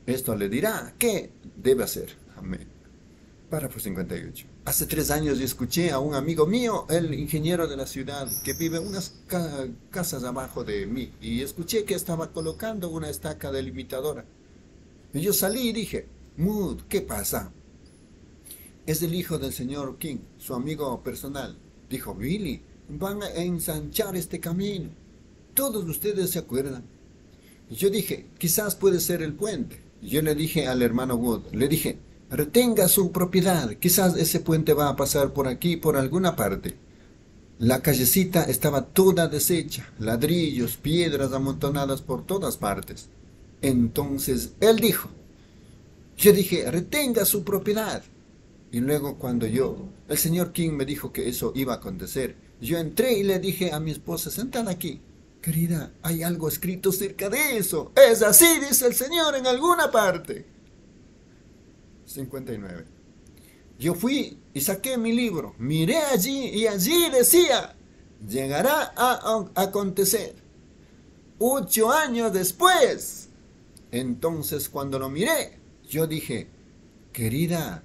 Esto le dirá qué debe hacer. Amén. Párrafo 58. Hace tres años yo escuché a un amigo mío, el ingeniero de la ciudad, que vive unas casas abajo de mí, y escuché que estaba colocando una estaca delimitadora. Y yo salí y dije, Mood, ¿qué pasa? Es el hijo del señor King, su amigo personal. Dijo, Billy, van a ensanchar este camino. Todos ustedes se acuerdan. Yo dije, quizás puede ser el puente. Yo le dije al hermano Wood, le dije, retenga su propiedad. Quizás ese puente va a pasar por aquí, por alguna parte. La callecita estaba toda deshecha, ladrillos, piedras amontonadas por todas partes. Entonces él dijo, yo dije, retenga su propiedad. Y luego cuando yo, el señor King me dijo que eso iba a acontecer, yo entré y le dije a mi esposa, sentada aquí, querida, hay algo escrito cerca de eso. Es así, dice el Señor en alguna parte. 59. Yo fui y saqué mi libro, miré allí y allí decía, llegará a, acontecer. Ocho años después. Entonces cuando lo miré, yo dije, querida,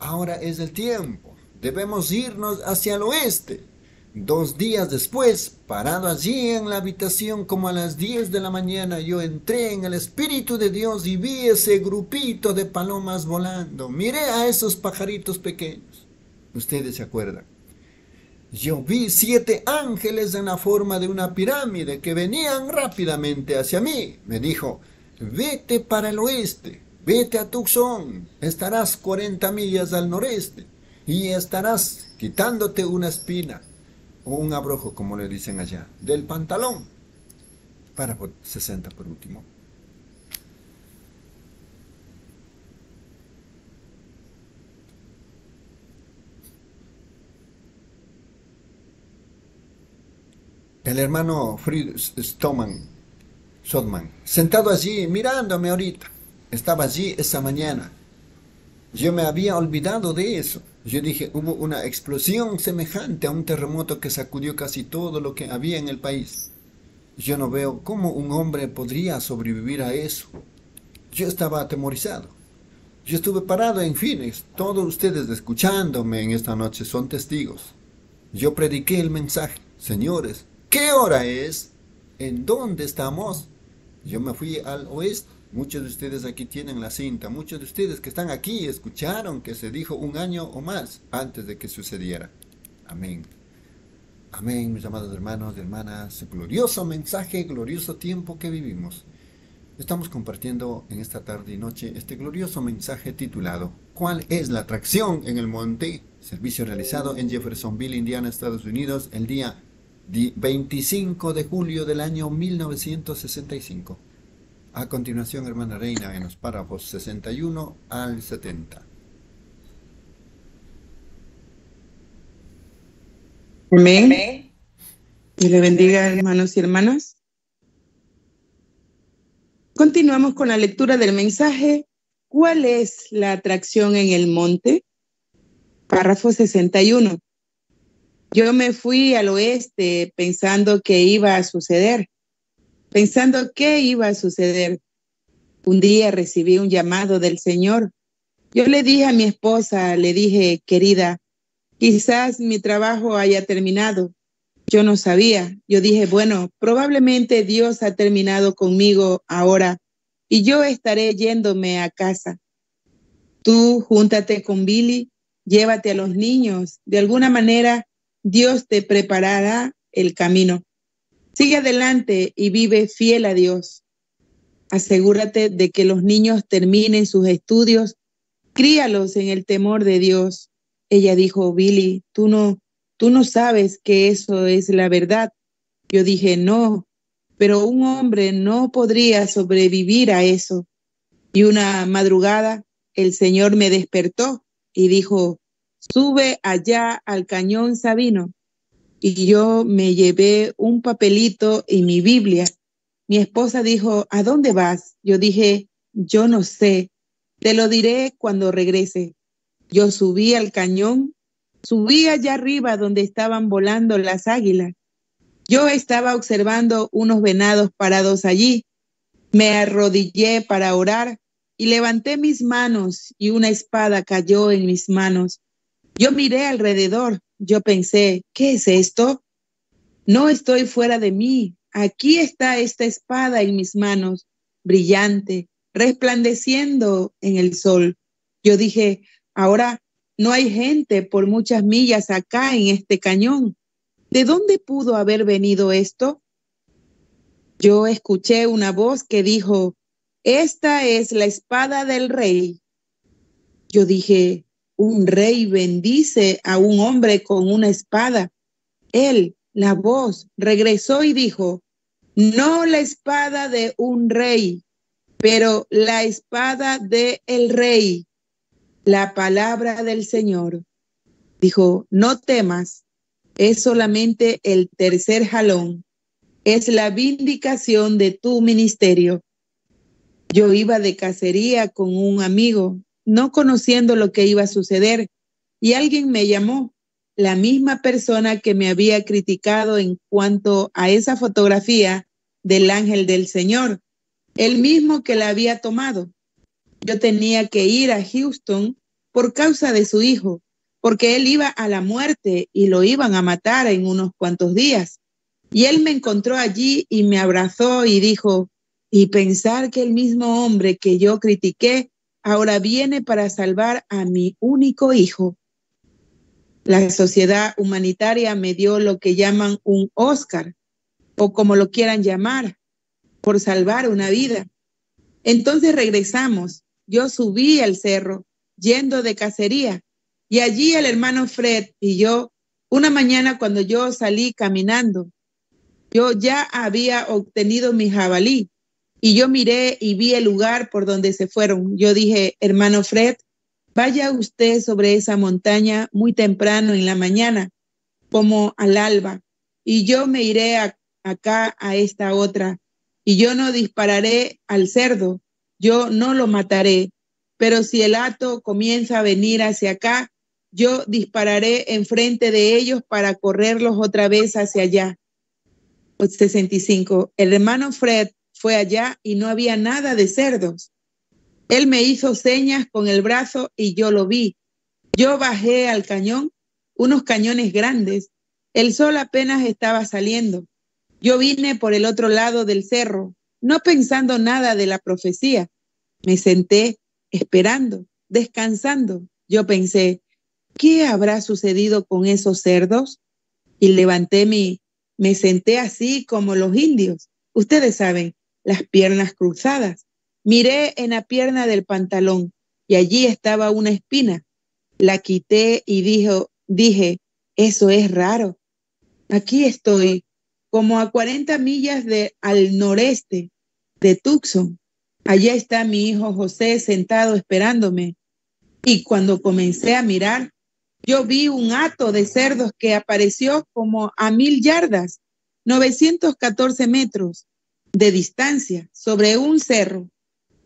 ahora es el tiempo, debemos irnos hacia el oeste. Dos días después, parado allí en la habitación como a las 10 de la mañana, yo entré en el Espíritu de Dios y vi ese grupito de palomas volando. Miré a esos pajaritos pequeños. Ustedes se acuerdan. Yo vi siete ángeles en la forma de una pirámide que venían rápidamente hacia mí. Me dijo, vete para el oeste, vete a Tucson, estarás 40 millas al noreste y estarás quitándote una espina o un abrojo, como le dicen allá, del pantalón. Para 60 por último. El hermano Fried Stoman, Sodman, sentado allí mirándome ahorita. Estaba allí esa mañana. Yo me había olvidado de eso. Yo dije, hubo una explosión semejante a un terremoto que sacudió casi todo lo que había en el país. Yo no veo cómo un hombre podría sobrevivir a eso. Yo estaba atemorizado. Yo estuve parado en Phoenix. Todos ustedes escuchándome en esta noche son testigos. Yo prediqué el mensaje. Señores, ¿qué hora es? ¿En dónde estamos? Yo me fui al oeste Muchos de ustedes aquí tienen la cinta, muchos de ustedes que están aquí escucharon que se dijo un año o más antes de que sucediera. Amén. Amén, mis amados hermanos y hermanas. Glorioso mensaje, glorioso tiempo que vivimos. Estamos compartiendo en esta tarde y noche este glorioso mensaje titulado ¿Cuál es la atracción en el monte? Servicio realizado en Jeffersonville, Indiana, Estados Unidos, el día 25 de julio del año 1965. A continuación, hermana Reina, en los párrafos 61 al 70. Amén. Dios le bendiga, hermanos y hermanas. Continuamos con la lectura del mensaje. ¿Cuál es la atracción en el monte? Párrafo 61. Yo me fui al oeste pensando que iba a suceder pensando qué iba a suceder. Un día recibí un llamado del Señor. Yo le dije a mi esposa, le dije, querida, quizás mi trabajo haya terminado. Yo no sabía. Yo dije, bueno, probablemente Dios ha terminado conmigo ahora y yo estaré yéndome a casa. Tú júntate con Billy, llévate a los niños. De alguna manera, Dios te preparará el camino. Sigue adelante y vive fiel a Dios. Asegúrate de que los niños terminen sus estudios. Críalos en el temor de Dios. Ella dijo, Billy, tú no, tú no sabes que eso es la verdad. Yo dije, no, pero un hombre no podría sobrevivir a eso. Y una madrugada el Señor me despertó y dijo, sube allá al cañón Sabino y yo me llevé un papelito y mi Biblia. Mi esposa dijo, ¿a dónde vas? Yo dije, yo no sé, te lo diré cuando regrese. Yo subí al cañón, subí allá arriba donde estaban volando las águilas. Yo estaba observando unos venados parados allí. Me arrodillé para orar y levanté mis manos y una espada cayó en mis manos. Yo miré alrededor yo pensé, ¿qué es esto? No estoy fuera de mí. Aquí está esta espada en mis manos, brillante, resplandeciendo en el sol. Yo dije, ahora no hay gente por muchas millas acá en este cañón. ¿De dónde pudo haber venido esto? Yo escuché una voz que dijo, esta es la espada del rey. Yo dije, un rey bendice a un hombre con una espada. Él, la voz, regresó y dijo, no la espada de un rey, pero la espada de el rey. la palabra del Señor. Dijo, no temas, es solamente el tercer jalón, es la vindicación de tu ministerio. Yo iba de cacería con un amigo, no conociendo lo que iba a suceder, y alguien me llamó, la misma persona que me había criticado en cuanto a esa fotografía del ángel del Señor, el mismo que la había tomado. Yo tenía que ir a Houston por causa de su hijo, porque él iba a la muerte y lo iban a matar en unos cuantos días. Y él me encontró allí y me abrazó y dijo, y pensar que el mismo hombre que yo critiqué ahora viene para salvar a mi único hijo. La sociedad humanitaria me dio lo que llaman un Oscar, o como lo quieran llamar, por salvar una vida. Entonces regresamos. Yo subí al cerro yendo de cacería y allí el hermano Fred y yo, una mañana cuando yo salí caminando, yo ya había obtenido mi jabalí y yo miré y vi el lugar por donde se fueron. Yo dije, hermano Fred, vaya usted sobre esa montaña muy temprano en la mañana, como al alba, y yo me iré acá a esta otra, y yo no dispararé al cerdo, yo no lo mataré, pero si el hato comienza a venir hacia acá, yo dispararé enfrente de ellos para correrlos otra vez hacia allá. 65. El hermano Fred fue allá y no había nada de cerdos. Él me hizo señas con el brazo y yo lo vi. Yo bajé al cañón, unos cañones grandes. El sol apenas estaba saliendo. Yo vine por el otro lado del cerro, no pensando nada de la profecía. Me senté esperando, descansando. Yo pensé, ¿qué habrá sucedido con esos cerdos? Y levanté mi, me senté así como los indios. Ustedes saben, las piernas cruzadas. Miré en la pierna del pantalón y allí estaba una espina. La quité y dijo, dije, eso es raro. Aquí estoy, como a 40 millas de, al noreste de Tucson. Allá está mi hijo José sentado esperándome. Y cuando comencé a mirar, yo vi un hato de cerdos que apareció como a mil yardas, 914 metros de distancia, sobre un cerro.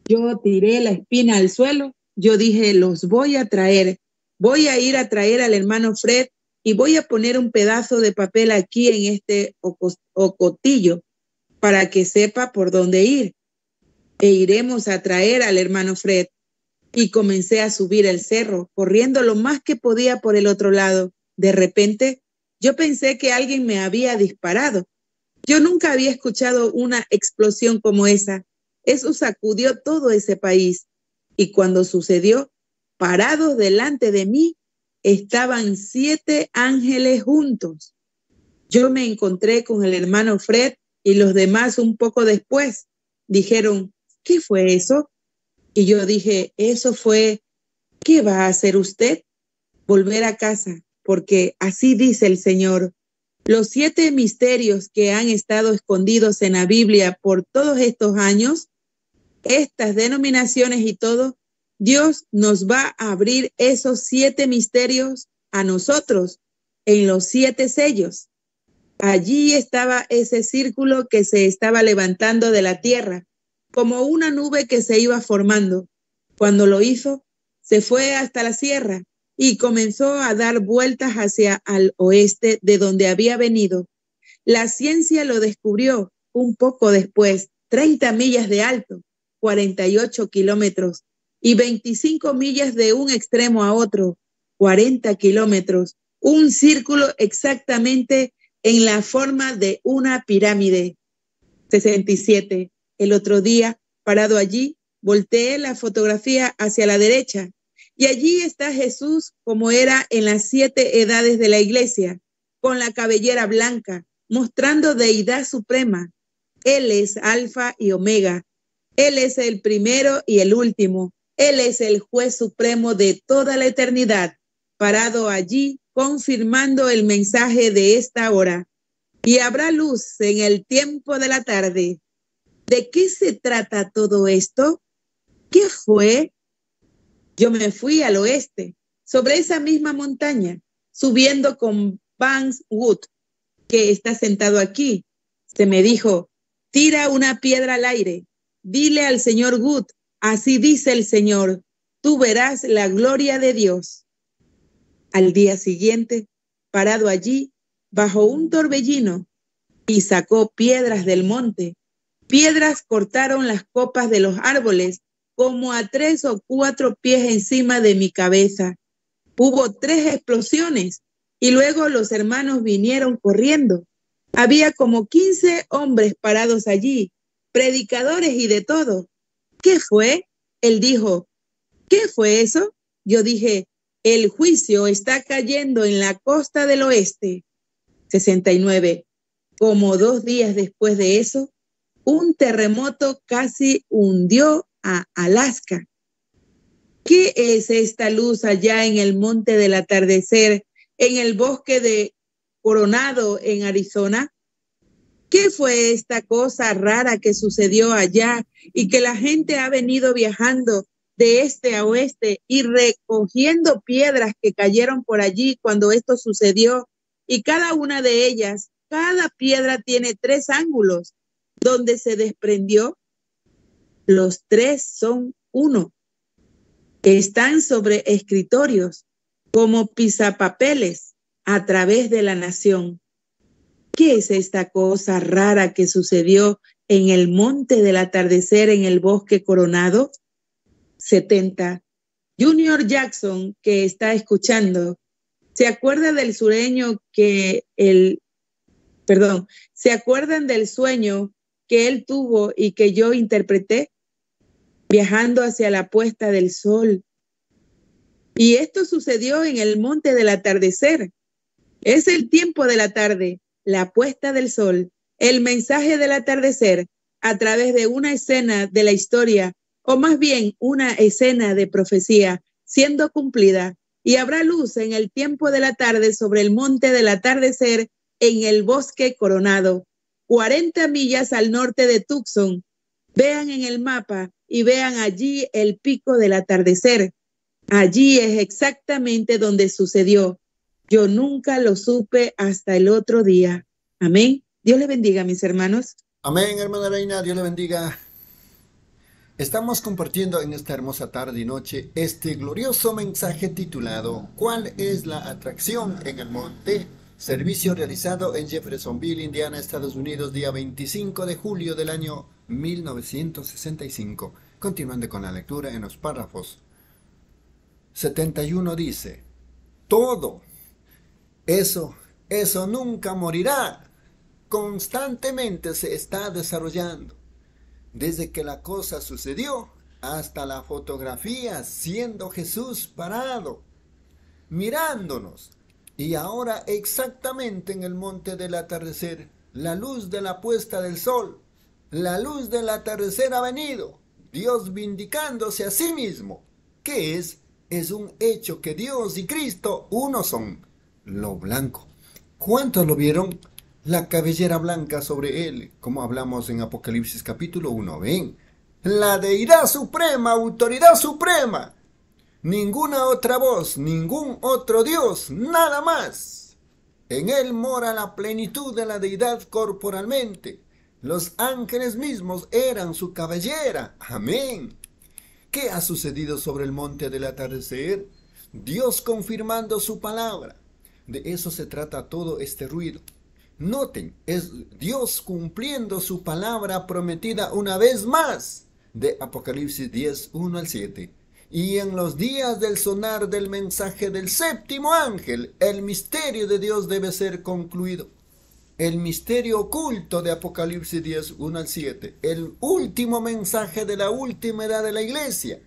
Yo tiré la espina al suelo. Yo dije, los voy a traer. Voy a ir a traer al hermano Fred y voy a poner un pedazo de papel aquí en este ocotillo para que sepa por dónde ir. E iremos a traer al hermano Fred y comencé a subir el cerro, corriendo lo más que podía por el otro lado. De repente, yo pensé que alguien me había disparado. Yo nunca había escuchado una explosión como esa. Eso sacudió todo ese país. Y cuando sucedió, parados delante de mí, estaban siete ángeles juntos. Yo me encontré con el hermano Fred y los demás un poco después. Dijeron, ¿qué fue eso? Y yo dije, eso fue, ¿qué va a hacer usted? Volver a casa, porque así dice el Señor. Los siete misterios que han estado escondidos en la Biblia por todos estos años, estas denominaciones y todo, Dios nos va a abrir esos siete misterios a nosotros en los siete sellos. Allí estaba ese círculo que se estaba levantando de la tierra como una nube que se iba formando. Cuando lo hizo, se fue hasta la sierra y comenzó a dar vueltas hacia al oeste de donde había venido. La ciencia lo descubrió un poco después, 30 millas de alto, 48 kilómetros y 25 millas de un extremo a otro, 40 kilómetros, un círculo exactamente en la forma de una pirámide. 67. El otro día, parado allí, volteé la fotografía hacia la derecha y allí está Jesús como era en las siete edades de la iglesia, con la cabellera blanca, mostrando deidad suprema. Él es alfa y omega. Él es el primero y el último. Él es el juez supremo de toda la eternidad, parado allí, confirmando el mensaje de esta hora. Y habrá luz en el tiempo de la tarde. ¿De qué se trata todo esto? ¿Qué fue? Yo me fui al oeste, sobre esa misma montaña, subiendo con Banks Wood, que está sentado aquí. Se me dijo, tira una piedra al aire, dile al señor Wood, así dice el Señor, tú verás la gloria de Dios. Al día siguiente, parado allí, bajo un torbellino, y sacó piedras del monte. Piedras cortaron las copas de los árboles como a tres o cuatro pies encima de mi cabeza. Hubo tres explosiones y luego los hermanos vinieron corriendo. Había como quince hombres parados allí, predicadores y de todo. ¿Qué fue? Él dijo, ¿qué fue eso? Yo dije, el juicio está cayendo en la costa del oeste. 69. Como dos días después de eso, un terremoto casi hundió a Alaska. ¿Qué es esta luz allá en el monte del atardecer, en el bosque de Coronado, en Arizona? ¿Qué fue esta cosa rara que sucedió allá y que la gente ha venido viajando de este a oeste y recogiendo piedras que cayeron por allí cuando esto sucedió? Y cada una de ellas, cada piedra tiene tres ángulos donde se desprendió los tres son uno. Están sobre escritorios como pisapapeles a través de la nación. ¿Qué es esta cosa rara que sucedió en el monte del atardecer en el bosque coronado? 70. Junior Jackson, que está escuchando, ¿se acuerda del sureño que el, perdón, ¿se acuerdan del sueño que él tuvo y que yo interpreté? Viajando hacia la puesta del sol. Y esto sucedió en el monte del atardecer. Es el tiempo de la tarde, la puesta del sol, el mensaje del atardecer a través de una escena de la historia, o más bien una escena de profecía siendo cumplida. Y habrá luz en el tiempo de la tarde sobre el monte del atardecer en el bosque coronado, 40 millas al norte de Tucson. Vean en el mapa y vean allí el pico del atardecer. Allí es exactamente donde sucedió. Yo nunca lo supe hasta el otro día. Amén. Dios le bendiga, mis hermanos. Amén, hermana Reina, Dios le bendiga. Estamos compartiendo en esta hermosa tarde y noche este glorioso mensaje titulado ¿Cuál es la atracción en el monte? Servicio realizado en Jeffersonville, Indiana, Estados Unidos, día 25 de julio del año 1965. Continuando con la lectura en los párrafos. 71 dice, todo eso, eso nunca morirá. Constantemente se está desarrollando. Desde que la cosa sucedió hasta la fotografía siendo Jesús parado, mirándonos. Y ahora exactamente en el monte del atardecer, la luz de la puesta del sol la luz del atardecer ha venido, Dios vindicándose a sí mismo. ¿Qué es? Es un hecho que Dios y Cristo uno son. Lo blanco. ¿Cuántos lo vieron? La cabellera blanca sobre él, como hablamos en Apocalipsis capítulo 1. Ven, la deidad suprema, autoridad suprema. Ninguna otra voz, ningún otro Dios, nada más. En él mora la plenitud de la deidad corporalmente. Los ángeles mismos eran su cabellera. Amén. ¿Qué ha sucedido sobre el monte del atardecer? Dios confirmando su palabra. De eso se trata todo este ruido. Noten, es Dios cumpliendo su palabra prometida una vez más. De Apocalipsis 10, 1 al 7. Y en los días del sonar del mensaje del séptimo ángel, el misterio de Dios debe ser concluido el misterio oculto de Apocalipsis 10, 1 al 7, el último mensaje de la última edad de la iglesia,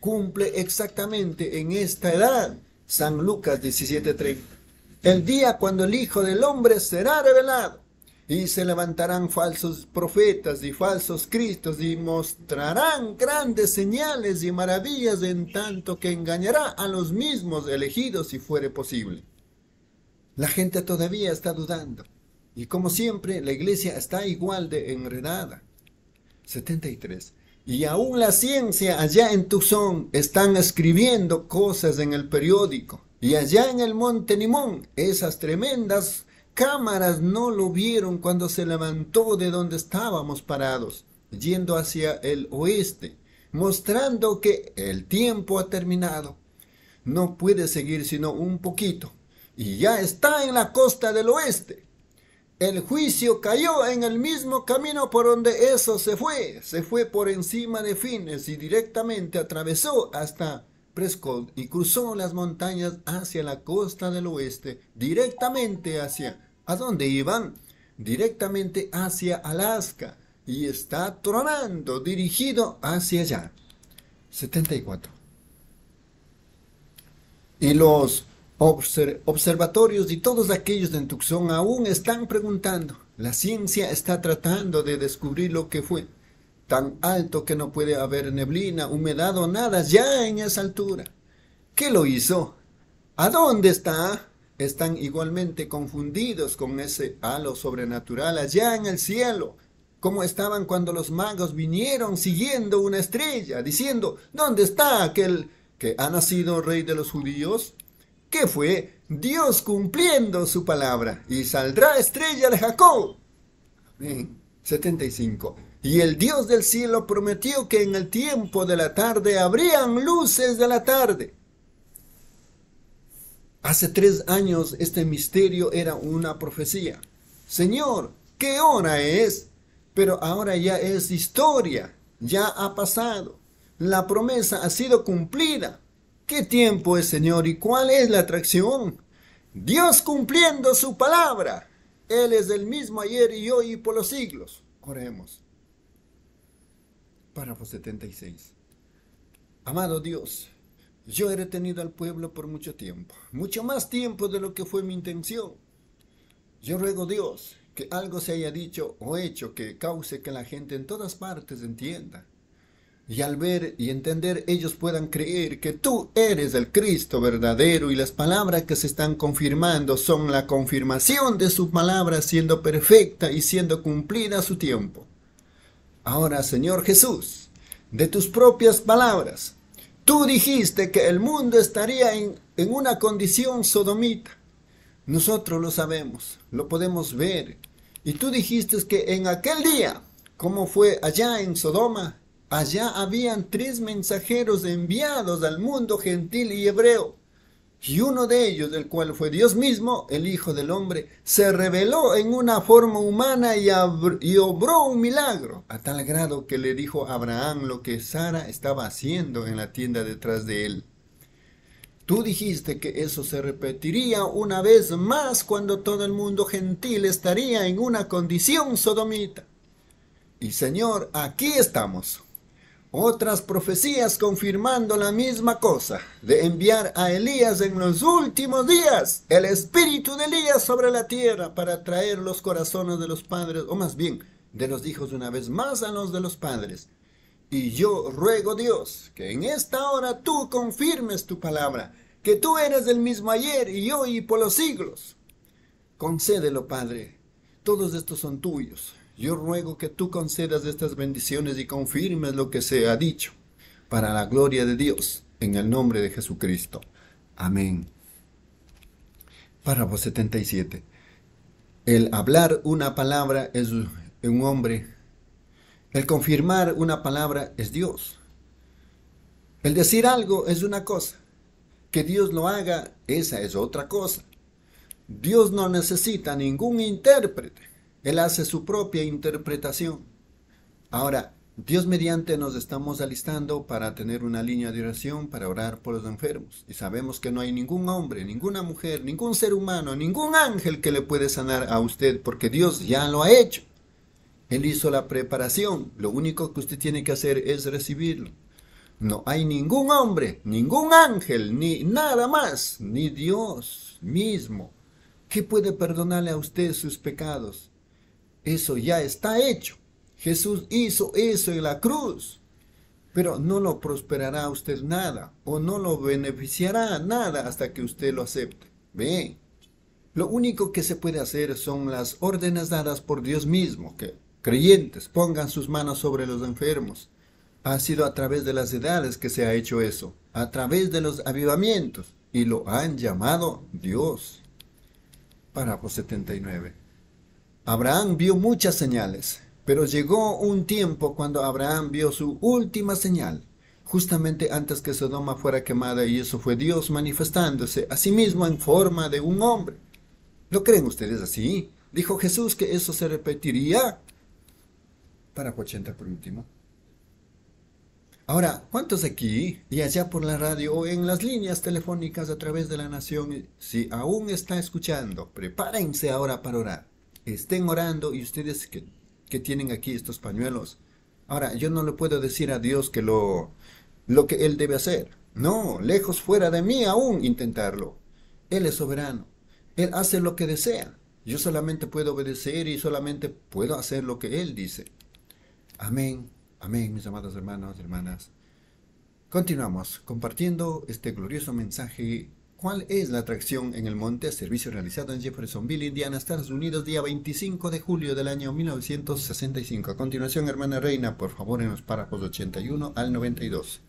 cumple exactamente en esta edad. San Lucas 17:30. El día cuando el Hijo del Hombre será revelado y se levantarán falsos profetas y falsos cristos y mostrarán grandes señales y maravillas en tanto que engañará a los mismos elegidos si fuere posible. La gente todavía está dudando. Y como siempre, la iglesia está igual de enredada. 73. Y aún la ciencia allá en Tucson están escribiendo cosas en el periódico. Y allá en el Monte Limón, esas tremendas cámaras no lo vieron cuando se levantó de donde estábamos parados, yendo hacia el oeste, mostrando que el tiempo ha terminado. No puede seguir sino un poquito. Y ya está en la costa del oeste. El juicio cayó en el mismo camino por donde eso se fue. Se fue por encima de Fines y directamente atravesó hasta Prescott y cruzó las montañas hacia la costa del oeste, directamente hacia... ¿A dónde iban? Directamente hacia Alaska y está tronando dirigido hacia allá. 74. Y los observatorios y todos aquellos de Tucson aún están preguntando. La ciencia está tratando de descubrir lo que fue. Tan alto que no puede haber neblina, humedad o nada ya en esa altura. ¿Qué lo hizo? ¿A dónde está? Están igualmente confundidos con ese halo sobrenatural allá en el cielo, como estaban cuando los magos vinieron siguiendo una estrella, diciendo, ¿dónde está aquel que ha nacido rey de los judíos? ¿Qué fue Dios cumpliendo su palabra, y saldrá estrella de Jacob. 75. Y el Dios del cielo prometió que en el tiempo de la tarde habrían luces de la tarde. Hace tres años este misterio era una profecía. Señor, ¿qué hora es? Pero ahora ya es historia, ya ha pasado. La promesa ha sido cumplida. ¿Qué tiempo es, Señor? ¿Y cuál es la atracción? Dios cumpliendo su palabra. Él es el mismo ayer y hoy y por los siglos. Oremos. Párrafo 76. Amado Dios, yo he retenido al pueblo por mucho tiempo, mucho más tiempo de lo que fue mi intención. Yo ruego Dios que algo se haya dicho o hecho que cause que la gente en todas partes entienda y al ver y entender ellos puedan creer que tú eres el Cristo verdadero y las palabras que se están confirmando son la confirmación de su palabra siendo perfecta y siendo cumplida a su tiempo. Ahora, Señor Jesús, de tus propias palabras, tú dijiste que el mundo estaría en, una condición sodomita. Nosotros lo sabemos, lo podemos ver. Y tú dijiste que en aquel día, como fue allá en Sodoma, Allá habían tres mensajeros enviados al mundo gentil y hebreo. Y uno de ellos, del cual fue Dios mismo, el Hijo del Hombre, se reveló en una forma humana y, y, obró un milagro, a tal grado que le dijo a Abraham lo que Sara estaba haciendo en la tienda detrás de él. Tú dijiste que eso se repetiría una vez más cuando todo el mundo gentil estaría en una condición sodomita. Y Señor, aquí estamos otras profecías confirmando la misma cosa, de enviar a Elías en los últimos días el espíritu de Elías sobre la tierra para traer los corazones de los padres, o más bien de los hijos una vez más a los de los padres. Y yo ruego Dios que en esta hora tú confirmes tu palabra, que tú eres el mismo ayer y hoy y por los siglos. Concédelo, Padre. Todos estos son tuyos. Yo ruego que tú concedas estas bendiciones y confirmes lo que se ha dicho, para la gloria de Dios, en el nombre de Jesucristo. Amén. Párrafo 77. El hablar una palabra es un hombre. El confirmar una palabra es Dios. El decir algo es una cosa. Que Dios lo haga, esa es otra cosa. Dios no necesita ningún intérprete. Él hace su propia interpretación. Ahora, Dios mediante nos estamos alistando para tener una línea de oración para orar por los enfermos. Y sabemos que no hay ningún hombre, ninguna mujer, ningún ser humano, ningún ángel que le puede sanar a usted porque Dios ya lo ha hecho. Él hizo la preparación. Lo único que usted tiene que hacer es recibirlo. No hay ningún hombre, ningún ángel, ni nada más, ni Dios mismo, que puede perdonarle a usted sus pecados. Eso ya está hecho. Jesús hizo eso en la cruz. Pero no lo prosperará usted nada o no lo beneficiará nada hasta que usted lo acepte. Ve. Lo único que se puede hacer son las órdenes dadas por Dios mismo, que creyentes pongan sus manos sobre los enfermos, Ha sido a través de las edades que se ha hecho eso, a través de los avivamientos, y lo han llamado Dios. Párrafo 79. Abraham vio muchas señales, pero llegó un tiempo cuando Abraham vio su última señal, justamente antes que Sodoma fuera quemada, y eso fue Dios manifestándose a sí mismo en forma de un hombre. ¿Lo creen ustedes así? Dijo Jesús que eso se repetiría. Para 80 por último. Ahora, ¿cuántos aquí y allá por la radio o en las líneas telefónicas a través de la nación, si aún está escuchando, prepárense ahora para orar? Estén orando y ustedes que, que tienen aquí estos pañuelos. Ahora, yo no le puedo decir a Dios que lo, lo que Él debe hacer. No, lejos fuera de mí aún intentarlo. Él es soberano. Él hace lo que desea. Yo solamente puedo obedecer y solamente puedo hacer lo que Él dice. Amén. Amén, mis amados hermanos hermanas. Continuamos compartiendo este glorioso mensaje. ¿Cuál es la atracción en el monte? Servicio realizado en Jeffersonville, Indiana, Estados Unidos, día 25 de julio del año 1965. A continuación, hermana Reina, por favor, en los párrafos 81 al 92.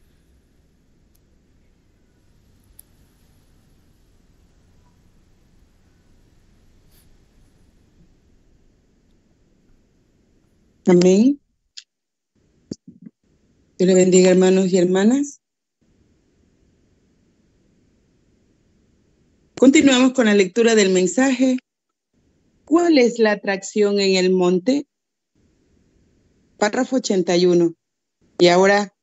Amén. Dios le bendiga, hermanos y hermanas. Continuamos con la lectura del mensaje. ¿Cuál es la atracción en el monte? Párrafo 81. Y ahora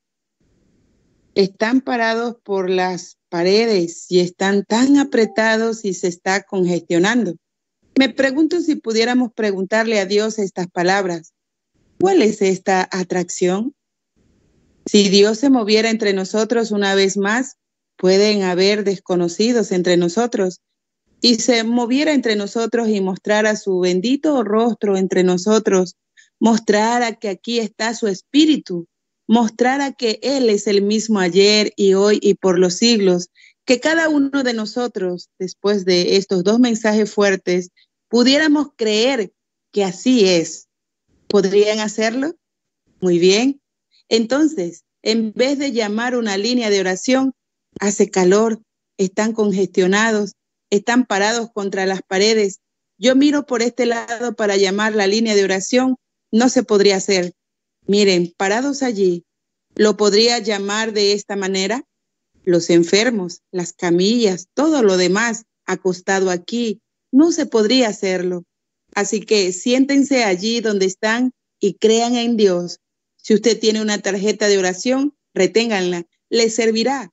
están parados por las paredes y están tan apretados y se está congestionando. Me pregunto si pudiéramos preguntarle a Dios estas palabras. ¿Cuál es esta atracción? Si Dios se moviera entre nosotros una vez más, pueden haber desconocidos entre nosotros. Y se moviera entre nosotros y mostrara su bendito rostro entre nosotros, mostrara que aquí está su espíritu, mostrara que Él es el mismo ayer y hoy y por los siglos, que cada uno de nosotros, después de estos dos mensajes fuertes, pudiéramos creer que así es. ¿Podrían hacerlo? Muy bien. Entonces, en vez de llamar una línea de oración, hace calor, están congestionados, están parados contra las paredes. Yo miro por este lado para llamar la línea de oración, no se podría hacer. Miren, parados allí, ¿lo podría llamar de esta manera? Los enfermos, las camillas, todo lo demás acostado aquí, no se podría hacerlo. Así que siéntense allí donde están y crean en Dios si usted tiene una tarjeta de oración, reténganla, le servirá.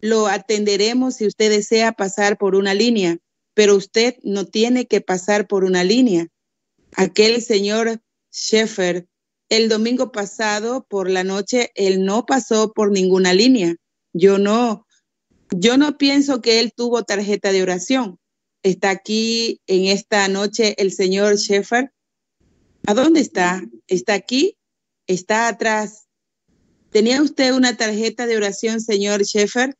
Lo atenderemos si usted desea pasar por una línea, pero usted no tiene que pasar por una línea. Aquel señor Sheffer, el domingo pasado por la noche, él no pasó por ninguna línea. Yo no, yo no pienso que él tuvo tarjeta de oración. Está aquí en esta noche el señor Sheffer. ¿A dónde está? ¿Está aquí? está atrás. ¿Tenía usted una tarjeta de oración, señor Sheffer?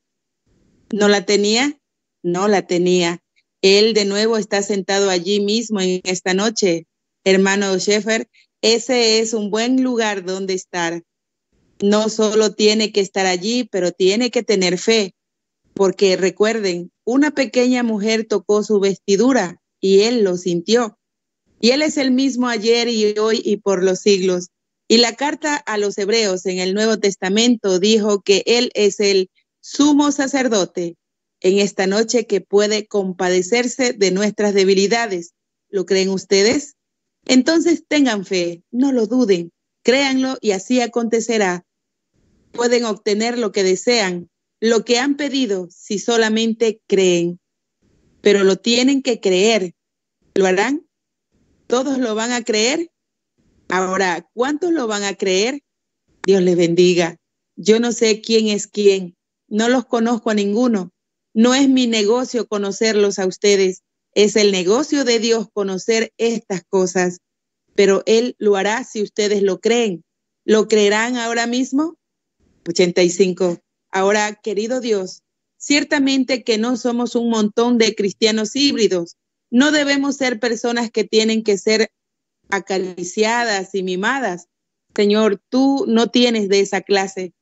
¿No la tenía? No la tenía. Él de nuevo está sentado allí mismo en esta noche. Hermano Sheffer, ese es un buen lugar donde estar. No solo tiene que estar allí, pero tiene que tener fe. Porque recuerden, una pequeña mujer tocó su vestidura y él lo sintió. Y él es el mismo ayer y hoy y por los siglos. Y la carta a los hebreos en el Nuevo Testamento dijo que Él es el sumo sacerdote en esta noche que puede compadecerse de nuestras debilidades. ¿Lo creen ustedes? Entonces tengan fe, no lo duden, créanlo y así acontecerá. Pueden obtener lo que desean, lo que han pedido, si solamente creen. Pero lo tienen que creer. ¿Lo harán? ¿Todos lo van a creer? Ahora, ¿cuántos lo van a creer? Dios les bendiga. Yo no sé quién es quién. No los conozco a ninguno. No es mi negocio conocerlos a ustedes. Es el negocio de Dios conocer estas cosas. Pero Él lo hará si ustedes lo creen. ¿Lo creerán ahora mismo? 85. Ahora, querido Dios, ciertamente que no somos un montón de cristianos híbridos. No debemos ser personas que tienen que ser acariciadas y mimadas. Señor, tú no tienes de esa clase.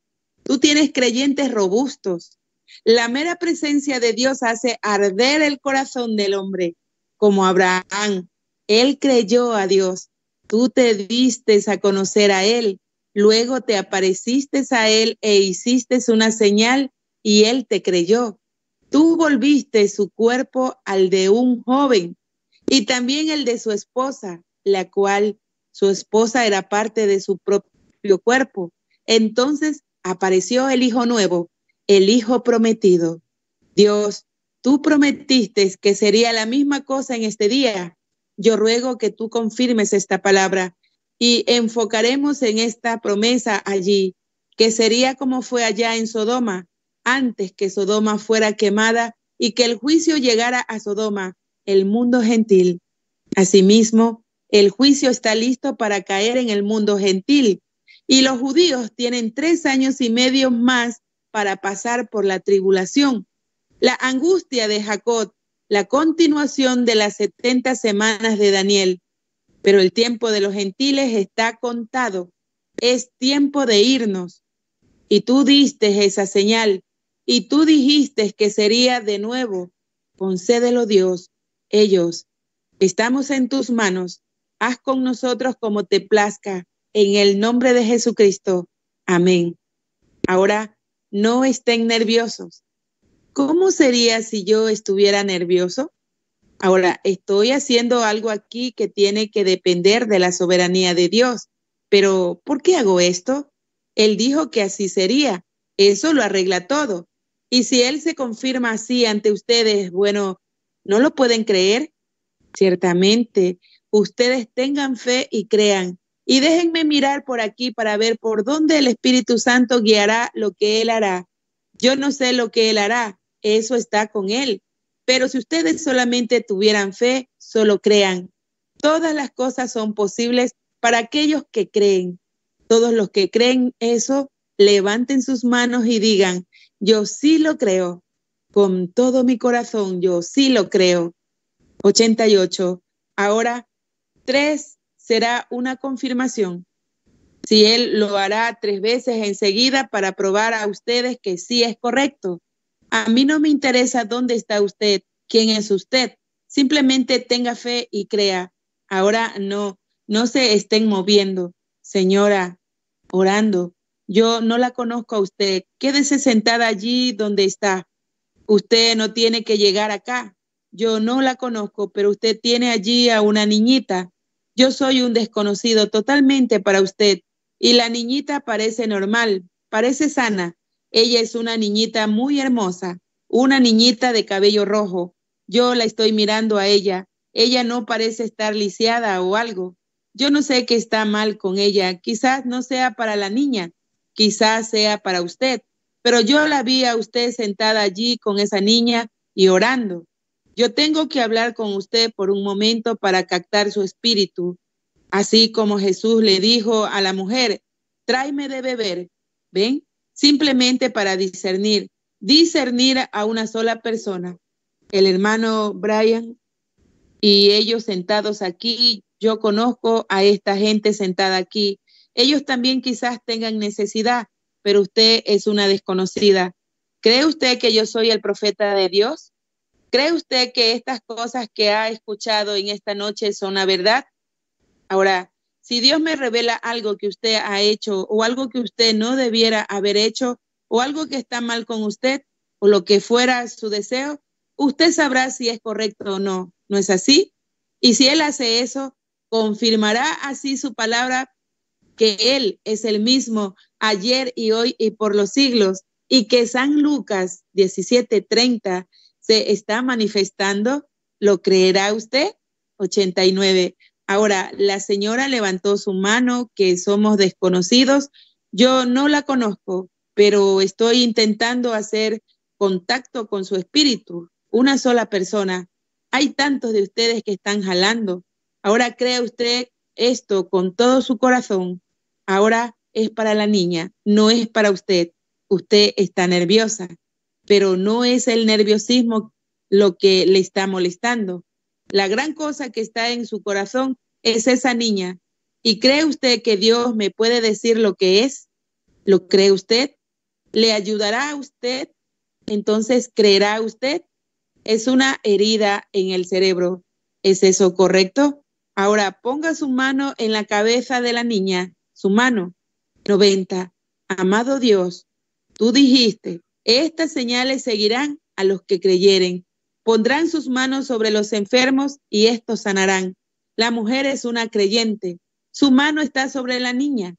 Tú tienes creyentes robustos. La mera presencia de Dios hace arder el corazón del hombre, como Abraham. Él creyó a Dios. Tú te diste a conocer a Él. Luego te apareciste a Él e hiciste una señal y Él te creyó. Tú volviste su cuerpo al de un joven y también el de su esposa, la cual su esposa era parte de su propio cuerpo. Entonces apareció el hijo nuevo, el hijo prometido. Dios, tú prometiste que sería la misma cosa en este día. Yo ruego que tú confirmes esta palabra y enfocaremos en esta promesa allí, que sería como fue allá en Sodoma, antes que Sodoma fuera quemada y que el juicio llegara a Sodoma, el mundo gentil. Asimismo, el juicio está listo para caer en el mundo gentil y los judíos tienen tres años y medio más para pasar por la tribulación. La angustia de Jacob, la continuación de las setenta semanas de Daniel. Pero el tiempo de los gentiles está contado. Es tiempo de irnos. Y tú diste esa señal, y tú dijiste que sería de nuevo. Concédelo Dios. Ellos, estamos en tus manos haz con nosotros como te plazca, en el nombre de Jesucristo. Amén. Ahora, no estén nerviosos. ¿Cómo sería si yo estuviera nervioso? Ahora, estoy haciendo algo aquí que tiene que depender de la soberanía de Dios. Pero, ¿por qué hago esto? Él dijo que así sería. Eso lo arregla todo. Y si Él se confirma así ante ustedes, bueno, ¿no lo pueden creer? Ciertamente, ustedes tengan fe y crean. Y déjenme mirar por aquí para ver por dónde el Espíritu Santo guiará lo que Él hará. Yo no sé lo que Él hará, eso está con Él. Pero si ustedes solamente tuvieran fe, solo crean. Todas las cosas son posibles para aquellos que creen. Todos los que creen eso, levanten sus manos y digan, yo sí lo creo. Con todo mi corazón, yo sí lo creo. 88. Ahora Tres será una confirmación. Si él lo hará tres veces enseguida para probar a ustedes que sí es correcto. A mí no me interesa dónde está usted, quién es usted. Simplemente tenga fe y crea. Ahora no, no se estén moviendo. Señora, orando. Yo no la conozco a usted. Quédese sentada allí donde está. Usted no tiene que llegar acá. Yo no la conozco, pero usted tiene allí a una niñita. Yo soy un desconocido totalmente para usted y la niñita parece normal, parece sana. Ella es una niñita muy hermosa, una niñita de cabello rojo. Yo la estoy mirando a ella. Ella no parece estar lisiada o algo. Yo no sé qué está mal con ella. Quizás no sea para la niña, quizás sea para usted. Pero yo la vi a usted sentada allí con esa niña y orando. Yo tengo que hablar con usted por un momento para captar su espíritu, así como Jesús le dijo a la mujer, tráeme de beber, ¿ven? Simplemente para discernir, discernir a una sola persona. El hermano Brian y ellos sentados aquí, yo conozco a esta gente sentada aquí. Ellos también quizás tengan necesidad, pero usted es una desconocida. ¿Cree usted que yo soy el profeta de Dios? ¿Cree usted que estas cosas que ha escuchado en esta noche son la verdad? Ahora, si Dios me revela algo que usted ha hecho o algo que usted no debiera haber hecho o algo que está mal con usted o lo que fuera su deseo, usted sabrá si es correcto o no. ¿No es así? Y si Él hace eso, confirmará así su palabra que Él es el mismo ayer y hoy y por los siglos y que San Lucas 17:30 se está manifestando, ¿lo creerá usted? 89. Ahora, la señora levantó su mano, que somos desconocidos. Yo no la conozco, pero estoy intentando hacer contacto con su espíritu. Una sola persona. Hay tantos de ustedes que están jalando. Ahora crea usted esto con todo su corazón. Ahora es para la niña, no es para usted. Usted está nerviosa pero no es el nerviosismo lo que le está molestando. La gran cosa que está en su corazón es esa niña. ¿Y cree usted que Dios me puede decir lo que es? ¿Lo cree usted? ¿Le ayudará a usted? Entonces, ¿creerá usted? Es una herida en el cerebro. ¿Es eso correcto? Ahora ponga su mano en la cabeza de la niña, su mano. 90. Amado Dios, tú dijiste, estas señales seguirán a los que creyeren. Pondrán sus manos sobre los enfermos y estos sanarán. La mujer es una creyente. Su mano está sobre la niña.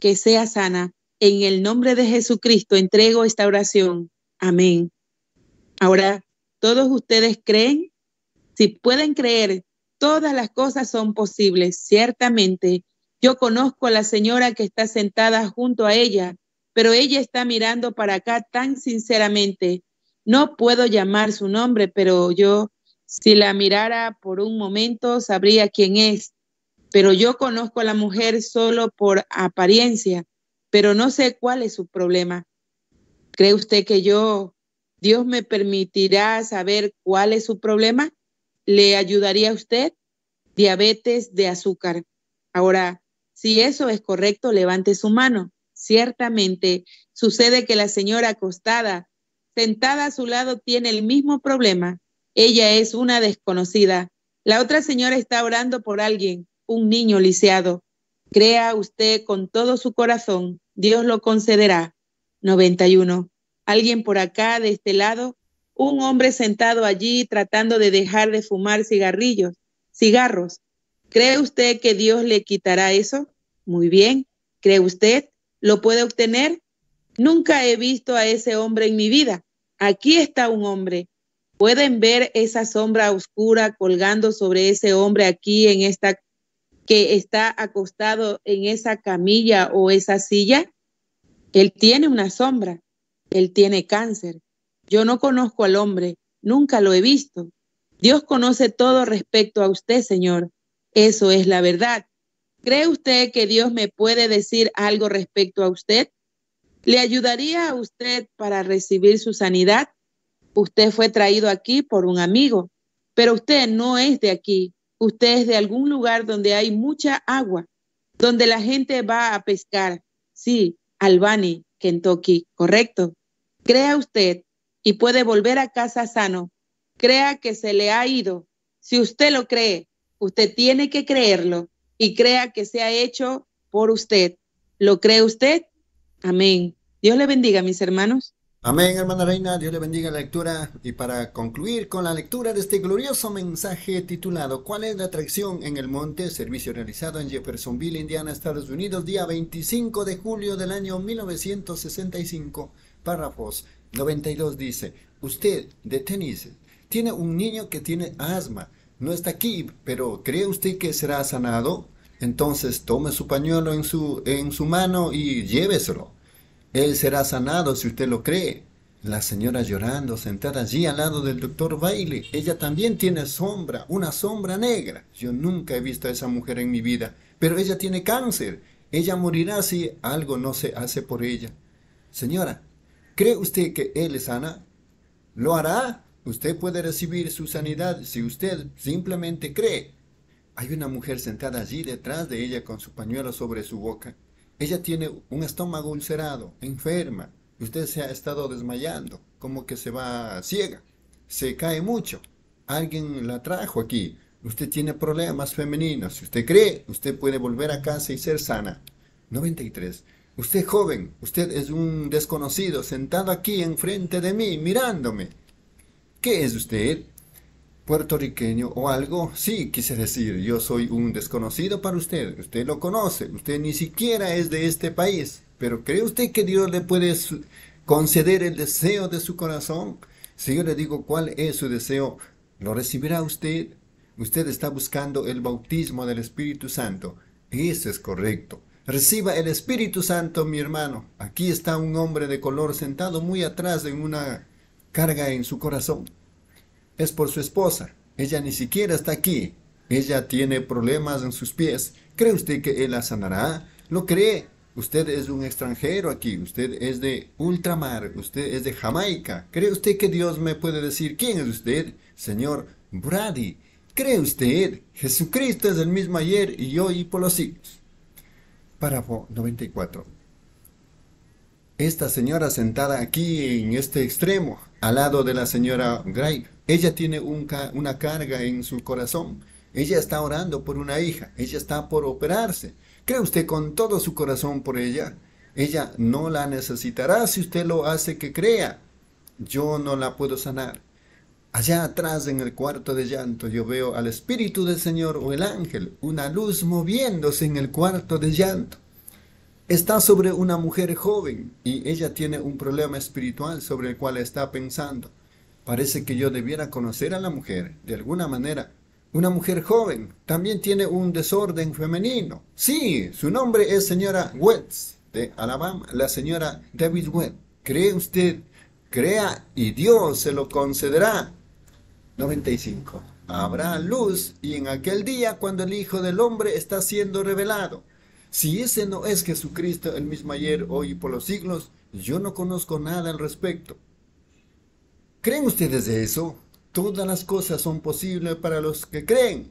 Que sea sana. En el nombre de Jesucristo entrego esta oración. Amén. Ahora, ¿todos ustedes creen? Si pueden creer, todas las cosas son posibles. Ciertamente, yo conozco a la señora que está sentada junto a ella, pero ella está mirando para acá tan sinceramente. No puedo llamar su nombre, pero yo, si la mirara por un momento, sabría quién es. Pero yo conozco a la mujer solo por apariencia pero no sé cuál es su problema. ¿Cree usted que yo, Dios me permitirá saber cuál es su problema? ¿Le ayudaría a usted? Diabetes de azúcar. Ahora, si eso es correcto, levante su mano. Ciertamente sucede que la señora acostada, sentada a su lado, tiene el mismo problema. Ella es una desconocida. La otra señora está orando por alguien, un niño lisiado. Crea usted con todo su corazón Dios lo concederá. 91. Alguien por acá, de este lado, un hombre sentado allí tratando de dejar de fumar cigarrillos, cigarros. ¿Cree usted que Dios le quitará eso? Muy bien. ¿Cree usted? ¿Lo puede obtener? Nunca he visto a ese hombre en mi vida. Aquí está un hombre. ¿Pueden ver esa sombra oscura colgando sobre ese hombre aquí en esta que está acostado en esa camilla o esa silla, él tiene una sombra, él tiene cáncer. Yo no conozco al hombre, nunca lo he visto. Dios conoce todo respecto a usted, Señor. Eso es la verdad. ¿Cree usted que Dios me puede decir algo respecto a usted? ¿Le ayudaría a usted para recibir su sanidad? Usted fue traído aquí por un amigo, pero usted no es de aquí. Usted es de algún lugar donde hay mucha agua, donde la gente va a pescar. Sí, Albany, Kentucky, correcto. Crea usted y puede volver a casa sano. Crea que se le ha ido. Si usted lo cree, usted tiene que creerlo y crea que se ha hecho por usted. ¿Lo cree usted? Amén. Dios le bendiga, mis hermanos. Amén, hermana Reina, Dios le bendiga la lectura. Y para concluir con la lectura de este glorioso mensaje titulado ¿Cuál es la atracción en el monte? Servicio realizado en Jeffersonville, Indiana, Estados Unidos, día 25 de julio del año 1965. Párrafos 92 dice, usted de tenis tiene un niño que tiene asma. No está aquí, pero ¿cree usted que será sanado? Entonces tome su pañuelo en su, en su mano y lléveselo. Él será sanado si usted lo cree. La señora llorando, sentada allí al lado del doctor Bailey. Ella también tiene sombra, una sombra negra. Yo nunca he visto a esa mujer en mi vida, pero ella tiene cáncer. Ella morirá si algo no se hace por ella. Señora, ¿cree usted que él es sana? Lo hará. Usted puede recibir su sanidad si usted simplemente cree. Hay una mujer sentada allí detrás de ella con su pañuelo sobre su boca. Ella tiene un estómago ulcerado, enferma. Usted se ha estado desmayando, como que se va ciega. Se cae mucho. Alguien la trajo aquí. Usted tiene problemas femeninos. Si usted cree, usted puede volver a casa y ser sana. 93. Usted joven, usted es un desconocido sentado aquí enfrente de mí, mirándome. ¿Qué es usted? puertorriqueño o algo, sí, quise decir, yo soy un desconocido para usted, usted lo conoce, usted ni siquiera es de este país, pero ¿cree usted que Dios le puede conceder el deseo de su corazón? Si yo le digo cuál es su deseo, ¿lo recibirá usted? Usted está buscando el bautismo del Espíritu Santo. Eso es correcto. Reciba el Espíritu Santo, mi hermano. Aquí está un hombre de color sentado muy atrás en una carga en su corazón es por su esposa. Ella ni siquiera está aquí. Ella tiene problemas en sus pies. ¿Cree usted que él la sanará? ¿Lo cree? Usted es un extranjero aquí, usted es de ultramar, usted es de Jamaica. ¿Cree usted que Dios me puede decir quién es usted? Señor Brady, ¿cree usted? Jesucristo es el mismo ayer y hoy y por los siglos. Párrafo 94. Esta señora sentada aquí en este extremo, al lado de la señora Gray, ella tiene un una carga en su corazón. Ella está orando por una hija, ella está por operarse. ¿Cree usted con todo su corazón por ella? Ella no la necesitará si usted lo hace que crea. Yo no la puedo sanar. Allá atrás en el cuarto de llanto yo veo al Espíritu del Señor o el ángel, una luz moviéndose en el cuarto de llanto. Está sobre una mujer joven y ella tiene un problema espiritual sobre el cual está pensando. Parece que yo debiera conocer a la mujer, de alguna manera. Una mujer joven también tiene un desorden femenino. Sí, su nombre es señora Wetz de Alabama, la señora David Webb. ¿Cree usted? Crea y Dios se lo concederá. 95. Habrá luz y en aquel día cuando el Hijo del Hombre está siendo revelado. Si ese no es Jesucristo el mismo ayer, hoy y por los siglos, yo no conozco nada al respecto. ¿Creen ustedes de eso? Todas las cosas son posibles para los que creen.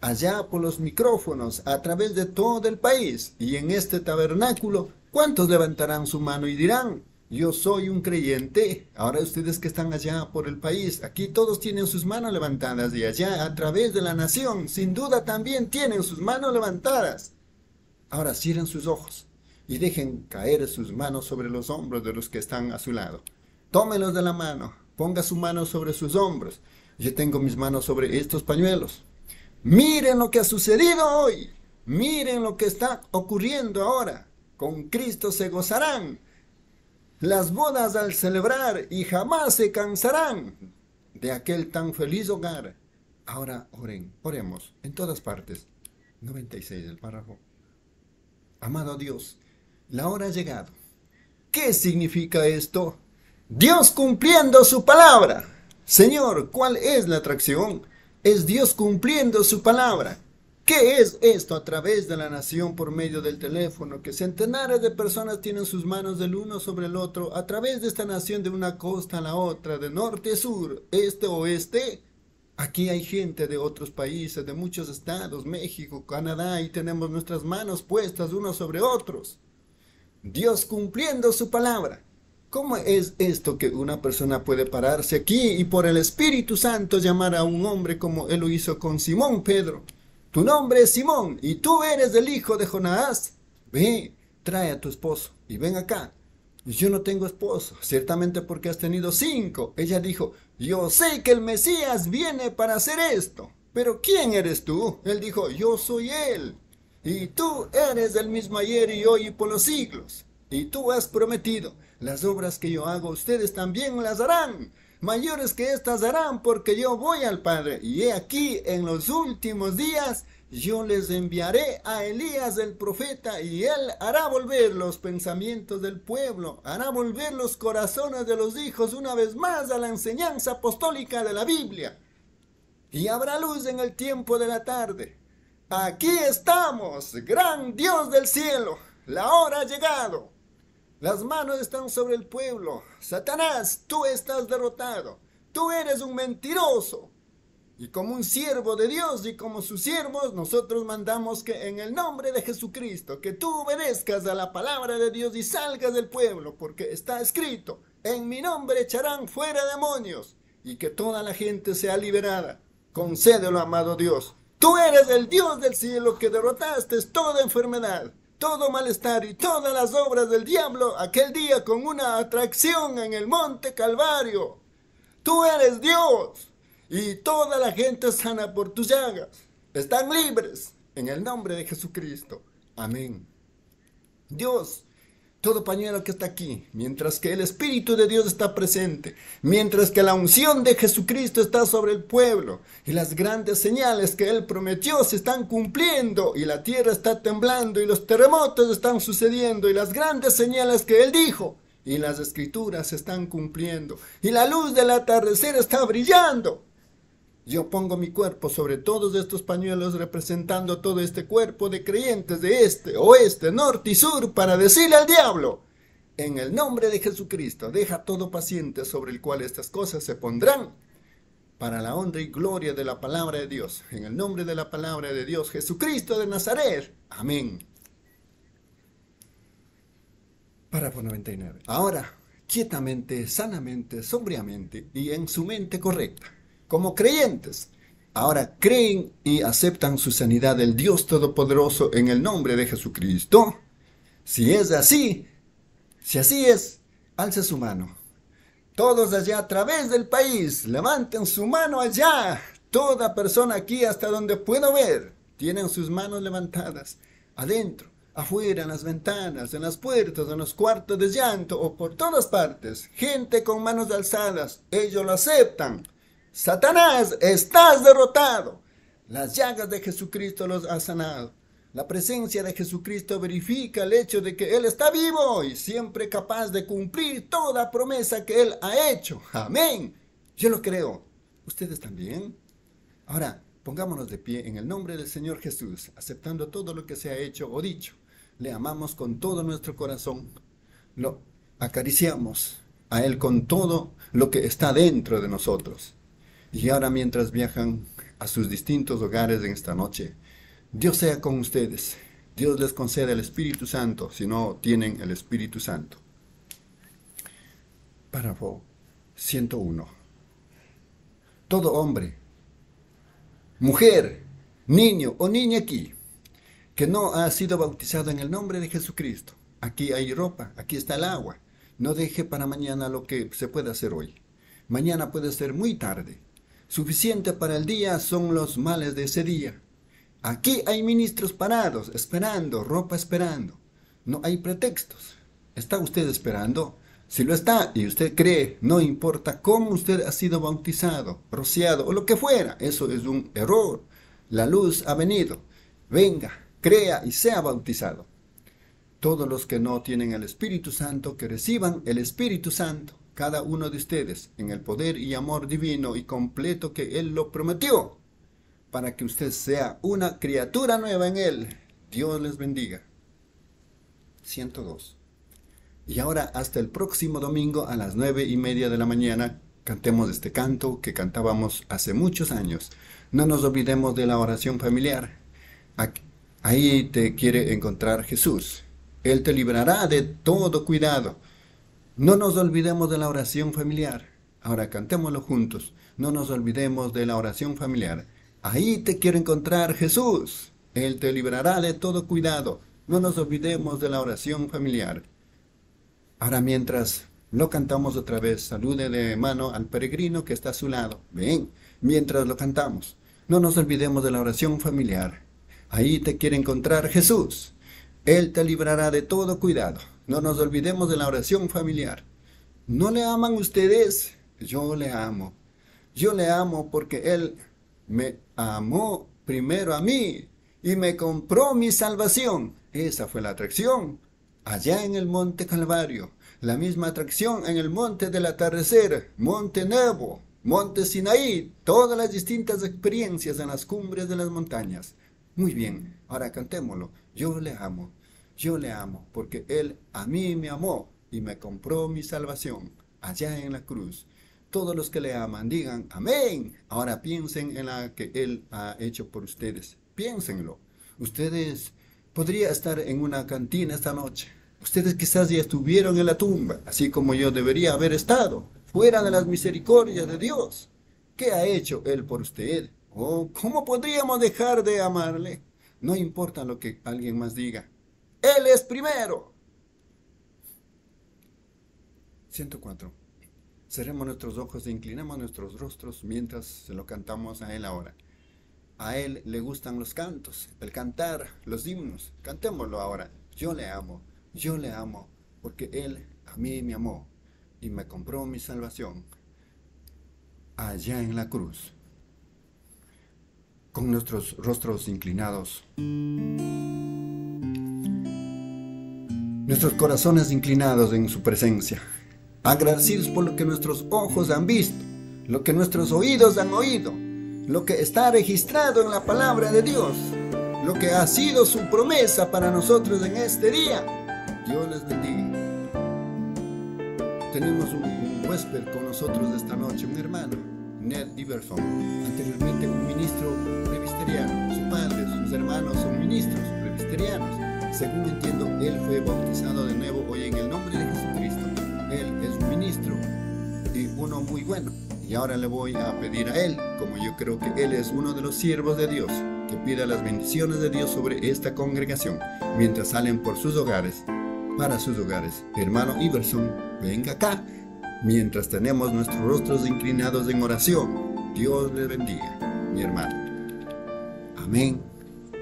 Allá por los micrófonos, a través de todo el país y en este tabernáculo, ¿cuántos levantarán su mano y dirán, yo soy un creyente. Ahora ustedes que están allá por el país, aquí todos tienen sus manos levantadas y allá a través de la nación, sin duda también tienen sus manos levantadas. Ahora cierren sus ojos y dejen caer sus manos sobre los hombros de los que están a su lado. Tómelos de la mano, ponga su mano sobre sus hombros. Yo tengo mis manos sobre estos pañuelos. Miren lo que ha sucedido hoy. Miren lo que está ocurriendo ahora. Con Cristo se gozarán las bodas al celebrar y jamás se cansarán de aquel tan feliz hogar. Ahora oren, oremos en todas partes. 96 del párrafo. Amado Dios, la hora ha llegado. ¿Qué significa esto? Dios cumpliendo su palabra. Señor, ¿cuál es la atracción? Es Dios cumpliendo su palabra. ¿Qué es esto a través de la nación por medio del teléfono? Que centenares de personas tienen sus manos del uno sobre el otro a través de esta nación de una costa a la otra, de norte a sur, este a oeste. Aquí hay gente de otros países, de muchos estados, México, Canadá, y tenemos nuestras manos puestas unos sobre otros. Dios cumpliendo su palabra. ¿Cómo es esto que una persona puede pararse aquí y por el Espíritu Santo llamar a un hombre como él lo hizo con Simón Pedro? Tu nombre es Simón y tú eres el hijo de Jonás. Ve, trae a tu esposo y ven acá. Yo no tengo esposo, ciertamente porque has tenido cinco. Ella dijo, yo sé que el Mesías viene para hacer esto. Pero ¿quién eres tú? Él dijo, yo soy él. Y tú eres el mismo ayer y hoy y por los siglos. Y tú has prometido, las obras que yo hago ustedes también las harán mayores que éstas harán, porque yo voy al Padre. Y he aquí, en los últimos días, yo les enviaré a Elías el profeta, y él hará volver los pensamientos del pueblo, hará volver los corazones de los hijos una vez más a la enseñanza apostólica de la Biblia. Y habrá luz en el tiempo de la tarde. Aquí estamos, gran Dios del cielo, la hora ha llegado. Las manos están sobre el pueblo. Satanás, tú estás derrotado. Tú eres un mentiroso. Y como un siervo de Dios y como sus siervos, nosotros mandamos que en el nombre de Jesucristo, que tú obedezcas a la palabra de Dios y salgas del pueblo, porque está escrito, en mi nombre echarán fuera demonios y que toda la gente sea liberada. Concédelo, amado Dios. Tú eres el Dios del cielo que derrotaste toda enfermedad todo malestar y todas las obras del diablo aquel día con una atracción en el monte Calvario. Tú eres Dios y toda la gente sana por tus llagas. Están libres en el nombre de Jesucristo. Amén. Dios todo pañuelo que está aquí, mientras que el Espíritu de Dios está presente, mientras que la unción de Jesucristo está sobre el pueblo y las grandes señales que Él prometió se están cumpliendo y la tierra está temblando y los terremotos están sucediendo y las grandes señales que Él dijo y las escrituras se están cumpliendo y la luz del atardecer está brillando. Yo pongo mi cuerpo sobre todos estos pañuelos representando todo este cuerpo de creyentes de este, oeste, norte y sur para decirle al diablo, en el nombre de Jesucristo, deja todo paciente sobre el cual estas cosas se pondrán para la honra y gloria de la palabra de Dios. En el nombre de la palabra de Dios, Jesucristo de Nazaret. Amén. Párrafo 99. Ahora, quietamente, sanamente, sobriamente y en su mente correcta, como creyentes, ahora creen y aceptan su sanidad del Dios Todopoderoso en el nombre de Jesucristo. Si es así, si así es, alce su mano. Todos allá a través del país, levanten su mano allá. Toda persona aquí hasta donde puedo ver, tienen sus manos levantadas. Adentro, afuera, en las ventanas, en las puertas, en los cuartos de llanto o por todas partes. Gente con manos alzadas, ellos lo aceptan. Satanás, estás derrotado. Las llagas de Jesucristo los ha sanado. La presencia de Jesucristo verifica el hecho de que Él está vivo y siempre capaz de cumplir toda promesa que Él ha hecho. Amén. Yo lo creo. ¿Ustedes también? Ahora, pongámonos de pie en el nombre del Señor Jesús, aceptando todo lo que se ha hecho o dicho. Le amamos con todo nuestro corazón. Lo acariciamos a Él con todo lo que está dentro de nosotros. Y ahora mientras viajan a sus distintos hogares en esta noche, Dios sea con ustedes. Dios les concede el Espíritu Santo si no tienen el Espíritu Santo. Párrafo 101. Todo hombre, mujer, niño o niña aquí, que no ha sido bautizado en el nombre de Jesucristo. Aquí hay ropa, aquí está el agua. No deje para mañana lo que se puede hacer hoy. Mañana puede ser muy tarde. Suficiente para el día son los males de ese día. Aquí hay ministros parados, esperando, ropa esperando. No hay pretextos. ¿Está usted esperando? Si lo está y usted cree, no importa cómo usted ha sido bautizado, rociado o lo que fuera, eso es un error. La luz ha venido. Venga, crea y sea bautizado. Todos los que no tienen el Espíritu Santo, que reciban el Espíritu Santo, cada uno de ustedes, en el poder y amor divino y completo que Él lo prometió para que usted sea una criatura nueva en Él. Dios les bendiga. 102. Y ahora hasta el próximo domingo a las nueve y media de la mañana cantemos este canto que cantábamos hace muchos años. No nos olvidemos de la oración familiar. Ahí te quiere encontrar Jesús. Él te librará de todo cuidado. No nos olvidemos de la oración familiar. Ahora cantémoslo juntos. No nos olvidemos de la oración familiar. Ahí te quiere encontrar Jesús. Él te librará de todo cuidado. No nos olvidemos de la oración familiar. Ahora mientras lo cantamos otra vez, salude de mano al peregrino que está a su lado. Ven, mientras lo cantamos. No nos olvidemos de la oración familiar. Ahí te quiere encontrar Jesús. Él te librará de todo cuidado. No nos olvidemos de la oración familiar. ¿No le aman ustedes? Yo le amo. Yo le amo porque Él me amó primero a mí y me compró mi salvación. Esa fue la atracción. Allá en el monte Calvario, la misma atracción en el monte del atardecer, monte Nebo, monte Sinaí, todas las distintas experiencias en las cumbres de las montañas. Muy bien, ahora cantémoslo. Yo le amo, yo le amo, porque Él a mí me amó y me compró mi salvación allá en la cruz todos los que le aman digan amén. Ahora piensen en la que Él ha hecho por ustedes. Piénsenlo. Ustedes podrían estar en una cantina esta noche. Ustedes quizás ya estuvieron en la tumba, así como yo debería haber estado, fuera de las misericordias de Dios. ¿Qué ha hecho Él por usted? ¿O cómo podríamos dejar de amarle? No importa lo que alguien más diga. Él es primero. 104. Cerremos nuestros ojos e inclinemos nuestros rostros mientras se lo cantamos a Él ahora. A Él le gustan los cantos, el cantar, los himnos. Cantémoslo ahora. Yo le amo, yo le amo, porque Él a mí me amó y me compró mi salvación allá en la cruz. Con nuestros rostros inclinados. Nuestros corazones inclinados en su presencia agradecidos por lo que nuestros ojos han visto, lo que nuestros oídos han oído, lo que está registrado en la palabra de Dios, lo que ha sido su promesa para nosotros en este día. Dios les bendiga. Tenemos un, huésped con nosotros esta noche, un hermano, Ned Iverson, anteriormente un ministro presbiteriano. Su padre, sus hermanos son ministros presbiterianos. Según entiendo, él fue bautizado de nuevo hoy en el nombre de Jesucristo. Él es un ministro y uno muy bueno. Y ahora le voy a pedir a él, como yo creo que él es uno de los siervos de Dios, que pida las bendiciones de Dios sobre esta congregación mientras salen por sus hogares, para sus hogares. Hermano Iverson, venga acá, mientras tenemos nuestros rostros inclinados en oración. Dios le bendiga, mi hermano. Amén.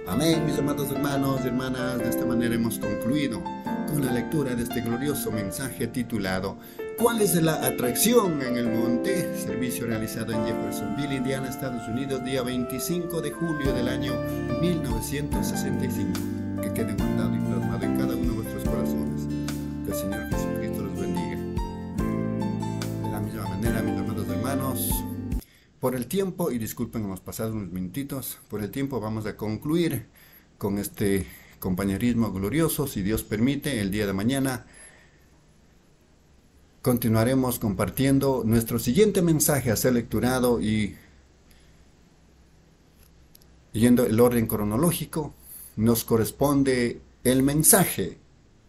Amén, mis amados hermanos y hermanas. De esta manera hemos concluido con la lectura de este glorioso mensaje titulado ¿Cuál es la atracción en el monte? Servicio realizado en Jeffersonville, Indiana, Estados Unidos, día 25 de julio del año 1965. Que quede guardado y plasmado en cada uno de por el tiempo, y disculpen, hemos pasado unos minutitos, por el tiempo vamos a concluir con este compañerismo glorioso, si Dios permite, el día de mañana. Continuaremos compartiendo nuestro siguiente mensaje a ser lecturado y yendo el orden cronológico, nos corresponde el mensaje,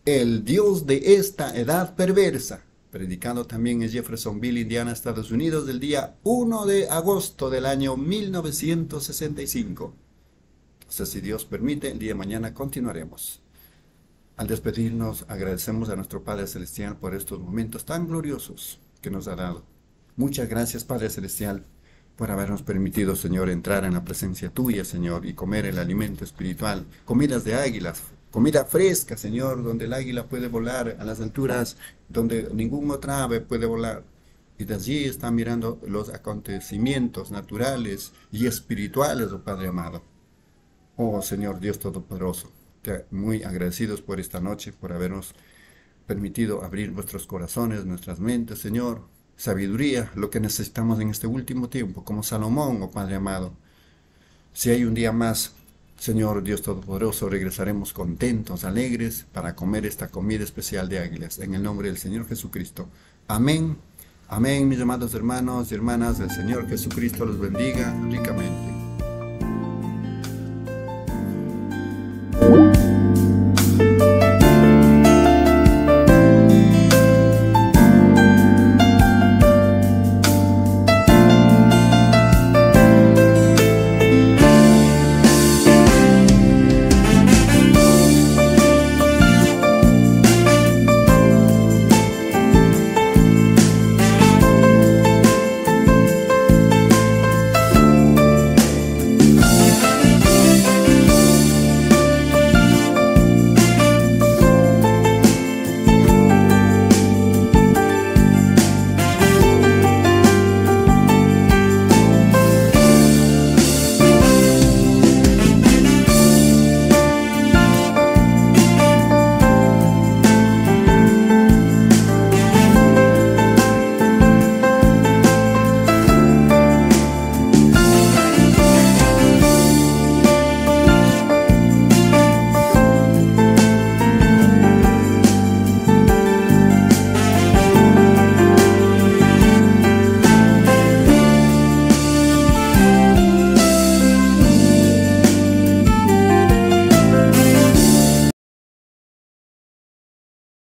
el Dios de esta edad perversa, predicado también en Jeffersonville, Indiana, Estados Unidos, del día 1 de agosto del año 1965. Entonces, si Dios permite, el día de mañana continuaremos. Al despedirnos, agradecemos a nuestro Padre Celestial por estos momentos tan gloriosos que nos ha dado. Muchas gracias, Padre Celestial, por habernos permitido, Señor, entrar en la presencia tuya, Señor, y comer el alimento espiritual, comidas de águilas, comida fresca, Señor, donde el águila puede volar a las alturas donde ningún otra ave puede volar. Y de allí están mirando los acontecimientos naturales y espirituales, oh Padre amado. Oh Señor Dios Todopoderoso muy agradecidos por esta noche, por habernos permitido abrir vuestros corazones, nuestras mentes, Señor. Sabiduría, lo que necesitamos en este último tiempo, como Salomón, oh Padre amado. Si hay un día más, Señor Dios Todopoderoso, regresaremos contentos, alegres, para comer esta comida especial de águilas. En el nombre del Señor Jesucristo. Amén. Amén, mis amados hermanos y hermanas. El Señor Jesucristo los bendiga ricamente.